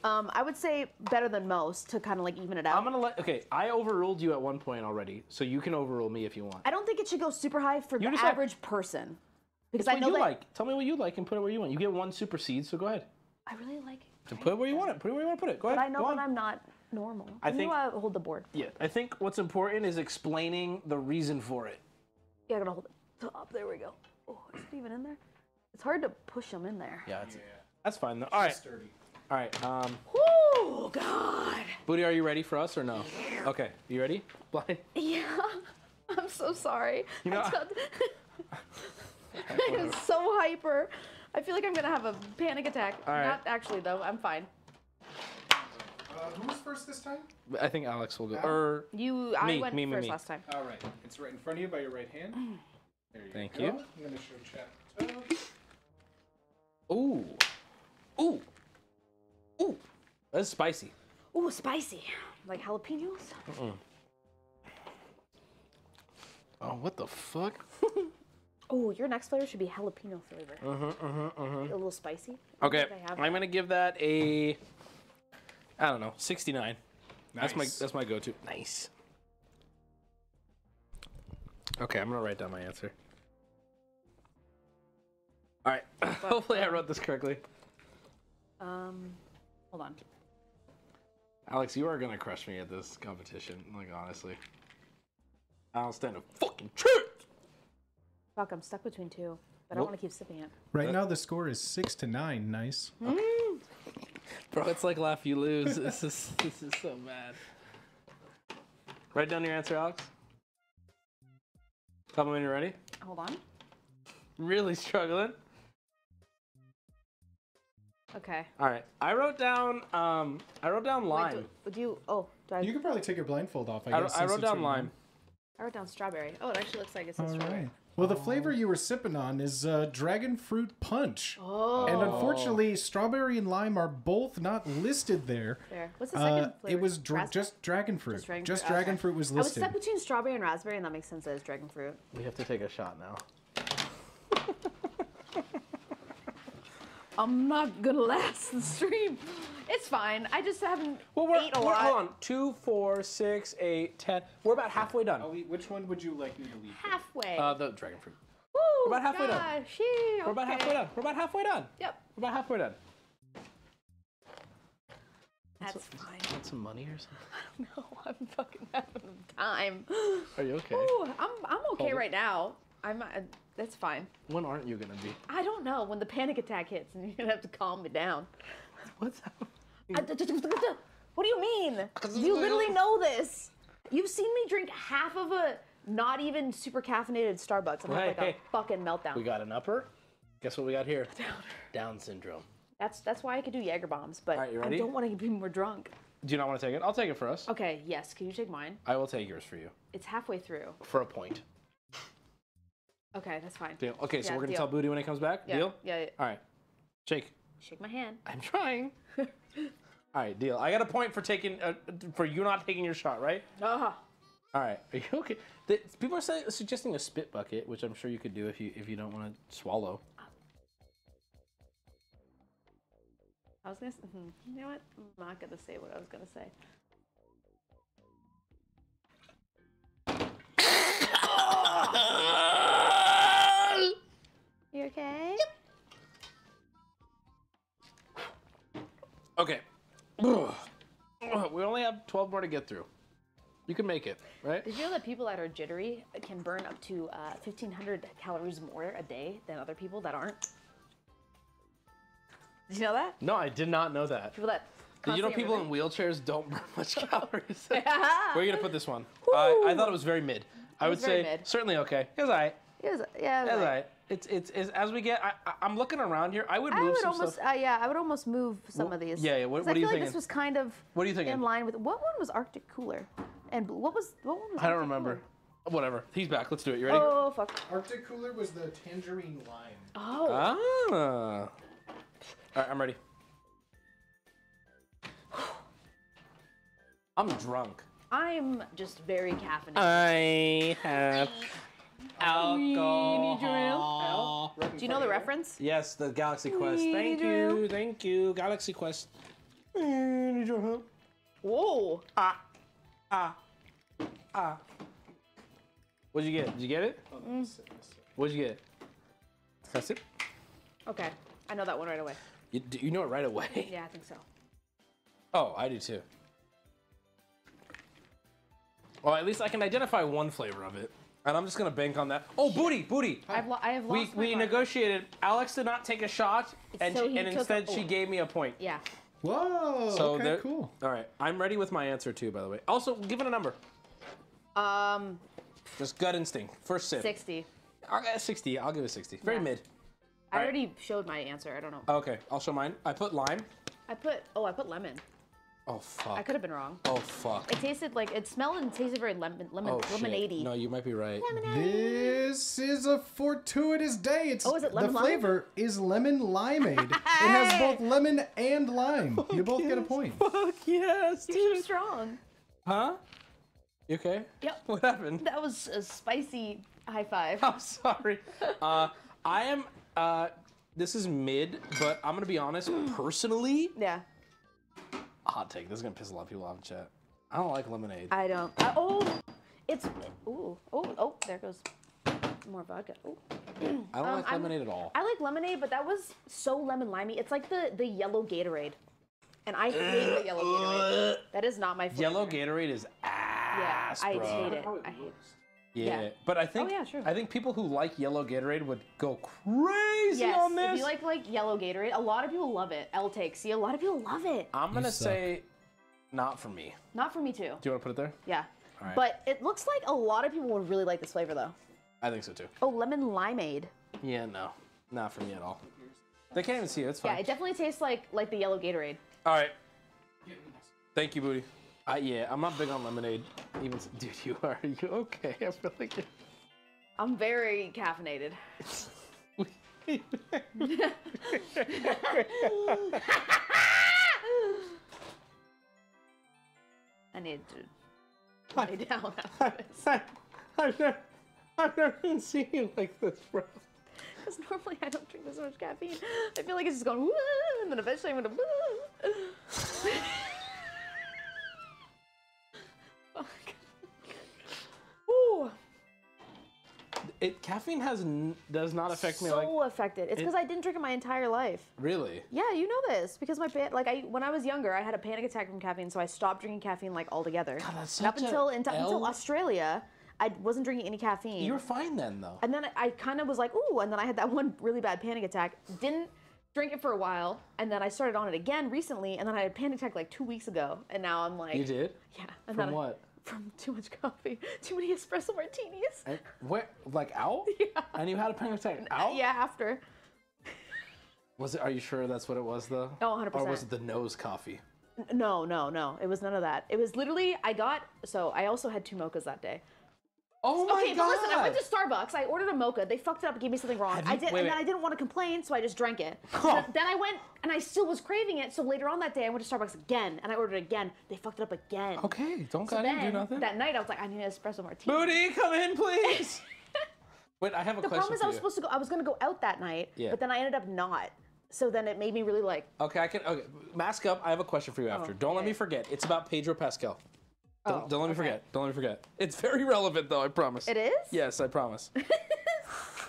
Um, I would say better than most to kind of like even it out. I'm gonna let. Okay, I overruled you at one point already, so you can overrule me if you want. I don't think it should go super high for You the decide. average person. Because It's I what know you that like. Tell me what you like and put it where you want. You get one super seed, so go ahead. I really like it. So put it where you want it. Put it where you want to put it. Go But ahead. I know go that on. I'm not normal. I Can think- you uh, hold the board. Yeah, I think what's important is explaining the reason for it. Yeah, I gotta hold it up. There we go. Oh, is it even in there? It's hard to push them in there. Yeah, that's, that's fine though. All right. All right. Um, Oh God. Booty, are you ready for us or no? Okay. You ready? Blind. Yeah. I'm so sorry. You know- I just- I'm so hyper. I feel like I'm gonna have a panic attack. All right. Not actually though. I'm fine. Uh, who was first this time? I think Alex will go. Al? Or You. I Me, went me, me, first me. last time. All right. It's right in front of you by your right hand. There you Thank go. you. I'm gonna show chat. Uh, ooh, ooh, ooh. That's spicy. Ooh, spicy. Like jalapenos. Mm-mm. Oh, what the fuck? Oh, your next flavor should be jalapeno flavor. Uh-huh, uh-huh, uh-huh. A little spicy. Okay, I'm gonna give that a. I don't know, 69. That's my that's my go-to. Nice. Okay, I'm gonna write down my answer. All right. Hopefully, I wrote this correctly. Um, hold on. Alex, you are gonna crush me at this competition. Like honestly, I don't stand a fucking chance. Fuck, I'm stuck between two, but I Nope. want to keep sipping it. Right now the score is six to nine. Nice. Mm. Bro, it's like laugh you lose. this is this is so bad. Write down your answer, Alex. Tell me when you're ready. Hold on. Really struggling. Okay. All right, I wrote down. Um, I wrote down Wait, lime. do, would you? Oh, do I? You could probably take your blindfold off. I, I, guess, I wrote down lime. now. I wrote down strawberry. Oh, it actually looks like it says All strawberry. right. Well, the flavor you were sipping on is uh, dragon fruit punch. Oh. And unfortunately, strawberry and lime are both not listed there. There. What's the Uh, second flavor? It was dra- just dragon fruit. Just dragon Just fruit? dragon Okay. fruit was listed. I was listed. stuck between strawberry and raspberry, and that makes sense as dragon fruit. We have to take a shot now. I'm not gonna last the stream. It's fine. I just haven't Well, we're, ate a we're- lot. hold on. Two, four, six, eight, ten. We're about halfway done. which one would you like me to leave? Halfway. Uh, the dragon fruit. Woo, we're about halfway done. gosh, yeah, We're about halfway done. We're about halfway done. Yep. We're about halfway done. That's fine. Want some money or something? No, I'm fucking having a time. Are you okay? Ooh, I'm I'm okay Hold it. right now. I'm uh, that's fine. When aren't you gonna be? I don't know when the panic attack hits, and you're gonna have to calm me down. What's up? What do you mean? You literally know this. You've seen me drink half of a not even super caffeinated Starbucks and have like hey. a fucking meltdown. We got an upper. Guess what we got here? Down syndrome. That's that's why I could do Jaeger bombs, but Alright, you I don't want to be more drunk. Do you not want to take it? I'll take it for us. Okay, yes. Can you take mine? I will take yours for you It's halfway through. for a point. Okay, that's fine. Deal. Okay, so Yeah, we're gonna deal. tell Booty when he comes back. Yeah, Deal. yeah, yeah. All right. Shake. Shake my hand. I'm trying. All right, deal. I got a point for taking uh, for you not taking your shot, right? Uh-huh. All right. Are you okay? The, people are say, suggesting a spit bucket, which I'm sure you could do if you if you don't want to swallow. I was gonna. mhm. You know what? I'm not gonna say what I was gonna say. You okay? Okay. we only have 12 more to get through. You can make it, right? Did you know that people that are jittery can burn up to uh, 1,500 calories more a day than other people that aren't? Did you know that? No, I did not know that. People that. Did you know constantly people in wheelchairs don't burn much calories? Yeah. Where are you gonna put this one? I, I thought it was very mid. I would say mid. certainly okay. It was alright. It was, yeah. it It was was like- alright. It's, it's it's as we get. I, I, I'm looking around here. I would I move would some almost, stuff. uh, yeah, I would almost move some Well, of these. yeah, yeah, what- 'Cause what I are you feel like thinking? this was kind of What are you thinking? in line with what one was Arctic Cooler, and what was what one was? I don't remember. Cooler? Whatever. He's back. Let's do it. You ready? Oh fuck. Arctic Cooler was the tangerine lime. Oh. Ah. All right, I'm ready. I'm drunk. I'm just very caffeinated. I have alcohol. Do you know the reference? Yes, the Galaxy Quest. Thank you, thank you, Galaxy Quest. Need your help? Whoa. Ah. Ah. Ah. What'd you get? Did you get it? Mm. What'd you get? That's it? Okay. I know that one right away. You, do you know it right away? Yeah, I think so. Oh, I do too. Well, at least I can identify one flavor of it. And I'm just gonna bank on that. Oh, booty, booty. I've lo- I have We lost my we mind. negotiated. Alex did not take a shot, and So she, and took- instead she oh. gave me a point. Yeah. Whoa. So okay, there- cool. All right, I'm ready with my answer too. By the way, also give it a number. Um, Just gut instinct. First sip. 60. I'll get a 60. I'll give it 60. Very Yeah. mid. I Alright. already showed my answer. I don't know. Okay, I'll show mine. I put lime. I put oh I put lemon. Oh fuck. I could have been wrong. Oh fuck. It tasted like it smelled and tasted very lemon lemon Oh shit. lemonade No, you might be right. This is a fortuitous day. It's Oh, is it lemon the lime? flavor is lemon limeade. it has both lemon and lime. You both get a point. Fuck yes, You're so strong. Huh? You okay? Yep. What happened? That was a spicy high five. I'm sorry. Uh, I am. Uh, this is mid, but I'm gonna be honest. Personally, Yeah. Hot take. This is gonna piss a lot of people off in chat. I don't like lemonade. I don't. I, oh, it's ooh oh oh there goes more vodka. Ooh. I don't Um, like I'm- lemonade at all. I like lemonade, but that was so lemon limey. It's like the the yellow Gatorade, and I hate the yellow Gatorade. That is not my favorite. Yellow Gatorade is ass. Yeah, ass, I hate it. I hate it. Yeah. Yeah. but I think Oh, yeah, sure. I think people who like yellow Gatorade would go crazy Yes, on this. if you like like yellow Gatorade, a lot of people love it. I'll take. See, a lot of people love it. I'm gonna suck. say, not for me. Not for me too. Do you want to put it there? Yeah. All right. But it looks like a lot of people would really like this flavor though. I think so too. Oh, lemon limeade. Yeah, no, not for me at all. They can't even see it. It's fine. Yeah, it definitely tastes like like the yellow Gatorade. All right. Thank you, booty. Uh, yeah, I'm not big on lemonade. Even dude, you are. Are you okay? I feel like you're. I'm very caffeinated. I need to lay down after this. I've never, I've never been seen you like this, bro. Because normally I don't drink this much caffeine. I feel like it's just going, "Woo," and then eventually I'm gonna. "Woo." It caffeine has n- does not affect me like so affected. It's it- because I didn't drink it my entire life. really. Yeah, you know this because my pa- like I when I was younger, I had a panic attack from caffeine, so I stopped drinking caffeine like altogether. that's and up until until, until Australia, I wasn't drinking any caffeine. You were fine then, though. And then I, I kind of was like, ooh, and then I had that one really bad panic attack. Didn't drink it for a while, and then I started on it again recently, and then I had a panic attack like two weeks ago, and now I'm like, You did? yeah. And From then I- what? From too much coffee, too many espresso martinis. And where? Like out? Yeah. And you had a panic attack out? Yeah, after. Was it? Are you sure that's what it was though? Oh, 100%. Or was it the nose coffee? N- No, no, no. It was none of that. It was literally I got so I also had two mochas that day. Oh my okay, but listen, I went to Starbucks. I ordered a mocha. They fucked it up and gave me something wrong. Have I did, wait, and then wait. I didn't want to complain, so I just drank it. Then- then I went and I still was craving it. So later on that day, I went to Starbucks again and I ordered it again. They fucked it up again. Okay, don't So gotta do nothing. that night, I was like, I need an espresso martini. Booty, come in, please. Wait, I have a The question problem is, I was you. supposed to go. I was gonna go out that night, Yeah. but then I ended up not. So then it made me really like. Okay, I can. Okay, mask up. I have a question for you after. Oh, don't let me forget. It's about Pedro Pascal. Don't, Oh, don't let me okay. forget. Don't let me forget. It's very relevant, though. I promise. It is. Yes, I promise.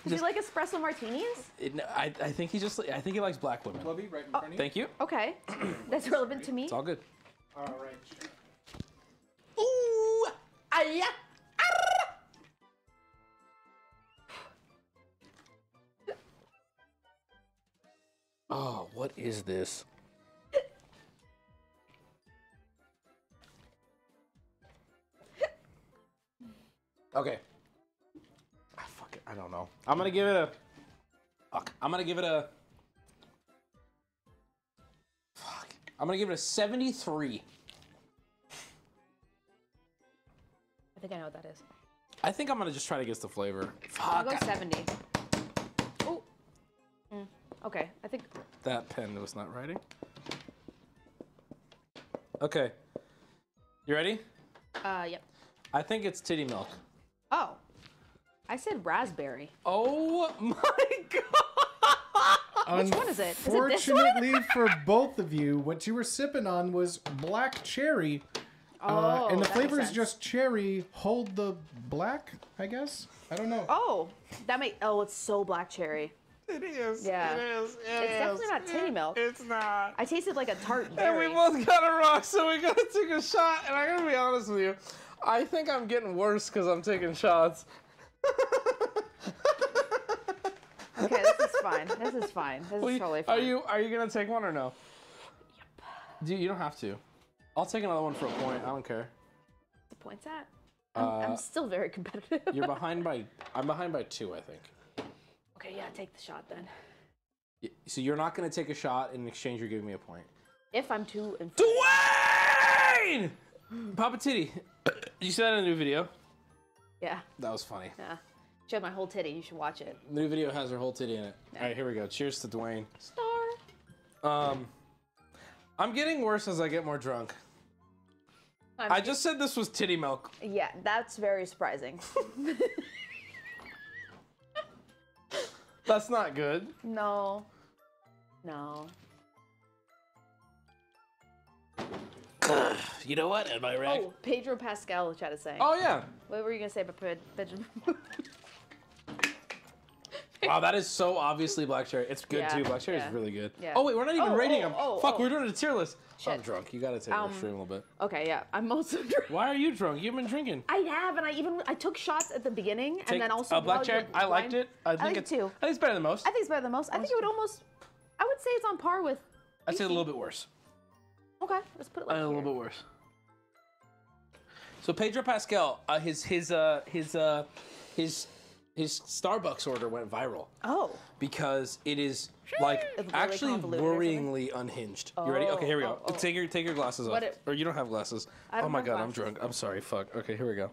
Do you like espresso martinis? It, I, I think he just. I think he likes black women. Lubby, right in front of you. Thank you. Okay, that's relevant to me. It's all good. All right. Ooh, ah, Oh, what is this? Okay. Ah, fuck it. I don't know. I'm gonna give it a. Fuck. I'm gonna give it a. Fuck. I'm gonna give it a 73. I think I know what that is. I think I'm gonna just try to guess the flavor. I'll go 70. Oh. Mm, okay, I think. That pen was not writing. Okay. You ready? Uh, yep. I think it's titty milk. Oh, I said raspberry. Oh my god! Which one is it? Is it this one? Unfortunately for both of you, what you were sipping on was black cherry. uh, Oh, and the flavor is just cherry. Hold the black, I guess. I don't know. Oh, that make oh, it's so black cherry. It is. Yeah. It is. It it's is. definitely not titty milk. It's not. I tasted like a tart And berry. we both got a rock, so we gotta take a shot. And I gotta be honest with you, I think I'm getting worse because I'm taking shots. Okay, this is fine. This is fine. This Will is you- totally Are fine. you are you gonna take one or no? Yep. Do you don't have to. I'll take another one for a point. I don't care. the points at? I'm, Uh, I'm still very competitive. You're behind by. I'm behind by two, I think. okay, yeah, take the shot then. So you're not gonna take a shot in exchange. You're giving me a point. If I'm too. Dwayne! Papa Titty. You said that in a new video. yeah, That was funny. yeah. Showed my whole titty. You should watch it. The new video has her whole titty in it. All right, here we go. Cheers to Dwayne. Star. Um, I'm getting worse as I get more drunk. I'm I just said this was titty milk. Yeah, that's very surprising. That's not good. no. No. You know what? Am I right? Oh, Pedro Pascal tried to say. Oh yeah. What were you gonna say about Pedro? Wow, that is so obviously black cherry. It's good Yeah, too. Black cherry yeah. is really good. Yeah. Oh wait, we're not even Oh, rating oh, them. oh, Fuck, oh. we're doing a tier list. I'm drunk. You gotta take Um, the stream a little bit. Okay, yeah, I'm also drunk. Why are you drunk? You've been drinking. I have, and I even I took shots at the beginning, Take and then also a black cherry. I liked it. I think like it it's too. I think it's better than most. I think it's better than most. I think it would almost. I would say it's on par with. I'd say a little bit worse. Okay, let's put it like a little bit worse. So Pedro Pascal, uh, his his uh, his uh, his his Starbucks order went viral Oh. because it is like It's actually worryingly unhinged. You ready? Okay, here we go. Oh, oh, oh. Take your take your glasses off. It- or you don't have glasses. I oh don't my god, I'm drunk. I'm sorry. Fuck. Okay, here we go.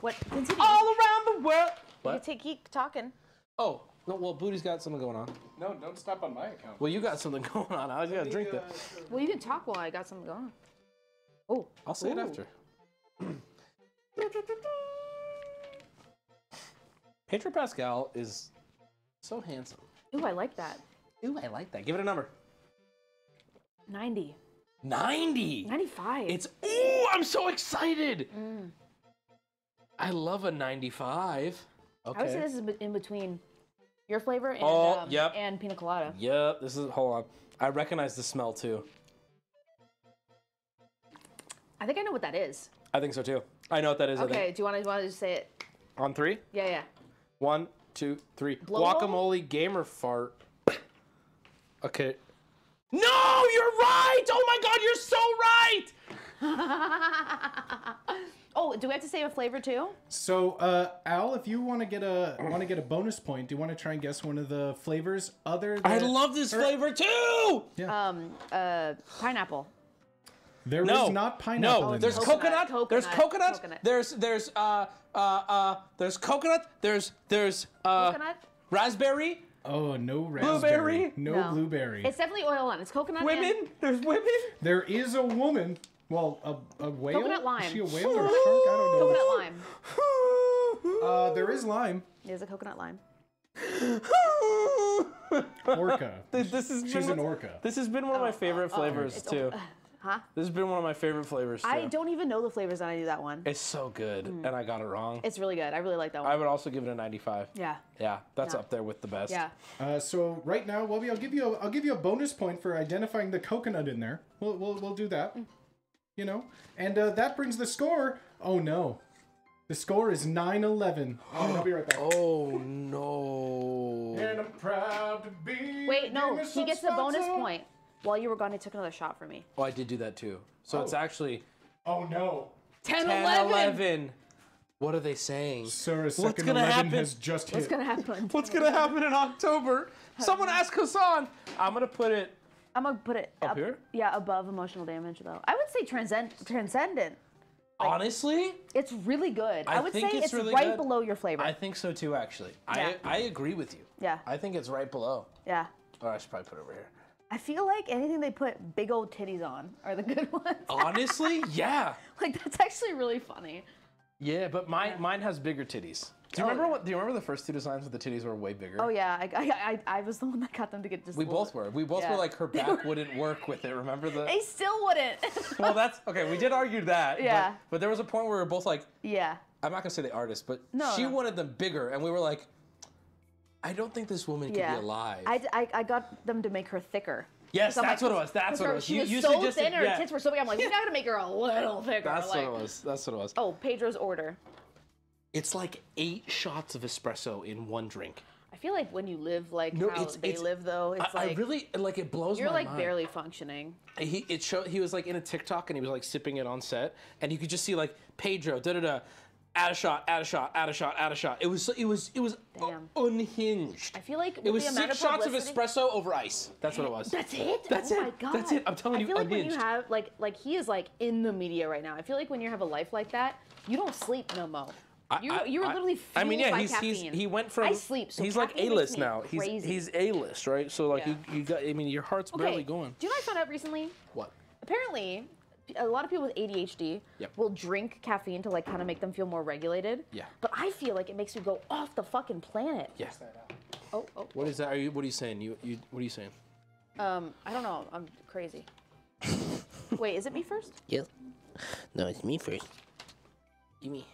What? Continue. All around the world. What? You take, keep talking. Oh no. Well, Booty's got something going on. No, don't stop on my account. Well, you got something going on. I was gonna drink that. Well, you can talk while I got something going. On. Oh. I'll say it after. Pedro Pascal is so handsome. Ooh, I like that. Ooh, I like that. Give it a number. 90. 90. 95. It's ooh, I'm so excited. Mm. I love a 95. Okay. I would say this is in between your flavor and Oh, um, yep. and pina colada. Yep, this is hold on. I recognize the smell too. I think I know what that is. I think so too. I know what that is. I Okay, think. do you want to want to just say it? On three. Yeah, yeah. One, two, three. Blowhole? Guacamole gamer fart. Okay. No, you're right. Oh my god, you're so right. oh, do we have to say a flavor too? So, uh, Al, if you want to get a want to get a bonus point, do you want to try and guess one of the flavors other? I love this or- flavor too. Um, uh, pineapple. There is no, not pineapple. No, in there's this. coconut. Coconut, There's coconut, coconut. coconut. There's there's uh uh uh there's coconut. There's there's uh Coconut? raspberry. Oh, no raspberry. Blueberry? No, blueberry. It's definitely oil on. It's coconut. Women. And There's women. There is a woman. Well, a, a whale. Coconut lime. Is she a whale or a shark? I don't know. coconut lime. Uh, there is lime. There's a coconut lime. Orca. This, this has She's been an orca. This has been one of my oh, favorite uh, uh, flavors It's too. o- Huh? This has been one of my favorite flavors too. I don't even know the flavors and I knew that one. It's so good, mm. and I got it wrong. It's really good. I really like that one. I would also give it a 95. yeah. Yeah, that's Yeah. up there with the best. Yeah. Uh, so right now, Wubby, I'll give you a, I'll give you a bonus point for identifying the coconut in there. We'll we'll, we'll do that. Mm. You know, and uh, that brings the score. Oh no, the score is 9-11. Oh, I'll be right back. Oh no. And I'm proud to be. Wait, no. He gets a bonus point. While you were gone, he took another shot for me. Oh, I did do that too. So it's Oh. actually Oh no, 10, 10 11. 11. What are they saying? sir, a What's second gonna 11 happen? has just What's hit. gonna happen? What's gonna happen in October? Someone ask Hassan. I'm gonna put it. I'm gonna put it Up here? Yeah, above emotional damage though. I would say transcend transcendent. Honestly, It's really good. I, I would think say it's it's, really right good. below your flavor. I think so too. Actually, Yeah. I I agree with you. yeah, I think it's right below. yeah. Oh, I should probably put it over here. I feel like anything they put big old titties on are the good ones. Honestly, yeah. like that's actually really funny. Yeah, but mine mine has bigger titties. Do you Oh. remember what? Do you remember the first two designs where the titties were way bigger? Oh yeah, I, I, I, I was the one that got them to get just. We both were. We both Yeah. were like her back wouldn't work with it. Remember the? They still wouldn't. well, that's okay. We did argue that. Yeah. But, there was a point where we were both like, yeah. I'm not gonna say the artist, but No, she no. wanted them bigger, and we were like, I don't think this woman Yeah. could be alive. I, I, I got them to make her thicker. Yes, that's like, what it was, That's what it was. She You was used so thin, her yeah. tits were so big. I'm like, we gotta make her a little thicker. that's like, what it was. That's what it was. Oh, Pedro's order. It's like eight shots of espresso in one drink. I feel like when you live like No, how it's- they it's- live, though, it's I, like I really like it blows you're like mind. barely functioning. He it showed he was like in a TikTok and he was like sipping it on set and you could just see like Pedro da da da add a shot add a shot add a shot add a shot. It was it was it was Damn. unhinged. I feel like It was six of shots of espresso over ice. That's what it was. That's it. That's oh it. My God. That's it. I'm telling you. I you, feel like when you have like like he is like in the media right now. I feel like when you have a life like that, you don't sleep no more. I- You I- you were I- literally I mean, yeah, by he's, he's he went from I sleep. So he's like A list now. He's crazy. he's A list, right? So like Yeah. you, you got I mean your heart's okay. barely going. Do you know what I found out recently? What? Apparently, a lot of people with ADHD Yep. will drink caffeine to like kind of make them feel more regulated. Yeah. But I feel like it makes you go off the fucking planet. Yes. Yeah. Oh, oh. What is that? Are you what are you saying? You you what are you saying? Um, I don't know. I'm crazy. Wait, is it me first? Yes. No, it's me first. Give me.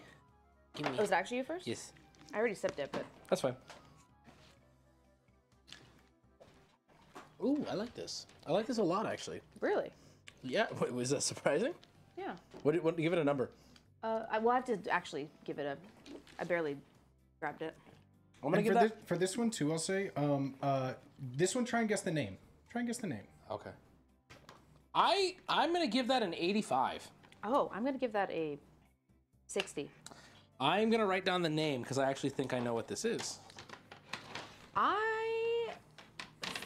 Give me. Oh, is it actually you first? Yes. I already sipped it, but That's fine. Ooh, I like this. I like this a lot actually. really? Yeah, wait, was that surprising? Yeah. What, did what give it a number? Uh, I will have to actually give it a. I barely grabbed it. I'm gonna And give for that. this, for this one too, I'll say, um, uh, this one. Try and guess the name. Try and guess the name. Okay. I I'm gonna give that an 85. Oh, I'm gonna give that a 60. I'm gonna write down the name because I actually think I know what this is. I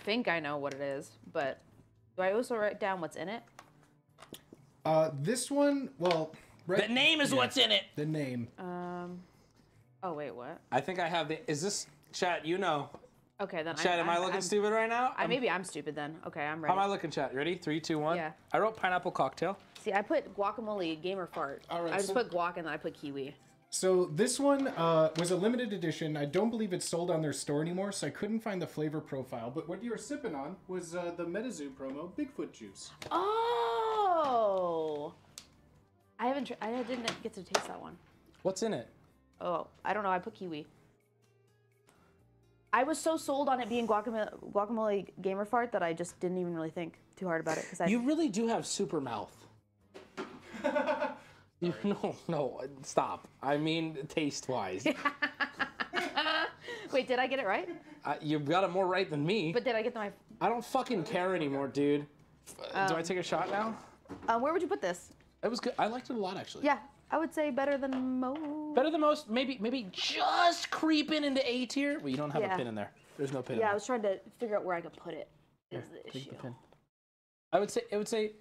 think I know what it is, but do I also write down what's in it? Uh, this one, well, right, The name is what's in it. The name. Um. Oh wait, what? I think I have the. Is this chat? You know. Okay, then. Chat, am I looking stupid right now? I maybe I'm stupid then. Okay, I'm ready. How am I looking, chat? Ready? Three, two, one. Yeah. I wrote pineapple cocktail. See, I put guacamole gamer fart. All right, I just so- put guac and then I put kiwi. So this one uh, was a limited edition. I don't believe it's sold on their store anymore, so I couldn't find the flavor profile. But what you were sipping on was uh, the MetaZoo promo Bigfoot juice. Oh. I haven't. Tr- I didn't get to taste that one. What's in it? Oh, I don't know. I put kiwi. I was so sold on it being guacamole, guacamole gamer fart that I just didn't even really think too hard about it because I. You really do have super mouth. you, no, no, stop. I mean, taste wise. Wait, did I get it right? uh, you've got it more right than me. But did I get the? my? I don't fucking care anymore, dude. F- do I Um, take a shot now? Uh, where would you put this? It was good. I liked it a lot, actually. Yeah, I would say better than most. Better than most. Maybe, maybe just creeping into A tier. Well, you don't have Yeah. a pin in there. There's no pin. in Yeah, I there. was trying to figure out where I could put it. Is the Take issue. the pin. I would say. It would say.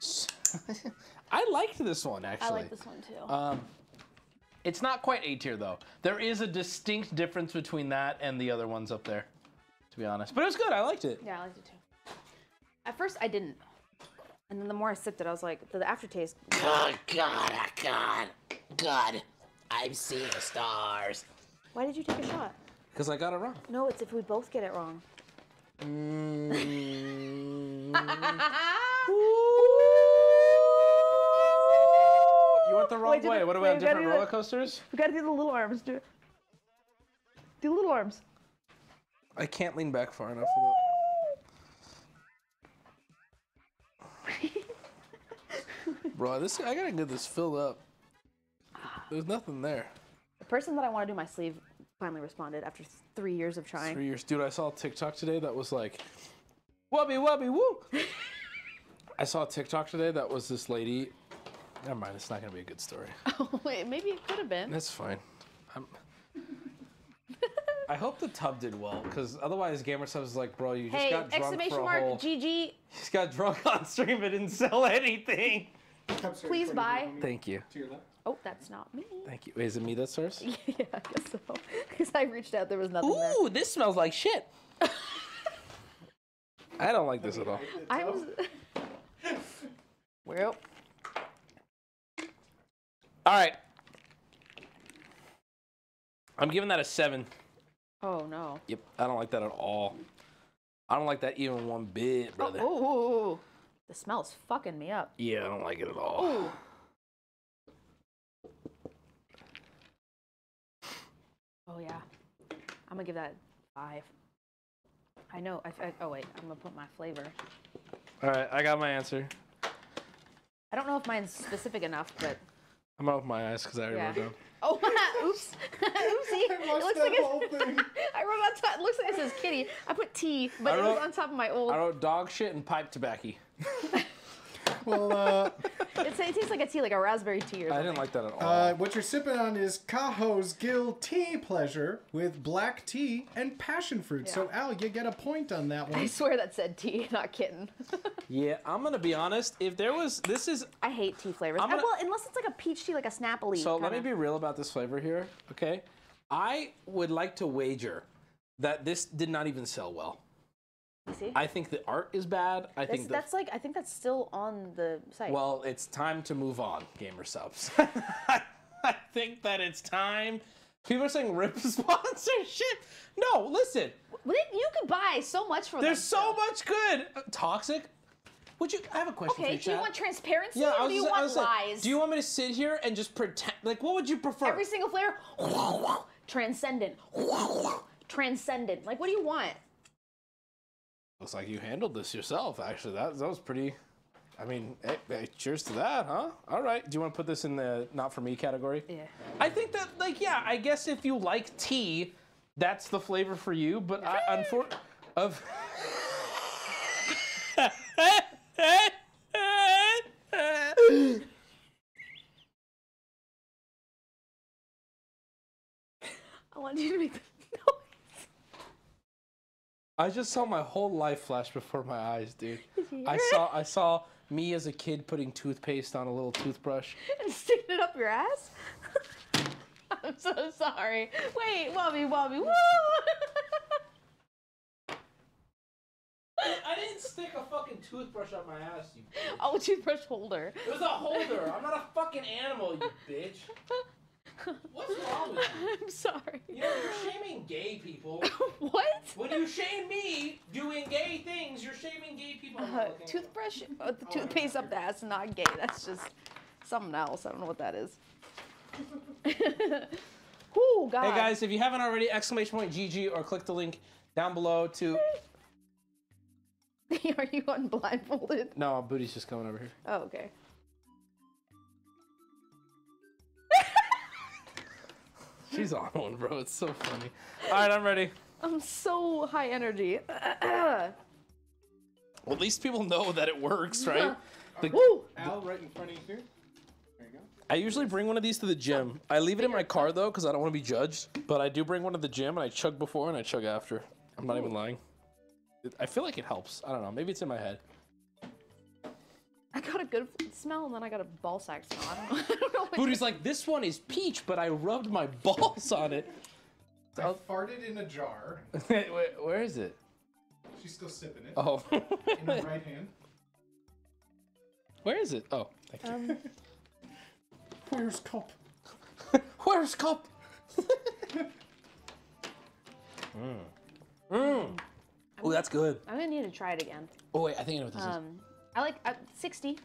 I liked this one actually. I like this one too. Um, it's not quite A tier though. There is a distinct difference between that and the other ones up there, to be honest. But it was good. I liked it. yeah, I liked it too. At first, I didn't, and then the more I sipped it, I was like, the aftertaste. Oh God! Oh God! God! I'm seeing the stars. Why did you take a shot? Because I got it wrong. No, it's if we both get it wrong. You went the wrong Wait, way. the- what do we wait, have? Different do the- roller coasters? We gotta do the little arms. Do do little arms. I can't lean back far enough for that. Bro, this I gotta get this filled up. There's nothing there. The person that I want to do my sleeve finally responded after three years of trying. Three years, dude. I saw a TikTok today that was like, "Wubby wubby woo." I saw a TikTok today that was this lady. Never mind. It's not gonna be a good story. Oh wait, maybe it could have been. That's fine. I'm... I hope the tub did well, because otherwise, GamerSupps is like, bro, you just Hey, got drunk exclamation for a mark whole. GG. You just got drunk on stream but didn't sell anything. Please buy. Thank you. To your left. Oh, that's not me. Thank you. Wait, is it me that starts? yeah, I guess so. Because I reached out, there was nothing there. Ooh, this smells like shit. I don't like this at all. I was. well, All right. I'm giving that a seven. Oh no. Yep, I don't like that at all. I don't like that even one bit, Oh, brother. ooh, ooh, ooh. The smell's fucking me up. Yeah, I don't like it at all. Ooh. Oh yeah. I'm gonna give that five. I know. I, I, oh wait, I'm gonna put my flavor. All right, I got my answer. I don't know if mine's specific enough, but I'm out with my eyes because I already Yeah. wrote down. oh, oops, oopsie. it looks that like it's, whole thing. I wrote on top. It looks like it says kitty. I put T, but I it was on top of my old. I wrote dog shit and pipe tobacco. Well, uh, It's, it tastes like a tea, like a raspberry tea or something. I didn't like that at all. uh, what you're sipping on is Kaho's Guil-Tea Pleasure with black tea and passion fruit. So, Al, you get a point on that one. I swear that said tea, not kitten. yeah, I'm gonna be honest. If there was, this is. I hate tea flavors. I'm Uh, gonna- well, unless it's like a peach tea, like a Snappily. So let me be real about this flavor here, okay? I would like to wager that this did not even sell well. I think the art is bad. I that's, think the that's like I think that's still on the site. Well, it's time to move on, GamerSupps. I think that it's time. People are saying rip sponsorship. No, listen. You could buy so much for There's so much good. Uh, Toxic. Would you? I have a question for Okay, you, do you want transparency yeah, or do you want lies? Do you want me to sit here and just pretend? Like, what would you prefer? Every single flavor, transcendent, transcendent. Like, what do you want? Looks like you handled this yourself. Actually, that that was pretty. I mean, hey, hey, cheers to that, huh? All right. Do you want to put this in the not for me category? Yeah. I think that, like, yeah. I guess if you like tea, that's the flavor for you. But I, unfor- of. I want you to make the I just saw my whole life flash before my eyes, dude. I saw I saw me as a kid putting toothpaste on a little toothbrush. and sticking it up your ass. I'm so sorry. Wait, Wubby, Wubby, woo! I didn't stick a fucking toothbrush up my ass, you. oh, a toothbrush holder. It was a holder. I'm not a fucking animal, you bitch. What's wrong with you? I'm sorry. You know, you're shaming gay people. what? When you shame me doing gay things, you're shaming gay people. Uh, toothbrush, uh, the toothpaste up the ass, not gay. That's just something else. I don't know what that is. Whoo, God. Hey guys, if you haven't already, exclamation point GG or click the link down below to. Are you unblindfolded? No, Booty's just coming over here. Oh, okay. She's on one, bro. It's so funny. All right, I'm ready. I'm so high energy. Well, at least people know that it works, right? The- Woo! Al, right in front of you here. There you go. I usually bring one of these to the gym. I leave it in my car though, because I don't want to be judged. But I do bring one to the gym, and I chug before and I chug after. I'm not even lying. I feel like it helps. I don't know. Maybe it's in my head. I got a good smell and then I got a ball sack smell. I don't know. I don't know Booty's like, this one is peach, but I rubbed my balls on it. I farted in a jar. Wait, wait, where is it? She's still sipping it. Oh. in her right hand. Where is it? Oh, thank you. Um, Where's cup? Where's cup? Mmm. Mmm. Oh, that's good. I'm gonna need to try it again. Oh wait, I think I know what this is. Um, I like uh, 60,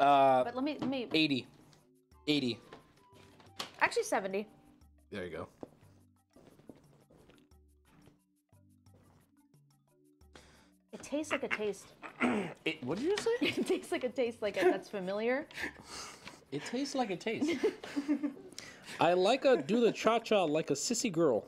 Uh, but let me let me 80. 80. actually 70. There you go. It tastes like a taste. It, what did you say? it tastes like a taste like a, that's familiar. It tastes like a taste. I like a do the cha cha like a sissy girl.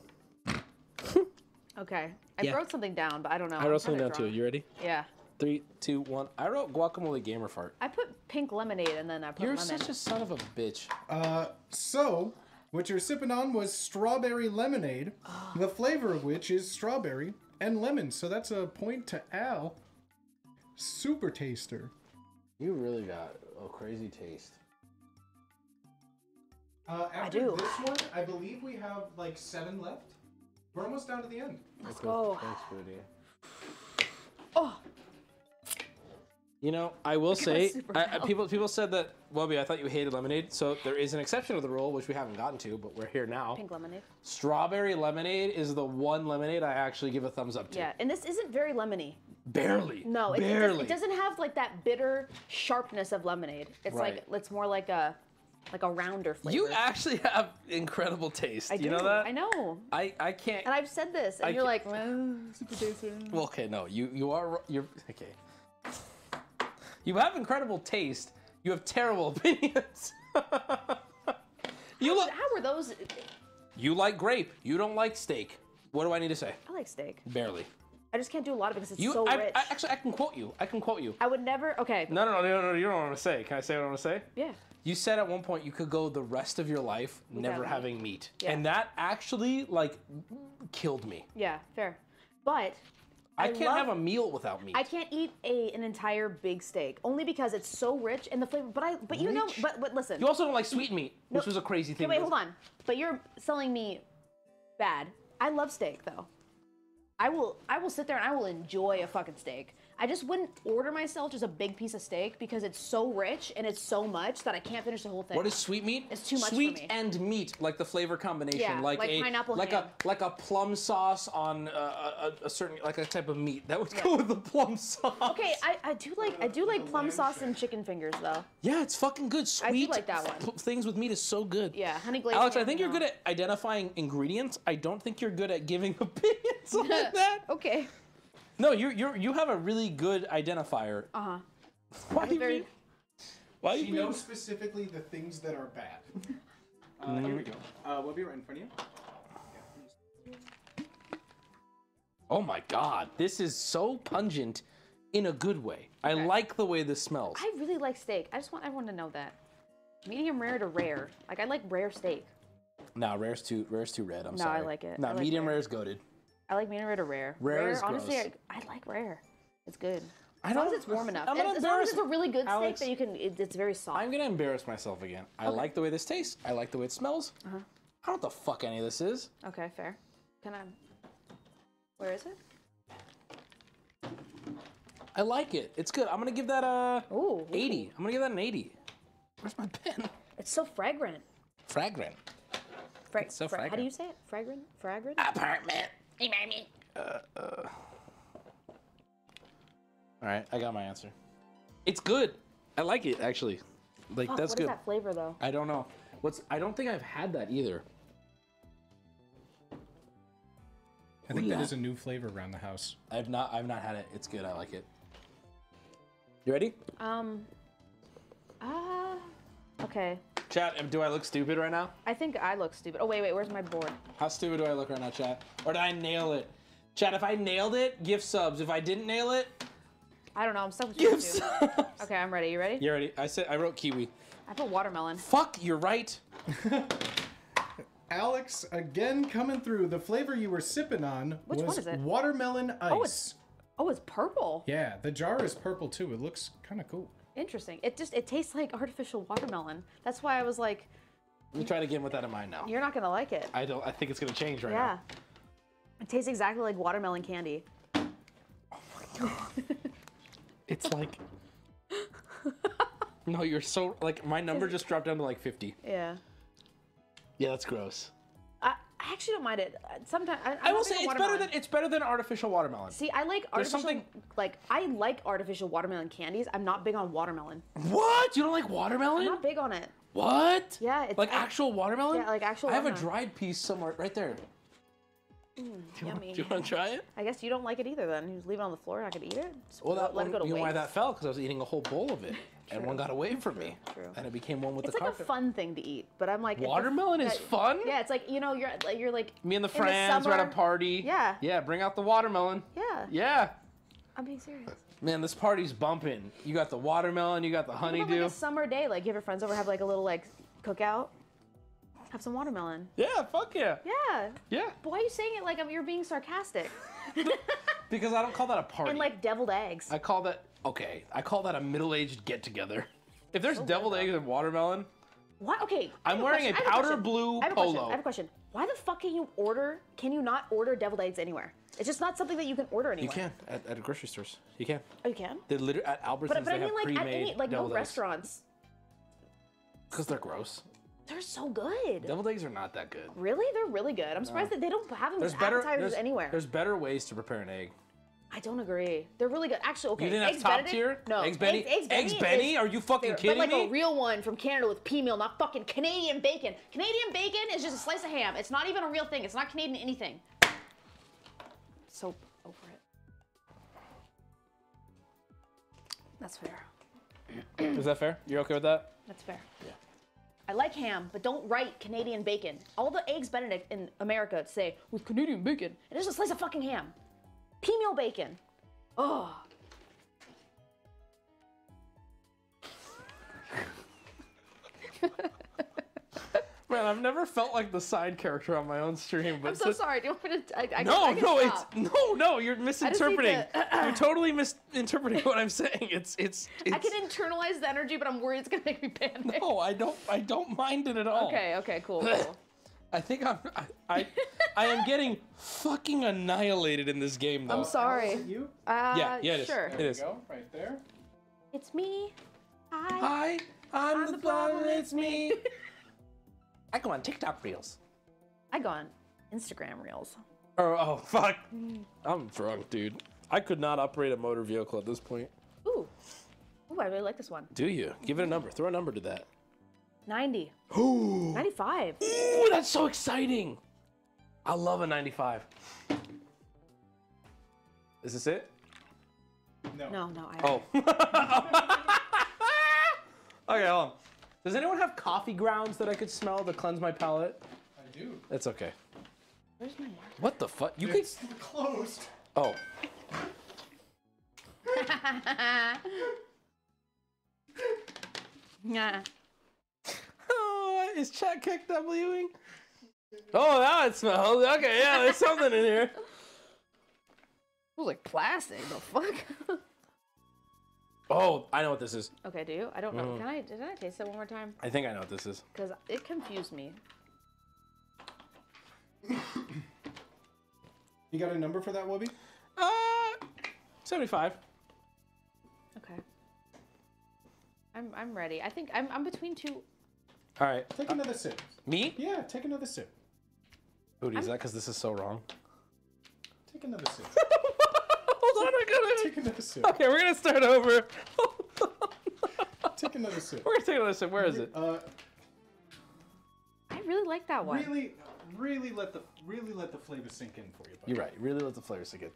Okay, I Yeah. wrote something down, but I don't know. I wrote something kinda down too. drunk. You ready? Yeah, Three, two, one. I wrote guacamole gamer fart. I put pink lemonade and then I put You're lemon. such a son of a bitch. Uh, so what you're sipping on was strawberry lemonade, the flavor of which is strawberry and lemon. So that's a point to Al. Super taster. You really got a crazy taste. Uh, after do. this one, I believe we have like seven left. We're almost down to the end. Let's go. Thanks, Booty. You know, I will Look at my say, I, people people said that. Wellby, I thought you hated lemonade. So there is an exception to the rule, which we haven't gotten to, but we're here now. Pink lemonade. Strawberry lemonade is the one lemonade I actually give a thumbs up to. Yeah, and this isn't very lemony. Barely. No, it, it, barely. doesn't, it doesn't have like that bitter sharpness of lemonade. It's like it's more like a like a rounder flavor. You actually have incredible taste. I you do. know that? I know. I, I can't. And I've said this, and I you're can't- like, well, super tasty. Well, okay, no, you you are you're okay. You have incredible taste. You have terrible opinions. you look. How were those? You like grape. You don't like steak. What do I need to say? I like steak. Barely. I just can't do a lot of it because it's You. so I, rich. I, actually, I can quote you. I can quote you. I would never. Okay. No, no, no, no, no. You don't want to say. Can I say what I want to say? Yeah. You said at one point you could go the rest of your life Without never meat. having meat, Yeah. and that actually like killed me. Yeah, fair. But I, I can't love- have a meal without meat. I can't eat a an entire big steak only because it's so rich in the flavor. But I, but you know, but but listen. You also don't like sweet meat, which No. was a crazy thing. wait, hold on. But you're selling me bad. I love steak though. I will I will sit there and I will enjoy a fucking steak. I just wouldn't order myself just a big piece of steak because it's so rich and it's so much that I can't finish the whole thing. What is sweet meat? It's too much for Sweet me. and meat, like the flavor combination, Yeah, like, like a pineapple like ham. a like a plum sauce on uh, a, a, a certain like a type of meat that would go with the plum sauce. Okay, I, I do like I do like plum sauce and chicken fingers though. Yeah, it's fucking good. I do Sweet like that one. things with meat is so good. Yeah, honey glazed. Alex, I think you're good at identifying ingredients. I don't think you're good at giving opinions on that. okay. No, you you you have a really good identifier. Uh huh. Why do you very- mean- Why she you knows specifically the things that are bad. Uh, here we go. Uh, we'll be right in front of you. Oh my god, this is so pungent in a good way. I like the way this smells. I really like steak. I just want everyone to know that. Medium rare to rare. Like I like rare steak. No, rare's too rare's too red. I'm No, sorry. No, I like it. No, I like medium rare. rare is goaded. I like medium rare to rare. Rare is honestly, gross. I, I like rare. It's good. I As long as it's warm enough. I'm And as long as it's a really good Alex- steak that you can, it, it's very soft. I'm gonna embarrass myself again. I Okay. like the way this tastes. I like the way it smells. Uh-huh. I don't know what the fuck any of this is. Okay, fair. Can I? Where is it? I like it. It's good. I'm gonna give that a Ooh, 80. I'm gonna give that an 80. Where's my pen? It's so fragrant. Fragrant. Fra- so fra- How do you say it? Fragrant? Fragrant? Apartment. Uh, uh. All right, I got my answer. It's good. I like it actually. Like Fuck, that's what is good. that flavor though? I don't know. What's? I don't think I've had that either. I think that Ooh-la. is a new flavor around the house. I've not. I've not had it. It's good. I like it. You ready? Um. Ah. okay. Chat. Do I look stupid right now? I think I look stupid. Oh wait, wait. Where's my board? How stupid do I look right now, chat? Or did I nail it? Chat. If I nailed it, give subs. If I didn't nail it, I don't know. I'm stuck with give you. subs. Okay, I'm ready. You ready? You ready? I said I wrote kiwi. I put watermelon. Fuck. You're right. Alex, again coming through. The flavor you were sipping on Which one was is it? watermelon ice. Oh, it's oh, it's purple. Yeah, the jar is purple too. It looks kind of cool. Interesting. It just it tastes like artificial watermelon. That's why I was like, Let me try it again with that in mind now. you're not gonna like it. I don't. I think it's gonna change right now. yeah. It tastes exactly like watermelon candy. It's like. no, you're so like my number just dropped down to like 50. Yeah. Yeah, that's gross. I, I actually don't mind it. Sometimes I, I'm will say it's better than it's better than artificial watermelon. See, I like There's artificial. something- Like I like artificial watermelon candies. I'm not big on watermelon. What? You don't like watermelon? I'm not big on it. What? Yeah, it's Like I- actual watermelon? Yeah, like actual I have a watermelon. dried piece somewhere right there. Mm, Do you, want, yummy. do you want to try it? I guess you don't like it either. Then you just leave it on the floor and I could eat it. Just Well, that let it go to you know why waste. that fell? Because I was eating a whole bowl of it, and one got away from me, True. and it became one with It's the like carpet. a fun thing to eat, but I'm like it's a- Watermelon is yeah, fun? Yeah, it's like you know you're like you're like Me and the in friends are at a party. Yeah. Yeah, bring out the watermelon. Yeah. Yeah. I'm being serious. Man, this party's bumping. You got the watermelon, you got the Even on, honeydew. like a summer day, like you have your friends over, have like a little like cookout, have some watermelon. Yeah, fuck yeah. Yeah. Yeah. But why are you saying it like I'm- you're being sarcastic? Because I don't call that a party. And like deviled eggs. I call that okay. I call that a middle-aged get-together. If there's oh So deviled eggs and watermelon, what? Okay. I'm wearing a question, have powder question. blue I have question, polo. I have a question. Why the fuck can you order? Can you not order deviled eggs anywhere? It's just not something that you can order anywhere. You can at, at grocery stores. You can. Oh, you can. They literally at Albertsons But, but I mean, have like at any like no eggs. restaurants, Because they're gross. they're so good. Deviled eggs are not that good. Really, they're really good. I'm surprised that they don't have them There's as better appetizers there's, anywhere. There's better ways to prepare an egg. I don't agree. They're really good. Actually, okay. You didn't have eggs top Benedict? tier? No. Eggs Benny- Eggs, Eggs Benny? Benny? is- Are you fucking kidding But like me? a real one from Canada with peameal, not fucking Canadian bacon. Canadian bacon is just a slice of ham. It's not even a real thing. It's not Canadian anything. So over it. That's fair. Is that fair? You're okay with that? That's fair. Yeah. I like ham, but don't write Canadian bacon. All the eggs Benedict in America say with Canadian bacon, and it's just a slice of fucking ham. Peameal bacon. Oh. Man, I've never felt like the side character on my own stream. But I'm so since- sorry. Do you want me to? I, I, no, I can no, stop. it's no, no. You're need misinterpreting. to- you're totally misinterpreting what I'm saying. It's, it's, it's. I can internalize the energy, but I'm worried it's gonna make me panic. No, I don't. I don't mind it at all. Okay. Okay. Cool. cool. I think I'm. I, I, I am getting fucking annihilated in this game, though. I'm sorry. You? Uh, Yeah, yeah, it is. Sure. It There is. you go, right there. It's me. Hi. Hi, I'm, the, problem. it's It's me. I go on TikTok reels. I go on Instagram Reels. Oh, oh, fuck. I'm drunk, dude. I could not operate a motor vehicle at this point. Ooh. Ooh, I really like this one. Do you? Give it a number. Throw a number to that. 90. Ooh. 95. Ooh, that's so exciting. I love a 95. Is this it? No. No, no. I, Oh. okay, hold on. Does anyone have coffee grounds that I could smell to cleanse my palate? I do. It's okay. Where's my What the fuck? You could. It's closed. Oh. Yeah. Oh, is chat kick Wing? Oh, now it smells. Okay, yeah, there's something in here. Smells like plastic. The fuck? Oh, I know what this is. okay, do you? I don't know. Mm. Can I? Did I taste it one more time? I think I know what this is. Because it confused me. You got a number for that, Wubby? Uh, 75. Okay. I'm I'm ready. I think I'm I'm between two. All right. Take another sip. Me? Yeah, take another sip. Booty, is that because this is so wrong? Take another sip. Hold on, I gotta. Take another sip. Okay, we're gonna start over. Take another sip. We're gonna take another sip. Where is it? Uh, I really like that one. really, really let the really let the flavor sink in for you. Buddy. You're right. Really let the flavor sink in.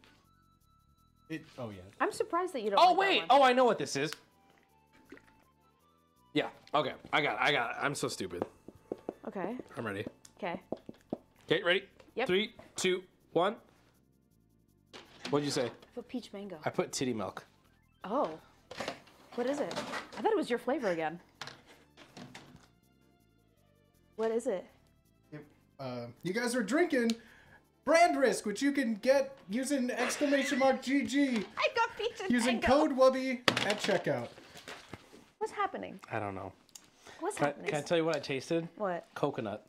It. Oh yeah. I'm surprised that you don't. Oh like that wait. one. Oh, I know what this is. Yeah. Okay. I got. It. I got. It. I'm so stupid. Okay. I'm ready. Okay. Okay. Ready? Yep. Three, two, one. What'd you say? I put peach mango. I put titty milk. Oh. What is it? I thought it was your flavor again. What is it? Uh, you guys are drinking brand risk, which you can get using exclamation mark GG I got peach and using mango. code Wubby at checkout. What's happening? I don't know. What's Can I, happening? can I tell you what I tasted? What? Coconut.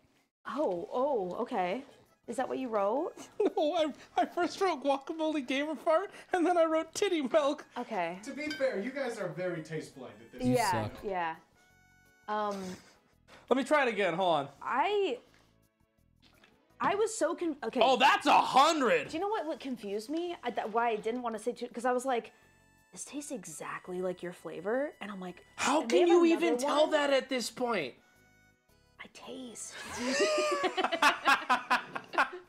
Oh, oh, okay. Is that what you wrote? No, I, I first wrote guacamole gamer fart, and then I wrote titty milk. Okay. To be fair, you guys are very taste blind at this. yeah, suck. yeah. Um, Let me try it again. Hold on. I I was so con- okay. Oh, that's a hundred. Do you know what what confused me? I, that, why I didn't want to say too because I was like, this tastes exactly like your flavor, and I'm like, How can you another even tell that at this point? I taste.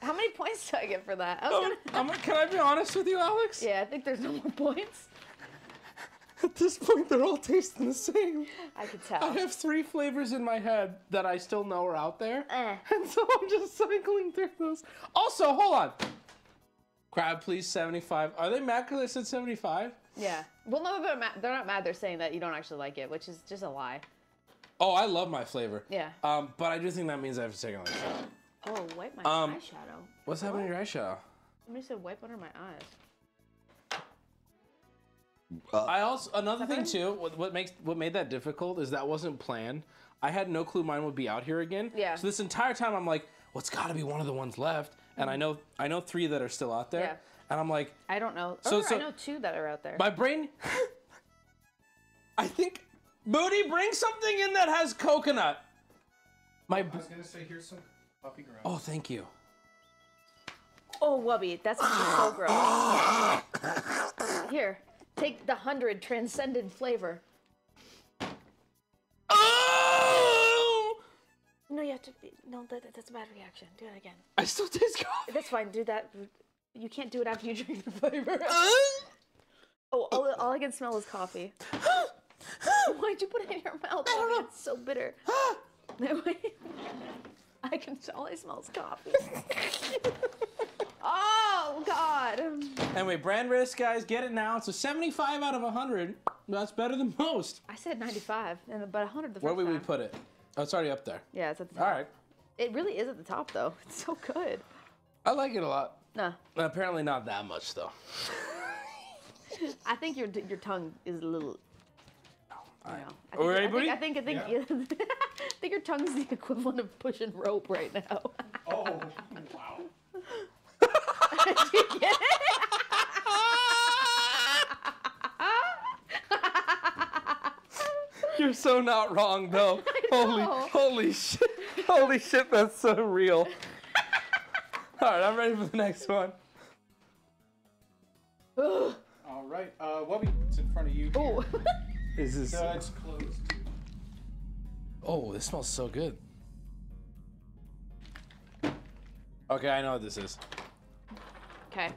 How many points do I get for that? I was Um, gonna. I'm- can I be honest with you, Alex? yeah, I think there's no more points. At this point, they're all tasting the same. I could tell. I have three flavors in my head that I still know are out there, Eh. and so I'm just cycling through those. Also, hold on. Crab, please, 75. Are they mad because I said 75? Yeah. Well, no, they're mad. They're not mad. They're saying that you don't actually like it, which is just a lie. Oh, I love my flavor. Yeah. Um, but I do think that means I have to take another shot. Oh, wipe my Um, eyeshadow. What's happening to your eyeshadow? Somebody said wipe under my eyes. I also another thing too. What, what makes what made that difficult is that wasn't planned. I had no clue mine would be out here again. Yeah. So this entire time I'm like, well, it's got to be one of the ones left, and I know I know three that are still out there, Mm-hmm. Yeah. and I'm like, I don't know. So- or so- I know two that are out there. my brain. I think Booty, bring something in that has coconut. My. I was gonna say here's some puppy ground. Oh, thank you. Oh, Wubby, that's so gross. Here, take the hundred transcendent flavor. Oh! No, you have to. Be, no, that, that's a bad reaction. Do it again. I still taste coffee. That's fine. Do that. You can't do it after you drink the flavor. oh, all, all I can smell is coffee. Why'd you put it in your mouth? I don't know. It's so bitter. Ah! I can. All I smell is coffee. oh God. Anyway, brand risk, guys, get it now. It's a 75 out of 100. That's better than most. I said 95, and but 100 the Where first would we time. put it? Oh, it's already up there. Yeah, it's at the top. All right. It really is at the top though. It's so good. I like it a lot. No, Apparently not that much though. I think your your tongue is a little. I know. I Are we think, buddy? I think I think I think, I think your tongue's the equivalent of pushing rope right now. Oh, wow. Did you get it? You're so not wrong though. Holy, holy shit. Holy shit, that's so real. All right, I'm ready for the next one. All right, uh, Wubby, it's in front of you. Here. Is this? No, it's closed. Oh, this smells so good. Okay, I know what this is. Okay.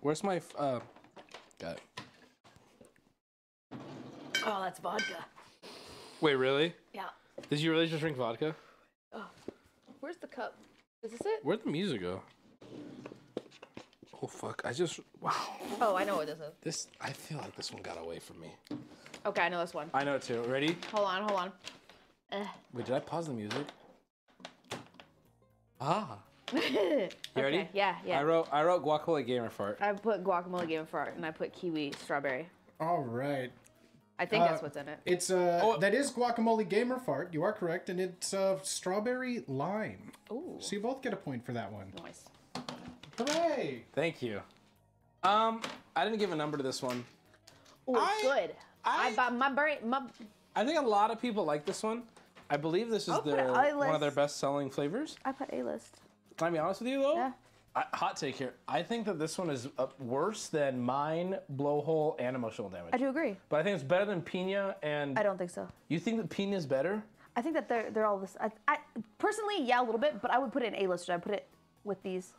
Where's my? f- Uh, got it. Oh, that's vodka. Wait, really? Yeah. Did you really just drink vodka? Oh, where's the cup? Is this it? Where'd the music go? Oh fuck! I just wow. Oh, I know what this is. This I feel like this one got away from me. Okay, I know this one. I know it too. Ready? Hold on, hold on. Wait, did I pause the music? Ah. you You ready? Yeah, yeah. I wrote I wrote guacamole gamer fart. I put guacamole gamer fart and I put kiwi strawberry. All right. I think Uh, that's what's in it. It's uh, that is guacamole gamer fart. You are correct, and it's uh, strawberry lime. Ooh. So you both get a point for that one. Nice. Hooray! Thank you. Um, I didn't give a number to this one. Ooh, it's good. I, but my brain, my I think a lot of people like this one. I believe this is their one of their best selling flavors. I put A list. Can I be honest with you though? Yeah. I, hot take here. I think that this one is uh, worse than mine, blowhole, and emotional damage. I do agree. But I think it's better than Pina and. I don't think so. You think that Pina is better? I think that they're they're all this. I, I personally, yeah, a little bit, but I would put it in A list. I put it with these.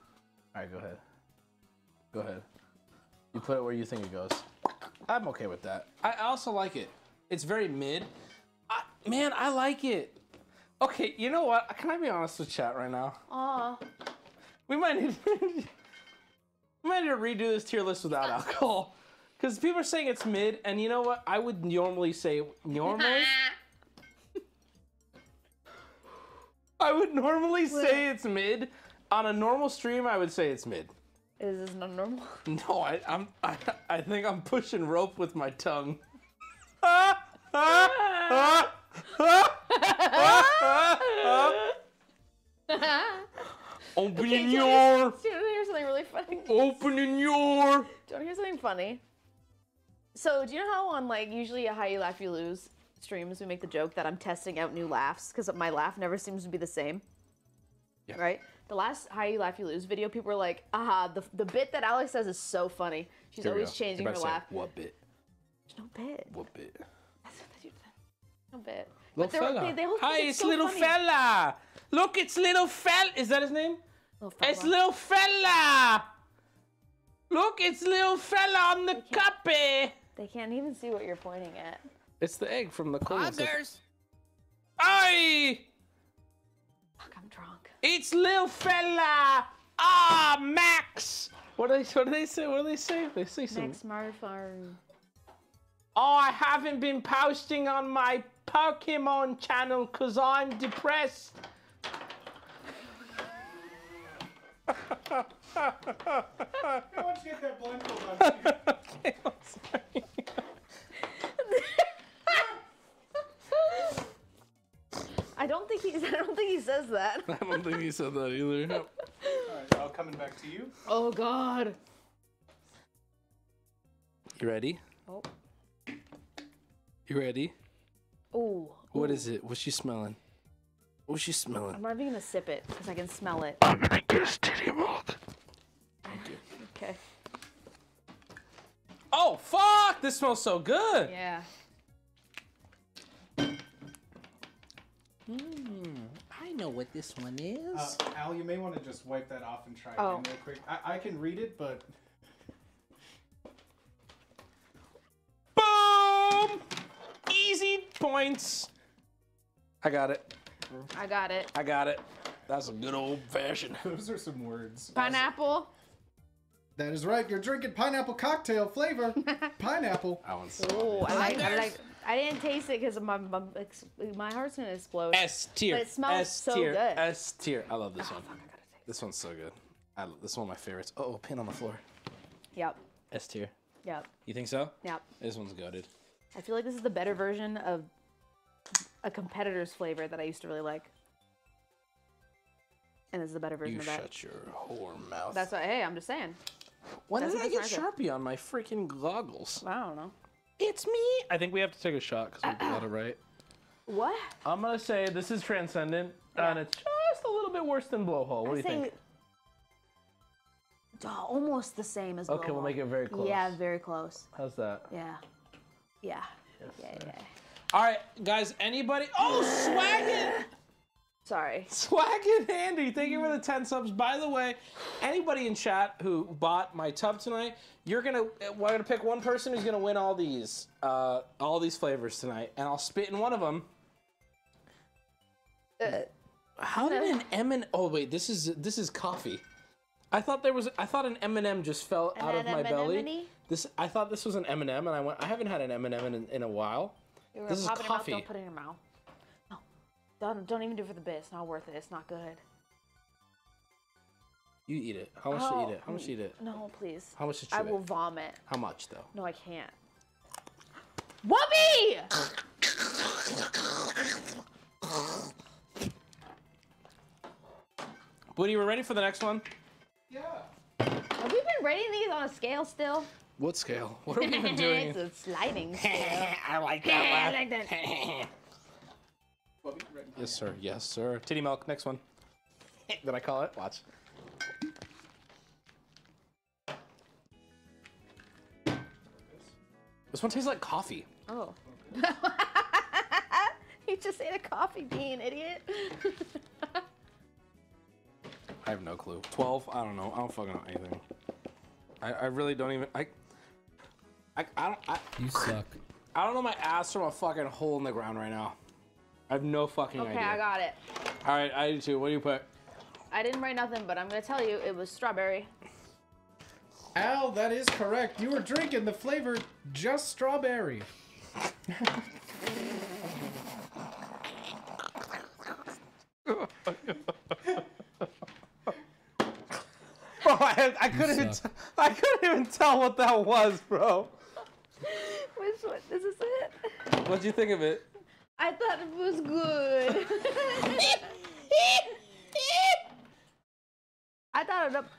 All right, go ahead. Go ahead. You put it where you think it goes. I'm okay with that. I also like it. It's very mid. I, man, I like it. Okay, you know what? Can I be honest with chat right now? Aw. We might need, we might need to redo this tier list without alcohol. Because people are saying it's mid, and you know what? I would normally say normally. I would normally say it's mid. On a normal stream, I would say it's mid. Is this not normal? No, I, I'm. I, I think I'm pushing rope with my tongue. Opening your. Do you want to hear something really funny? Opening your. Do you want to hear something funny? So, do you know how on like usually a How You Laugh You Lose streams we make the joke that I'm testing out new laughs because my laugh never seems to be the same? Yeah. Right? The last How You Laugh You Lose video, people were like, aha, the, the bit that Alex says is so funny. She's Here always go. changing her about to say, laugh. What bit? There's no bit. What bit? No bit. Little But they're- fella. they- they Hi, think it's so little funny. fella. Look, it's little fella. Is that his name? Little It's little fella. Look, it's little fella on the cuppy. They can't even see what you're pointing at. It's the egg from the cold. Others. Hi. Fuck, I'm drunk. It's Lil fella. Ah, Max. What do they? What do they say? What do they say? They say some. Next smartphone. Oh, I haven't been posting on my Pokemon channel because I'm depressed. Why don't you get that blindfold on? okay, I don't think he's. I don't think he says that. I don't think he said that either. All right, all coming back to you. Oh God. You ready? Oh. You ready? Ooh. What is it? What's she smelling? What's she smelling? I'm not even gonna sip it because I can smell it. I'm gonna guess titty milk. Okay. Oh fuck! This smells so good. Yeah. Hmm, I know what this one is. Uh, Al, you may want to just wipe that off and try Oh. again real quick. I, I can read it, but Boom! Easy points. I got it. I got it. I got it. That's a good old fashioned. those are some words. Pineapple. That is right. You're drinking pineapple cocktail flavor. pineapple. That one's Oh, I like. I like. I didn't taste it because my, my my heart's gonna explode. S tier. But it smells S so tier. good. S tier. I love this oh, one. This one's so good. I, this is one of my favorites. Uh oh, pin on the floor. Yep. S tier. Yep. You think so? Yep. This one's goaded. I feel like this is the better version of a competitor's flavor that I used to really like. And this is the better version You of that. shut your whore mouth. That's what. Hey, I'm just saying. when that's did I get this Sharpie on my freaking goggles? I don't know. It's me. I think we have to take a shot because we got it right. What? I'm gonna say this is transcendent, and it's just a little bit worse than blowhole. What do you I think? Oh, almost the same as. Okay, we'll make it very close. Yeah, very close. How's that? Yeah. Yeah. yeah, yeah. All right, guys. Anybody? Oh, Swaggin! Sorry. Swaggin Andy, thank you for the 10 subs. By the way, anybody in chat who bought my tub tonight, you're gonna we're gonna pick one person who's gonna win all these uh, all these flavors tonight, and I'll spit in one of them. How did an M and oh wait, this is this is coffee. I thought there was I thought an M and m just fell out of my belly. M&M-any? This I thought this was an M and m and I went I haven't had an M and m in in a while. You were This is pop it in your mouth, coffee. don't put it in your mouth. No. Don't, don't even do it for the bit. It's not worth it. It's not good. You eat it. How much to Oh, eat it? How much to eat it? No, please. How much to chew I it? I will vomit. How much though? No, I can't. Whoopee! Woody, we're ready for the next one. Yeah. Have we been rating these on a scale still? What scale? What are we even doing? it's a sliding scale. I like that. I like that. Yes, sir. Yes, sir. Titty milk. Next one. Did I call it? Watch. This one tastes like coffee. Oh. you just ate a coffee bean, idiot. I have no clue. Twelve? I don't know. I don't fucking know anything. I, I really don't even. I. I, I don't. I, You suck. I don't know my ass from a fucking hole in the ground right now. I have no fucking okay, idea. Okay, I got it. All right, I do too. What do you put? I didn't write nothing, but I'm gonna tell you it was strawberry. Al, that is correct. You were drinking the flavor just strawberry. Bro, I, I couldn't. Even t- I couldn't even tell what that was, bro. Which one? Is this it? What'd you think of it? I thought it was good. I thought it was up.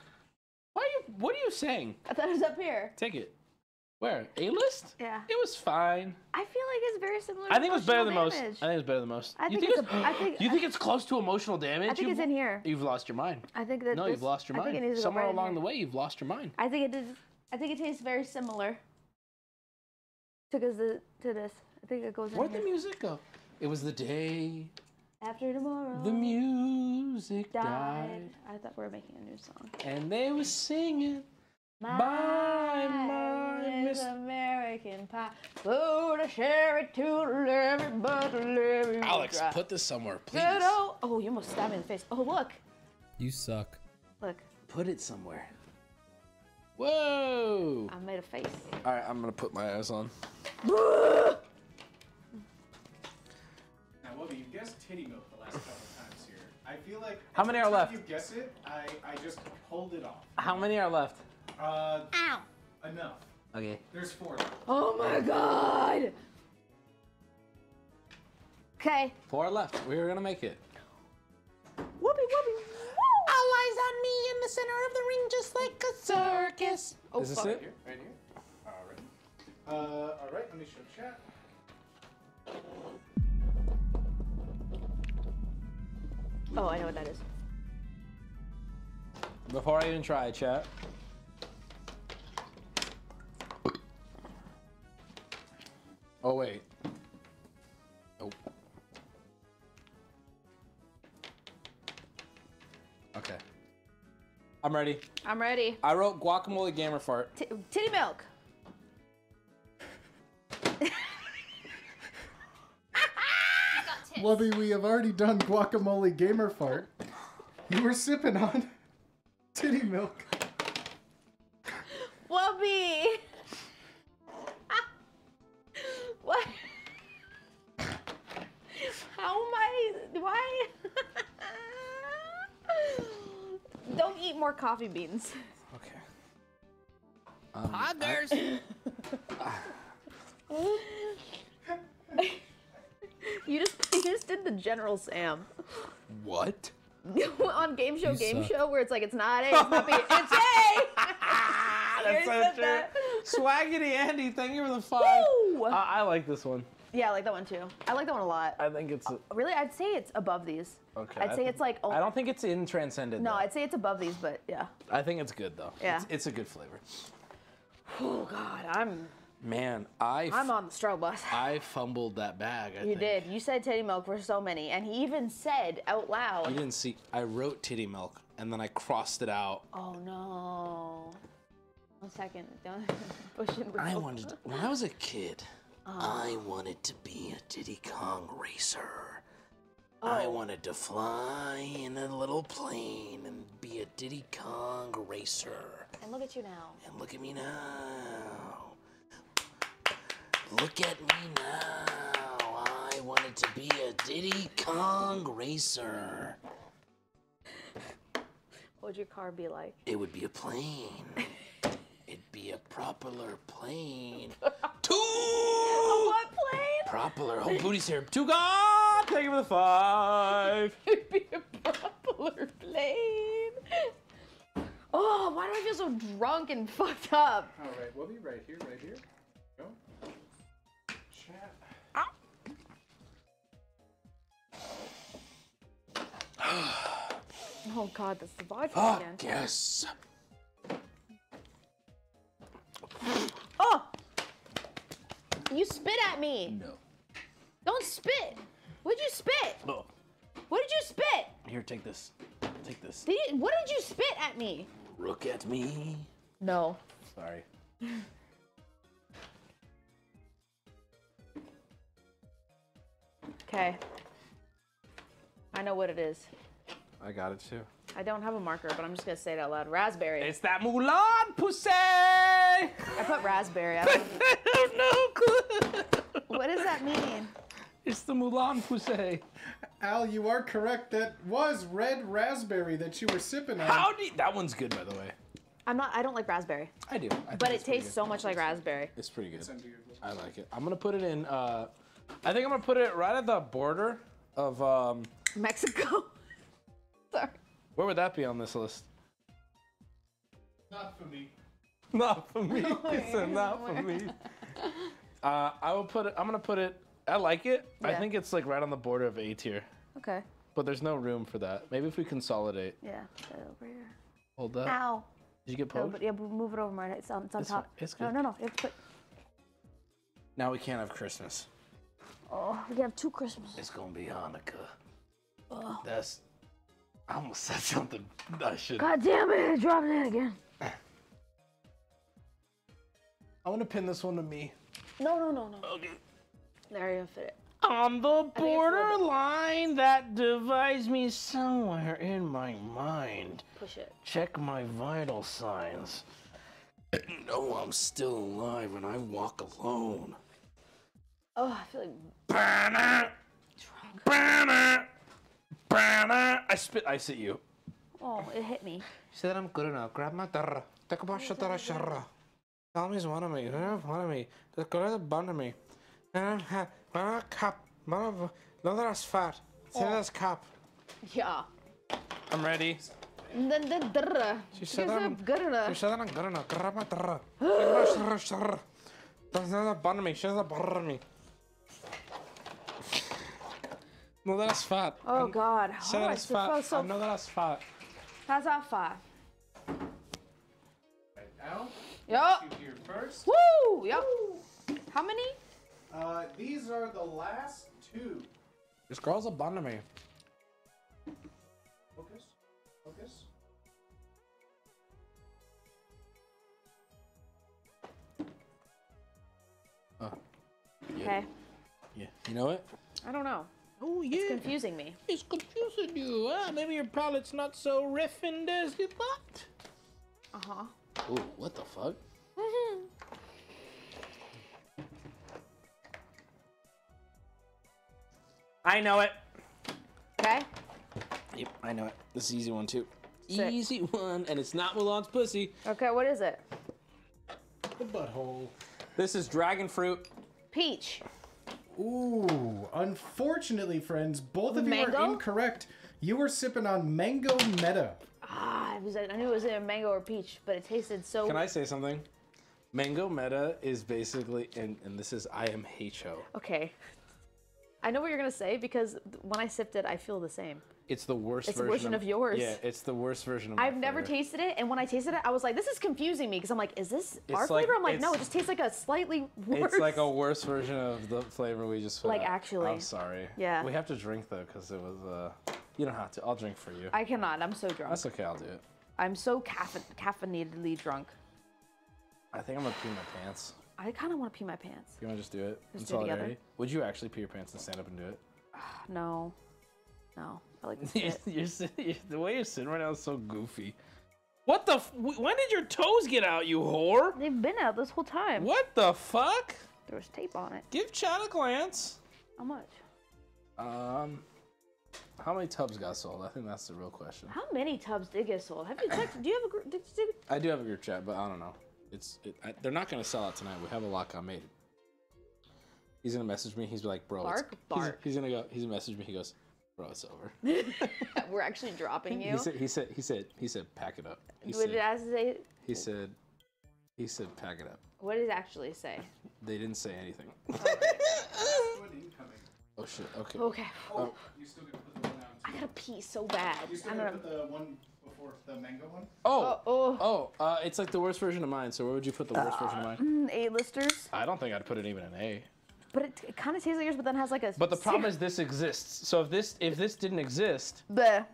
Why are you? What are you saying? I thought it was up here. Take it. Where? A list? Yeah. It was fine. I feel like it's very similar. I think it was better than Emotional most. I think it was better than most. I you think it's a- I think- you think it's close to emotional damage? I think You've- it's in here. You've lost your mind. I think that No, this, you've lost your think mind. needs to go Somewhere right along the way, you've lost your mind. I think it is. I think it tastes very similar to. To this. I think it goes Where'd here. the music go? It was the day After tomorrow. the music died. died, I thought we were making a new song. and they were singing. My Bye, my is Miss- American pie. Food to share it to everybody. Let Alex, put this somewhere, please. Good old- Oh, you almost stabbed me in the face. Oh, look. You suck. Look. Put it somewhere. Whoa! I made a face. All right, I'm gonna put my eyes on. Now, you guessed titty milk the last couple times here. I feel like How many are left? You guess it, I, I just hold it off. How many are left? Uh, Ow. enough. Okay. There's four. left. Oh my god. Okay. Four left. We're gonna make it. Whoopee whoopee. All eyes on me in the center of the ring, just like a circus. Oh, Is this fuck. it? Here, right here. All right. Uh, all right. Let me show chat. Oh, I know what that is. Before I even try, chat. Oh wait. Nope. Okay. I'm ready. I'm ready. I wrote guacamole gamer fart. T- titty milk. Wubby, we have already done guacamole gamer fart. You were sipping on titty milk. Wubby. what? How am I? Why? Don't eat more coffee beans. Okay. Um, Poggers. you just you just did the General Sam What? on game show You game suck. show where it's like it's not A, it's not B, it's A. That's Yours so said true. that. Swaggity Andy, thank you for the five. Woo! I, I like this one. Yeah, I like that one too. I like that one a lot. I think it's. Really, I'd say it's above these. Okay. I'd I say think- it's like. Oh, I don't think it's in Transcended. No, though. I'd say it's above these, but yeah. I think it's good though. Yeah. It's, it's a good flavor. Oh God, I'm Man, I I'm on the stroll bus. I fumbled that bag. I You think. did. You said titty milk for so many, and he even said out loud. You didn't see. I wrote titty milk and then I crossed it out. Oh no. One second. Don't push it. I wanted, when I was a kid, Oh. I wanted to be a Diddy Kong racer. I Oh. wanted to fly in a little plane and be a Diddy Kong racer. And look at you now. And look at me now. Look at me now. I wanted to be a Diddy Kong racer. What would your car be like? It would be a plane. It'd be a propeller plane. A what plane? Propeller. Oh, booty's here. To God, thank you for the five. It'd be a Propeller plane. Oh, why do I feel so drunk and fucked up? All right, we'll be right here, right here. Oh God, that's the vodka Fuck again. yes. Oh! You spit at me. No. Don't spit. What'd you spit? Oh. What did you spit? Here, take this. Take this. Did you, what did you spit at me? Look at me. No. Sorry. Okay. I know what it is. I got it too. I don't have a marker, but I'm just gonna say it out loud. Raspberry. It's that Mulan pussy. I put raspberry. I don't know. what does that mean? It's the Mulan pussy. Al, you are correct. That was red raspberry that you were sipping on. How do you, that one's good by the way. I'm not. I don't like raspberry. I do. I but it tastes so much like raspberry. It's pretty good. I like it. I'm gonna put it in. Uh, I think I'm gonna put it right at the border of. Um, Mexico. Sorry. where would that be on this list? Not for me. Not for me. He said not for me. Uh, I will put it. I'm gonna put it. I like it. I think it's like right on the border of A tier, Okay. but there's no room for that. Maybe if we consolidate. Yeah. Put it over here. Hold that. Ow. Did you get No, but yeah, but move it over, Marta. It's on, it's on It's top. fine. It's No, good. no, no. You have to put. Now we can't have Christmas. Oh, we can have two Christmases. It's gonna be Hanukkah. Oh. That's. I almost said something I should. God damn it! I dropped it again. I want to pin this one to me. No, no, no, no. Okay. There you fit it. On the borderline that divides me somewhere in my mind. Push it. Check my vital signs. No, I'm still alive and I walk alone. Oh, I feel like. Banner. Banner. Banner. I spit ice at you. Oh, it hit me. said I'm good enough. Grab my tarra. Take a bash tarra sharra. Tell me one of me. One of me. Just go to the bun of me. And I'm ha- man, I cap. Man, No, that's fat. Say Oh. that's cap. Yeah. I'm ready. Then then drrrr. She said I'm I'm good enough. She said I'm good enough. Grab Grabba, drrrr. Grabba, drrrr, drrrr. That's not bother me. She doesn't bother me. No, that's fat. Oh God. Say Oh, that I it's still fat. feel so- I know that it's fat. How's that far? Right now, Yup. you here first. Woo! Yup. How many? Uh, these are the last two. This girl's a bother me. Focus. Focus. Okay. Yeah. You know it? I don't know. Oh It's confusing me. It's confusing you. Ah, maybe your palate's not so riffing as you thought. Uh huh. Ooh, what the fuck? I know it. Okay. Yep, I know it. This is easy one too. Sick. Easy one, and it's not Mulan's pussy. Okay. What is it? The butthole. This is dragon fruit. Peach. Ooh, unfortunately, friends, both of you are incorrect. You were sipping on mango meta. Ah, it was. I knew it was either mango or peach, but it tasted so. Can I say something? Mango Meta is basically, and, and this is I am Heicho. Okay. I know what you're gonna say because when I sipped it, I feel the same. It's the worst It's version, version of yours. Yeah, it's the worst version of I've never flavor. tasted it, and when I tasted it, I was like, "This is confusing me," because I'm like, "Is this our like- flavor?" I'm like, "No, it just tastes like a slightly worse." It's like a worse version of the flavor we just put Like, out. actually. I'm sorry. Yeah. We have to drink though, because it was, uh, you don't have to. I'll drink for you. I cannot. I'm so drunk. That's okay, I'll do it. I'm so caffe- caffeinatedly drunk. I think I'm gonna pee my pants. I kind of want to pee my pants. You wanna just do it? Just in do it together? Would you actually pee your pants and stand up and do it? No, no. I like you're, you're, you're- the way you're sitting right now is so goofy. What the? F- when did your toes get out, you whore? They've been out this whole time. What the fuck? There was tape on it. Give Chad a glance. How much? Um, how many tubs got sold? I think that's the real question. How many tubs did get sold? Have you checked? Do you have a group? Did you, I do have a group chat, but I don't know. It's it, I, they're not gonna sell out tonight. We have a lot got made. He's gonna message me. He's like, bro, it's- Bark, he's- He's, gonna go. He's gonna message me. He goes, bro, it's over. we're actually dropping you. He said. He said. He said. He said, pack it up. He what did said. it say? He said. He said, pack it up. What did it actually say? They didn't say anything. oh shit. Okay. Okay. Oh, You still gonna put the one out? I gotta pee so bad. You still I gonna don't put the one before the mango one? oh. oh. Oh. Uh, it's like the worst version of mine. So where would you put the worst version of mine? Mm, A-listers, I don't think I'd put it even an A. but it, it kind of tastes like yours, but then has like a. But the problem is this exists. So if this if this didn't exist, the,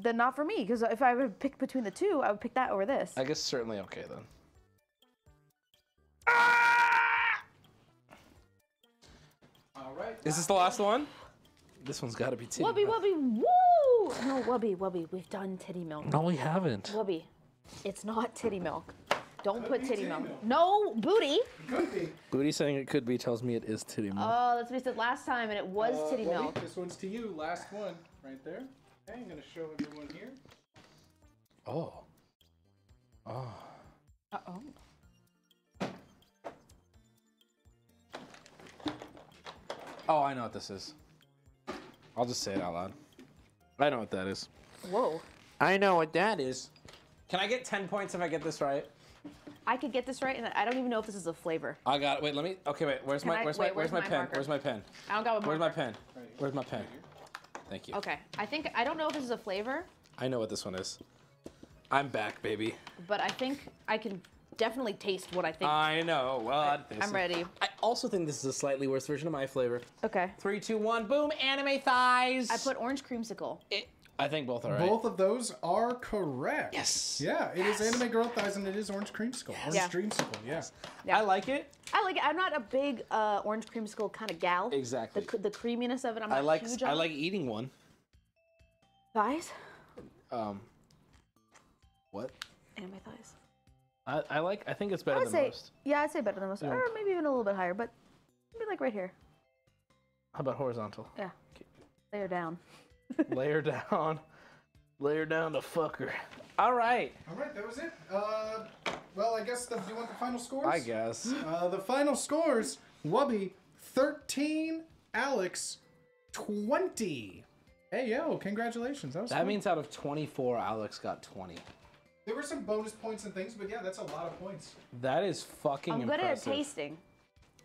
then not for me because if I would pick between the two, I would pick that over this. I guess certainly okay then. Ah! All right. Is this the last one? This one's got to be titty. Wubby milk. Wubby, woo! No, Wubby Wubby, we've done titty milk. No, we haven't. Wubby, it's not titty milk. Don't put titty milk. No, booty. Could be. Booty saying it could be tells me it is titty milk. Oh, that's what he said last time, and it was Uh, titty Wubby, milk. This one's to you. Last one, right there. Okay, I'm gonna show everyone here. oh. Oh. Uh oh. Oh, I know what this is. I'll just say it out loud. I know what that is. Whoa. I know what that is. Can I get 10 points if I get this right? I could get this right, and I don't even know if this is a flavor. I got it. Wait, let me. Okay, wait. Where's Can my I- where's wait, my where's, where's my, my pen? marker? Where's my pen? I don't got Where's my pen? Where's my pen? Thank you. Okay, I think I don't know if this is a flavor, I know what this one is. I'm back, baby. but I think I can definitely taste what I think. I know. Well, I, I'm ready. I also think this is a slightly worse version of my flavor. Okay. Three, two, one, boom! Anime thighs. I put orange creamsicle. I think both are right. Both of those are correct. Yes. Yeah, it is anime girl thighs and it is orange cream creamsicle. Orange Yeah. dreamsicle. Yeah. Yeah. I like it. I like it. I'm not a big uh, orange creamsicle kind of gal. Exactly. The, the creaminess of it, I'm not I like huge I like eating one. thighs. Um. What? Anime thighs. I, I like. I think it's I better would than say, most. yeah, I'd say better than most, Yeah. or maybe even a little bit higher, but maybe like right here. How about horizontal? Yeah. Layer down. Layer down. Layer down the fucker. All right. All right, that was it. Uh, well, I guess the, do you want the final scores? I guess. Uh, the final scores: Wubby, 13, Alex, 20. Hey, yo, congratulations. That was That fun. means out of 24, Alex got 20. There were some bonus points and things, but yeah, that's a lot of points. That is fucking I'm good at impressive. tasting.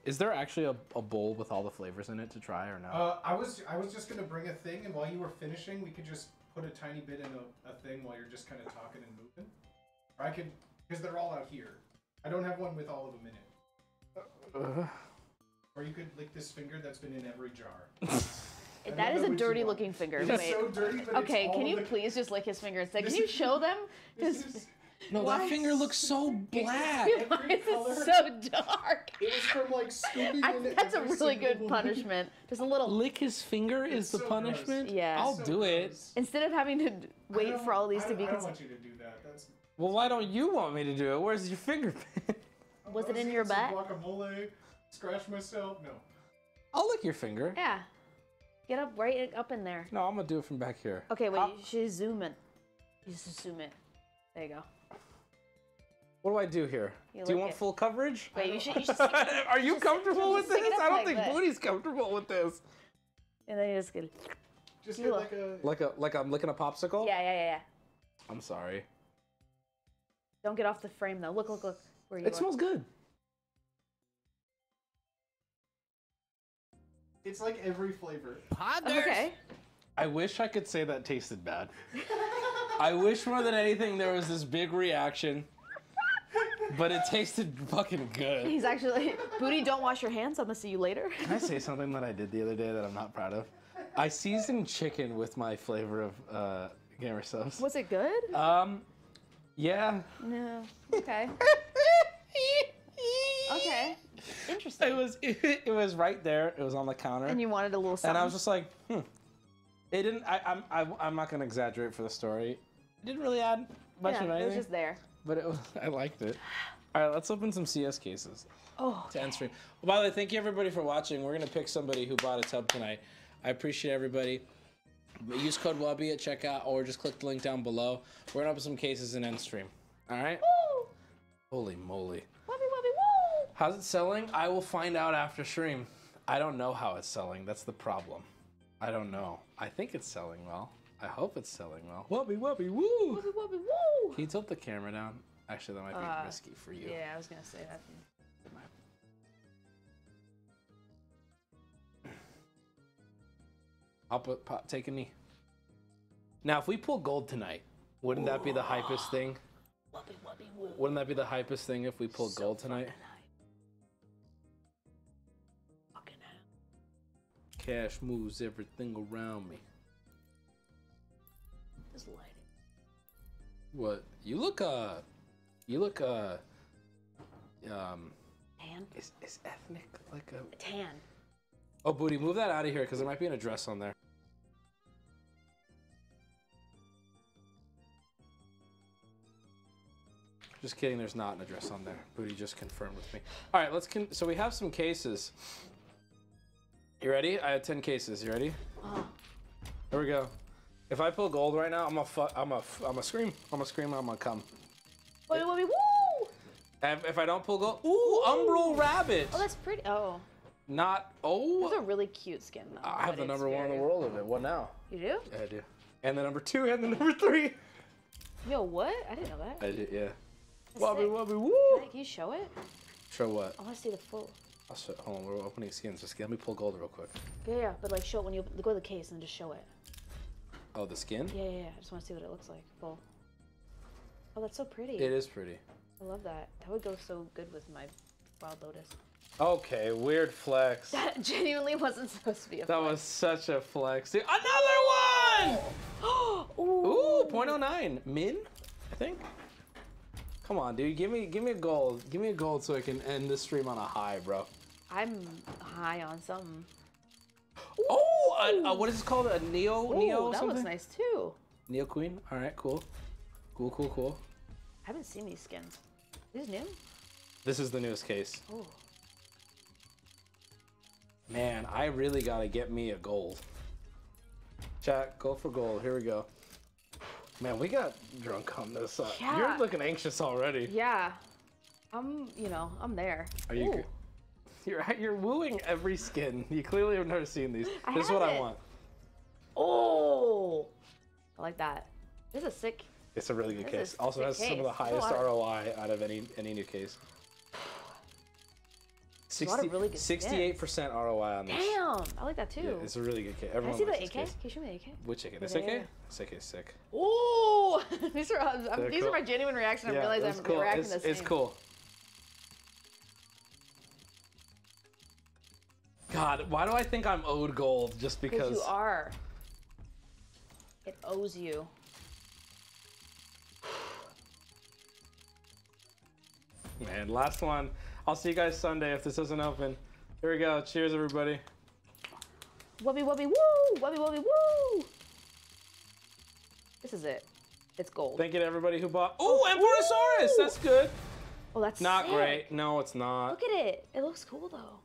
Is there actually a, a bowl with all the flavors in it to try or no? Uh, I was I was just gonna bring a thing, and while you were finishing, we could just put a tiny bit in a, a thing while you're just kind of talking and moving. Or I could, because they're all out here. I don't have one with all of them in it. Uh, Or you could lick this finger that's been in every jar. That is a dirty looking finger. It is so dirty, but it's okay, all can you the- please just lick his finger and say, Can you show them? This 'Cause- is- no, Why? that finger looks so black. Why is it so dark? It was from like scooping I in that's a really good one. punishment. Just a little. Lick his finger is the punishment? gross. Yeah. I'll so do it. Instead of having to wait for all these to be don't, I don't considered. want you to do that. That's. Well, why don't you want me to do it? Where's your finger pin? Was I it in eating your some butt? Guacamole, scratch myself. No. I'll lick your finger. Yeah. Get up right up in there. No, I'm gonna do it from back here. Okay, wait. You should zoom in. You just zoom in. There you go. What do I do here? You do you want it. full coverage? Wait, you should. You should it- Are you just- comfortable just with stick this? I don't like think this. Booty's comfortable with this. And then you just get. Just get like a. Like a like I'm licking a popsicle? Yeah, yeah, yeah, yeah. I'm sorry. Don't get off the frame though. Look, look, look. Where you It are. smells good. It's like every flavor. Oh, okay. I wish I could say that tasted bad. I wish more than anything there was this big reaction, but it tasted fucking good. He's actually booty. Don't wash your hands. I'm gonna see you later. Can I say something that I did the other day that I'm not proud of? I seasoned chicken with my flavor of uh, GamerSupps. Was it good? Um, yeah. No. Okay. okay. Interesting. It was it, was right there. It was on the counter. And you wanted a little something. And I was just like, hmm. It didn't. I, I'm. I, I'm not gonna exaggerate for the story. It didn't really add much yeah, of anything. it was just there. But it was. I liked it. All right, let's open some CS cases Oh. to end stream. Well, by the way, thank you everybody for watching. We're gonna pick somebody who bought a tub tonight. I appreciate everybody. Use code WUBBY at checkout or just click the link down below. We're gonna open some cases and end stream. All right. Woo! Holy moly. Wubby wubby woo! How's it selling? I will find out after stream. I don't know how it's selling. That's the problem. I don't know. I think it's selling well. I hope it's selling well. Wubby wubby woo! Wubby wubby woo! Can you tilt the camera down? Actually, that might be Uh, risky for you. Yeah, I was gonna say that. I'll put, pop, take a knee. Now, if we pull gold tonight, wouldn't that be the hypest thing? Wubby wubby woo. Wouldn't that be the hypest thing if we pull gold tonight? Fucking hell. Cash moves everything around me. This lighting. What? You look, uh, you look, uh, um, Tan. is, is ethnic like a. Tan. Oh, booty, move that out of here because there might be an address on there. Just kidding, there's not an address on there. Booty just confirmed with me. All right, let's. Con- so we have some cases. You ready? I have 10 cases. You ready? Oh. Here we go. If I pull gold right now, I'm a fu- I'm a f- I'm a scream. I'm a scream. I'm gonna come. Wubby wubby woo! If, if I don't pull gold, ooh, umbral rabbit. Oh, that's pretty. Oh, Not. Oh, that's a really cute skin though. I have the number one in the world of it. What now? You do? Yeah, I do. And the number two and the number three. Yo, what? I didn't know that. I did, yeah. Wubby wubby woo. Can, I, can you show it? Show what? I want to see the full. I'll show, hold on, we're opening skins. Just let me pull gold real quick. Yeah, yeah, but like show it when you go to the case and just show it. Oh, the skin? Yeah, yeah, yeah. I just want to see what it looks like. Full. Oh, that's so pretty. It is pretty. I love that. That would go so good with my wild lotus. Okay, weird flex. That genuinely wasn't supposed to be a flex. That was such a flex. Dude, Another one! Ooh, 0.09. Min, I think. Come on, dude. Give me give me a gold. Give me a gold so I can end the stream on a high, bro. I'm high on something. Oh, a, a, what is it called? A Neo Ooh, Neo that something? looks nice too. Neo Queen. All right, cool. Cool, cool, cool. I haven't seen these skins. These new? This is the newest case. Oh. Man, I really gotta get me a gold. Chat, go for gold. Here we go. Man, we got drunk on this. Uh, Yeah. You're looking anxious already. Yeah. I'm, you know, I'm there. Are you? You're you're wooing every skin. You clearly have never seen these. I this is what I want. Oh, I like that. This is sick. It's a really good This case. Also has some of the highest of- ROI out of any any new case. a lot of really good skins. 68% ROI on this. Damn, I like that too. Yeah, it's a really good case. Everyone Can I see the AK? case. Can you show me the AK? Which AK? This AK? yeah. This AK is sick. Ooh, these are um, these cool. are my genuine reaction. I Yeah, realize I'm cool. reacting It's, the same. it's cool. God, why do I think I'm owed gold just Because because? you are. It owes you. Man, last one. I'll see you guys Sunday if this doesn't open. Here we go. Cheers, everybody. Wubby wubby woo! Wubby wubby woo! This is it. It's gold. Thank you to everybody who bought. Oh, Emphorosaur-S! That's good. Oh, that's Not sick. great. No, it's not. Look at it. It looks cool though.